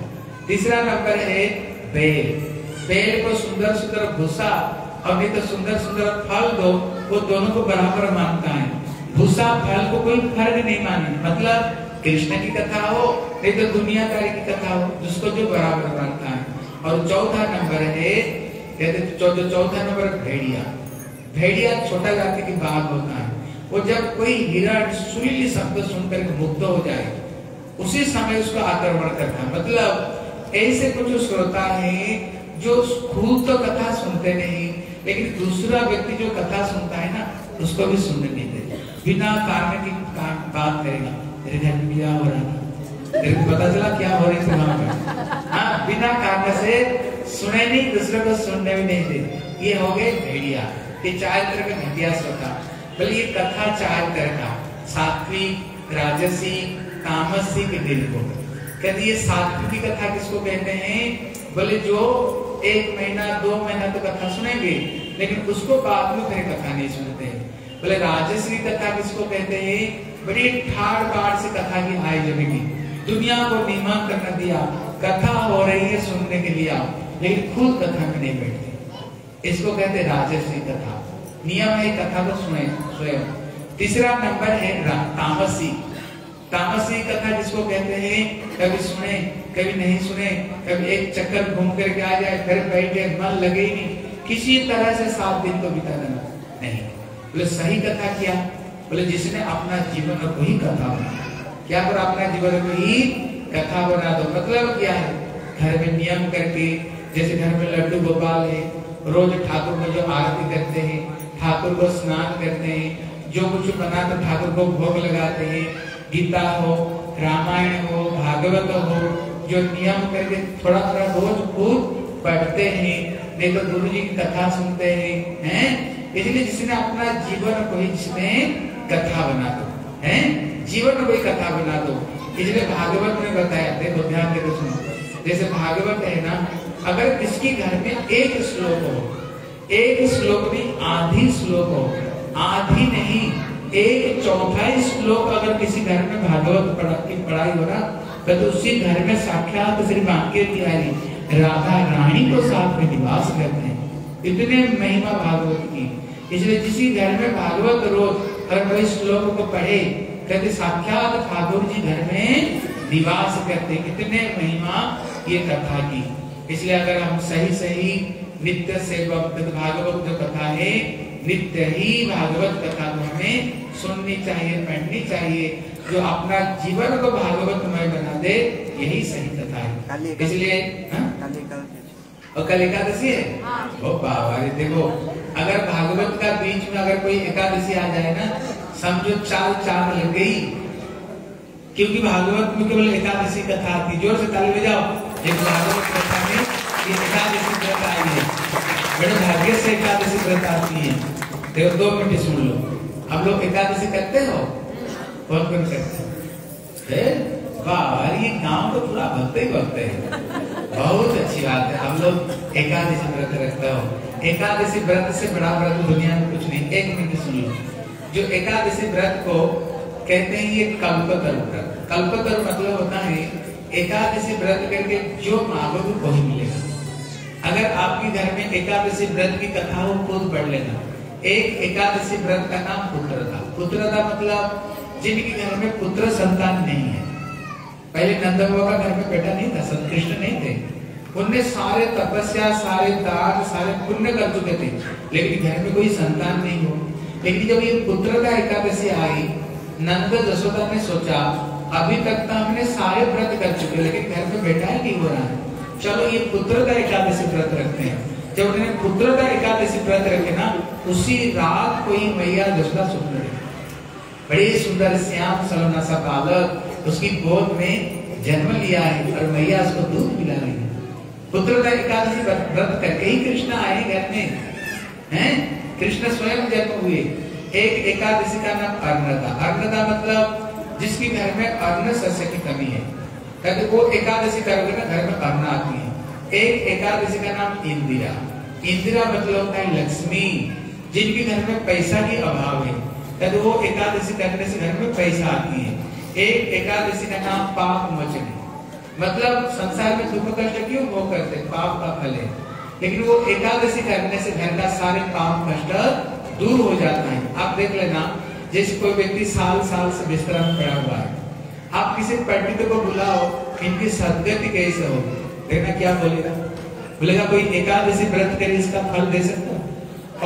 तीसरा नंबर है बेल। बेल को सुंदर सुंदर भूसा, और नहीं तो सुंदर सुंदर फल दो, वो दोनों को बराबर मानता है। भूसा फल को कोई फ़र्क नहीं माने। मतलब कृष्ण की कथा हो, नहीं तो दुनियादारी की कथा हो, जिसको जो बराबर मानता है। और चौथा नंबर है चौथा नंबर भेड़िया। भेड़िया छोटा जाति की बात होता है। वो जब कोई हिरण सुरीली शब्द सुनकर मुक्त हो जाए, उसी समय उसका आक्रमण करता है। मतलब ऐसे कुछ श्रोता है जो खुद तो कथा सुनते नहीं, लेकिन दूसरा व्यक्ति जो कथा सुनता है ना, उसको भी सुनने बिना कारण की का- बात करेगा क्या हो रहा था तेरे को पता चला क्या हो रही हाँ बिना कारण से सुने नहीं, दूसरे को सुनने भी नहीं दे। ये हो गए भेड़िया। ये चार तरह के घटिया श्रोता। बोले ये कथा चार तरह का, सात्विक, राजसी तामसिक निर्गुण कहते ये सात्विक की कथा किसको कहते हैं? बोले, जो एक महीना, दो महीना तो कथा सुनेंगे, लेकिन उसको बाद में फिर कथा नहीं सुनते बोले राजसी कथा किसको कहते हैं? बड़ी ठाड़ बाड़ से कथा की आयोजन की दुनिया को निमंत्रण कर दिया, कथा हो रही है सुनने के लिए लेकिन खुद कथा में नहीं बैठते। इसको कहते राजसी कथा। नियम है, कथा को सुने, स्वयं। तीसरा नंबर है तामसी। तामसी कथा जिसको कहते हैं, कभी सुने, कभी नहीं सुने, कभी एक चक्कर घूम करके आ जाए, फिर बैठ जाए, मन लगे ही नहीं। किसी तरह से सात दिन को बिता देना। नहीं। बोले, सही कथा क्या? बोले, जिसने अपना जीवन को ही कथा बना। क्या पर अपना जीवन को ही कथा बना? दो मतलब क्या है? घर में नियम करके, जैसे घर में लड्डू गोपाल है, रोज ठाकुर को जो आरती करते हैं, ठाकुर को स्नान करते हैं, जो कुछ बना तो ठाकुर को भोग लगाते हैं। गीता हो, रामायण हो, भागवत हो, जो नियम करके थोड़ा थोड़ा रोज खूब पढ़ते हैं, नहीं तो गुरु जी की कथा सुनते हैं हैं? इसलिए जिसने अपना जीवन को ही जिसने कथा बना दो, हैं? जीवन को ही कथा बना दो। इसलिए भागवत ने बताया, देखो ध्यान देकर सुनो। जैसे भागवत है ना, अगर किसकी घर में एक श्लोक हो, एक श्लोक नहीं आधी श्लोक हो, आधी नहीं, एक चौथाई श्लोक अगर किसी घर में भागवत पढ़ा, की पढ़ाई हो ना तो उसी घर में साक्षात श्री बांके बिहारी राधा रानी को साथ में निवास करते हैं। इतने महिमा भागवत की। इसलिए जिसी घर में भागवत रोज अगर कोई श्लोक को पढ़े कहते साक्षात ठाकुर जी घर में निवास करते कितने महिमा ये कथा की। इसलिए अगर हम सही सही नित्य सेवक भागवत जो कथा है नित्य ही भागवत कथा को हमें सुननी चाहिए पढ़नी चाहिए जो अपना जीवन को भागवतमय बना दे यही सही कथा है। इसलिए हाँ? और कल एकादशी है? हाँ। ओ बाबा देखो अगर भागवत का बीच में अगर कोई एकादशी आ जाए ना समझो चाल चाल लग गई। क्योंकि भागवत में केवल एकादशी कथा आती ज़ोर से ताली बजाओ। ये भागवत कथा में ये एकादशी व्रत आई है। बड़े भाग्य से एकादशी व्रत आती है। देखो दो मिनट सुन लो। हम लोग एकादशी करते हो? कौन कौन करते हो? वाह ये गाँव तो पूरा भक्त ही भक्त है। बहुत अच्छी बात है। हम लोग एकादशी व्रत रखता हो। एकादशी व्रत से बड़ा व्रत दुनिया में कुछ नहीं। एक मिनट सुन लो। जो एकादशी व्रत को कहते हैं, ये कल्पतरु व्रत। कल्पतरु मतलब होता है, एकादशी व्रत करके जो मांगोगे वही मिलेगा। अगर आपके घर में एकादशी व्रत की कथा हो, खुद पढ़ लेना। एक एकादशी व्रत का नाम पुत्र था पुत्र था मतलब जिनके घर में पुत्र संतान नहीं है। पहले नंद बाबा का घर में बेटा नहीं था संत नहीं थे। उनने सारे तपस्या, सारे दान, सारे पुण्य कर चुके थे। लेकिन घर में कोई संतान नहीं हो लेकिन जब ये पुत्र का एकादशी आई, नंद जसोदा ने सोचा, अभी तक तो हमने सारे व्रत कर चुके, लेकिन घर में बेटा ही नहीं हो रहा है। चलो ये पुत्र का एकादशी व्रत रखते हैं। जब उन्होंने पुत्र का एकादशी व्रत रखे ना, उसी रात को ही मैया जसोदा स्वप्न देखी बड़ी सुंदर, श्याम सलोना सा बालक उसकी गोद में जन्म लिया है और मैया उसको दूध पिला रही है। पुत्रदा एकादशी व्रत करके ही कृष्ण आए घर में। हैं? कृष्ण स्वयं जन्म हुए। एक एकादशी का नाम अर्णदा अर्णदा मतलब जिसके घर में अन्न सस्य की कमी है। कहते वो एकादशी करोगे ना, घर में अन्न आती है। एक एकादशी का नाम इंदिरा। इंदिरा मतलब होता है लक्ष्मी, जिनके घर में पैसा की अभाव है। कहते वो एकादशी करने से घर में पैसा आती है। एक एकादशी का नाम पाप मोचन। है मतलब संसार में दुख कष्ट क्यों वो करते? पाप का फल है। लेकिन वो एकादशी करने से घर का सारे पाप कष्ट दूर हो जाता है। आप देख लेना, जैसे कोई व्यक्ति साल साल से बिस्तर में पड़ा हुआ है। आप किसी पंडित को बुलाओ, इनकी सदगति कैसे हो देखना क्या बोलेगा। बोलेगा, कोई एकादशी व्रत करे, इसका फल दे सकते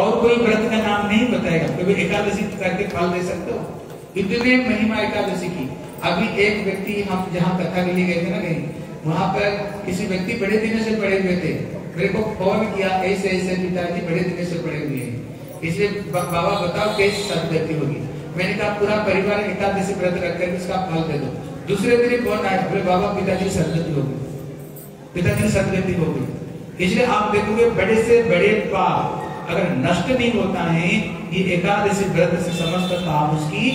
और कोई व्रत का नाम नहीं बताएगा, कोई एकादशी करके फल दे सकते हो? इतने महिमा एकादशी की। अभी एक व्यक्ति हम जहाँ कथा के लिए गए थे ना कहीं, वहाँ पर किसी व्यक्ति बड़े दिनों से पड़े हुए थे। मेरे को फ़ोन किया, ऐसे ऐसे पिताजी बड़े दिनों से पड़े हुए हैं। इसलिए बाबा बताओ कैसे सदगति होगी। मैंने कहा, पूरा परिवार एकादशी व्रत रखकर इसका फल दे दो। दूसरे दिन कौन आया, बोले, बाबा, पिताजी सदगति हो गई पिताजी सदगति हो गई इसलिए आप देखोगे, बड़े से बड़े पाप अगर नष्ट नहीं होता है, ये एकादशी व्रत से समस्त पाप उसकी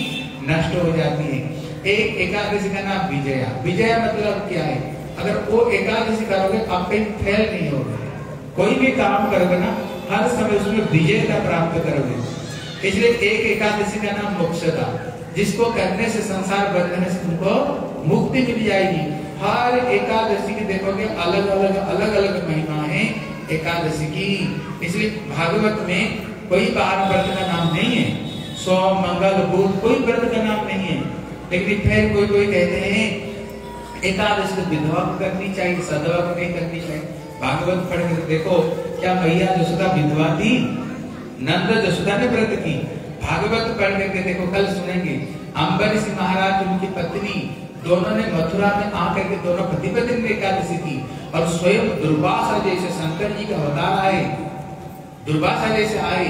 नष्ट हो जाती है। एक एकादशी का नाम विजया। विजया मतलब क्या है? अगर वो एकादशी करोगे, आप कहीं फेल नहीं होगे। कोई भी काम करोगे ना, हर समय उसमें विजयता प्राप्त करोगे। इसलिए एक एकादशी का नाम मोक्षदा। जिसको करने से, संसार बंधने से तुमको मुक्ति मिल जाएगी। हर एकादशी की देखोगे अलग अलग अलग अलग महिमा है एकादशी की। इसलिए भागवत में कोई बार व्रत का नाम नहीं है। सोम, मंगल, बुध, कोई व्रत का नाम नहीं है। लेकिन फिर कोई कोई कहते हैं, एकादशी तो विधवा करनी चाहिए, सदवा को नहीं करनी चाहिए। भागवत पढ़ कर देखो, क्या मैया जसोदा विधवा थी? नंद जसोदा ने व्रत की। भागवत पढ़ करके देखो, कल सुनेंगे। अम्बरीश महाराज उनकी पत्नी, दोनों ने मथुरा में आकर के दोनों पति पत्नी ने एकादशी की और स्वयं दुर्वासा जैसे शंकर जी का अवतार आए। दुर्वासा जैसे आए,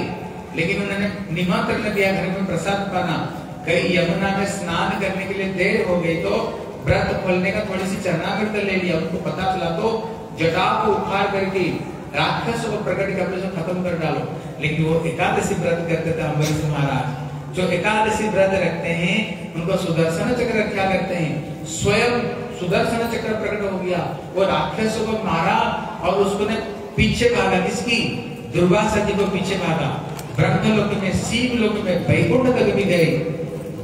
लेकिन उन्होंने निमंत्रण दिया, घर में प्रसाद पाना। कहीं यमुना में स्नान करने के लिए देर हो गई तो व्रत खोलने का थोड़ी सी चरणामृत ले लिया, उनको पता चला तो जटा को उखाड़ करके राक्षस को प्रकट करने से खत्म कर डालो। लेकिन वो एकादशी व्रत करते थे अम्बरीश महाराज। जो एकादशी व्रत रखते हैं, उनको सुदर्शन चक्र रखा करते हैं? स्वयं सुदर्शन चक्र प्रकट हो गया। वो राक्षस को मारा और उसको ने पीछे भागा। किसकी? दुर्वासा जी को पीछे भागा। ब्रह्म लोक में शिव लोक में, वैकुंठ तक भी गए।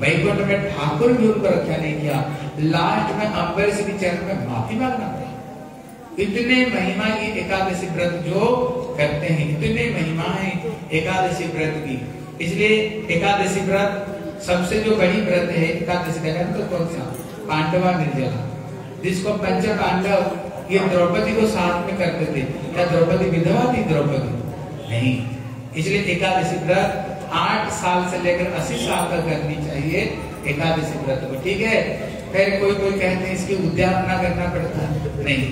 वैकुंठ में ठाकुर भी उनको रक्षा नहीं किया। लास्ट में अम्बरीश के चरण में माफ़ी मांगना पड़ा। इतने महिमा की एकादशी व्रत जो करते हैं, इतने महिमा है एकादशी व्रत की। इसलिए एकादशी व्रत सबसे जो बड़ी व्रत है, एकादशी का तो कौन सा? पांडवा निर्जला। जिसको पंच पांडव ये द्रौपदी को साथ में करते थे क्या द्रौपदी विधवा थी द्रौपदी? नहीं। इसलिए एकादशी व्रत आठ साल से लेकर अस्सी साल तक करनी चाहिए एकादशी व्रत को, ठीक है? फिर कोई कोई कहते हैं, इसकी उद्यापना करना पड़ता नहीं,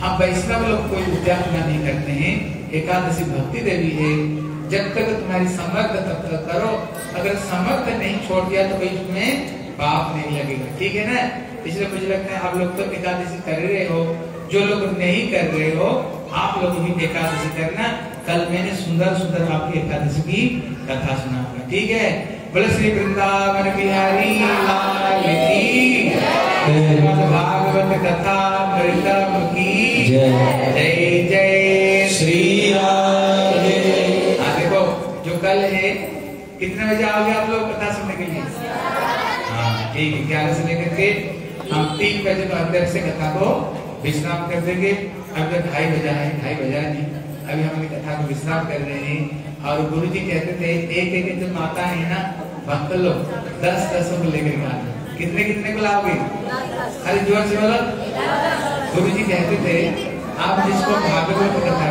हम वैष्णव लोग कोई उद्यापना नहीं करते हैं। एकादशी भक्ति देवी है। जब तक तुम्हारी समर्थ तब तक करो। अगर समर्थ नहीं छोड़ दिया तो भाई तुम्हें पाप नहीं लगेगा, ठीक है ना? इसलिए मुझे लगता है आप लोग तो एकादशी कर रहे हो। जो लोग नहीं कर रहे हो, आप लोग भी एकादशी करना कल मैंने सुंदर सुंदर आपकी एकादशी की कथा सुना सुनाऊँगा ठीक है? बोले, श्री वृंदावन बिहारी भागवत कथा मृतम की जय। जय श्री राधे। हाँ देखो, जो कल है, कितने बजे आओगे आप लोग कथा सुनने के लिए? हाँ ठीक है, ग्यारह से लेकर के हम तीन बजे तो अंदर से कथा को विश्राम कर देंगे। अब तक ढाई बजा है, ढाई बजा नहीं अभी हम कथा को विश्राम कर रहे हैं और गुरु जी कहते थे, एक एक जो माता है ना, भक्त लोग, दस दसों को लेकर के आना कितने कितने को लाओगे? अरे ज़ोर से बोलो। गुरु जी कहते थे, आप जिसको भागवत कथा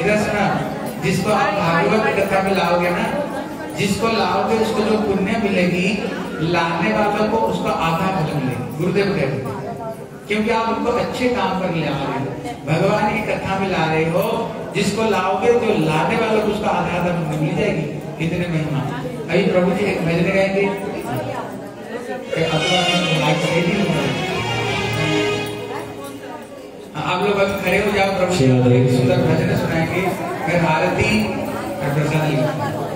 इधर सुना, जिसको आप भागवत कथा में लाओगे ना, जिसको लाओगे उसको जो पुण्य मिलेगी, लाने वालों को उसका आधा फल मिलेगा। गुरुदेव कहते थे। क्योंकि आप उनको अच्छे काम पर ले आ रहे हो। भगवान की कथा में ला रहे हो जिसको लाओगे जो लाने वालों को उसका आधा आधा मिल जाएगी। इतने महिमा अभी प्रभु जी एक भजन गाएँगे आप लोग बस खड़े हो जाओ प्रभु सुंदर भजन सुनाएँगे। फिर आरती और प्रसाद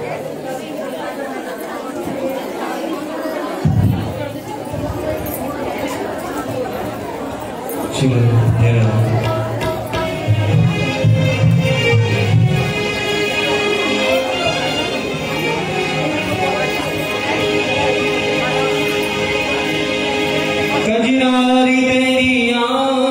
लेंगे श्री जय राम कजरारी तेरी आँखों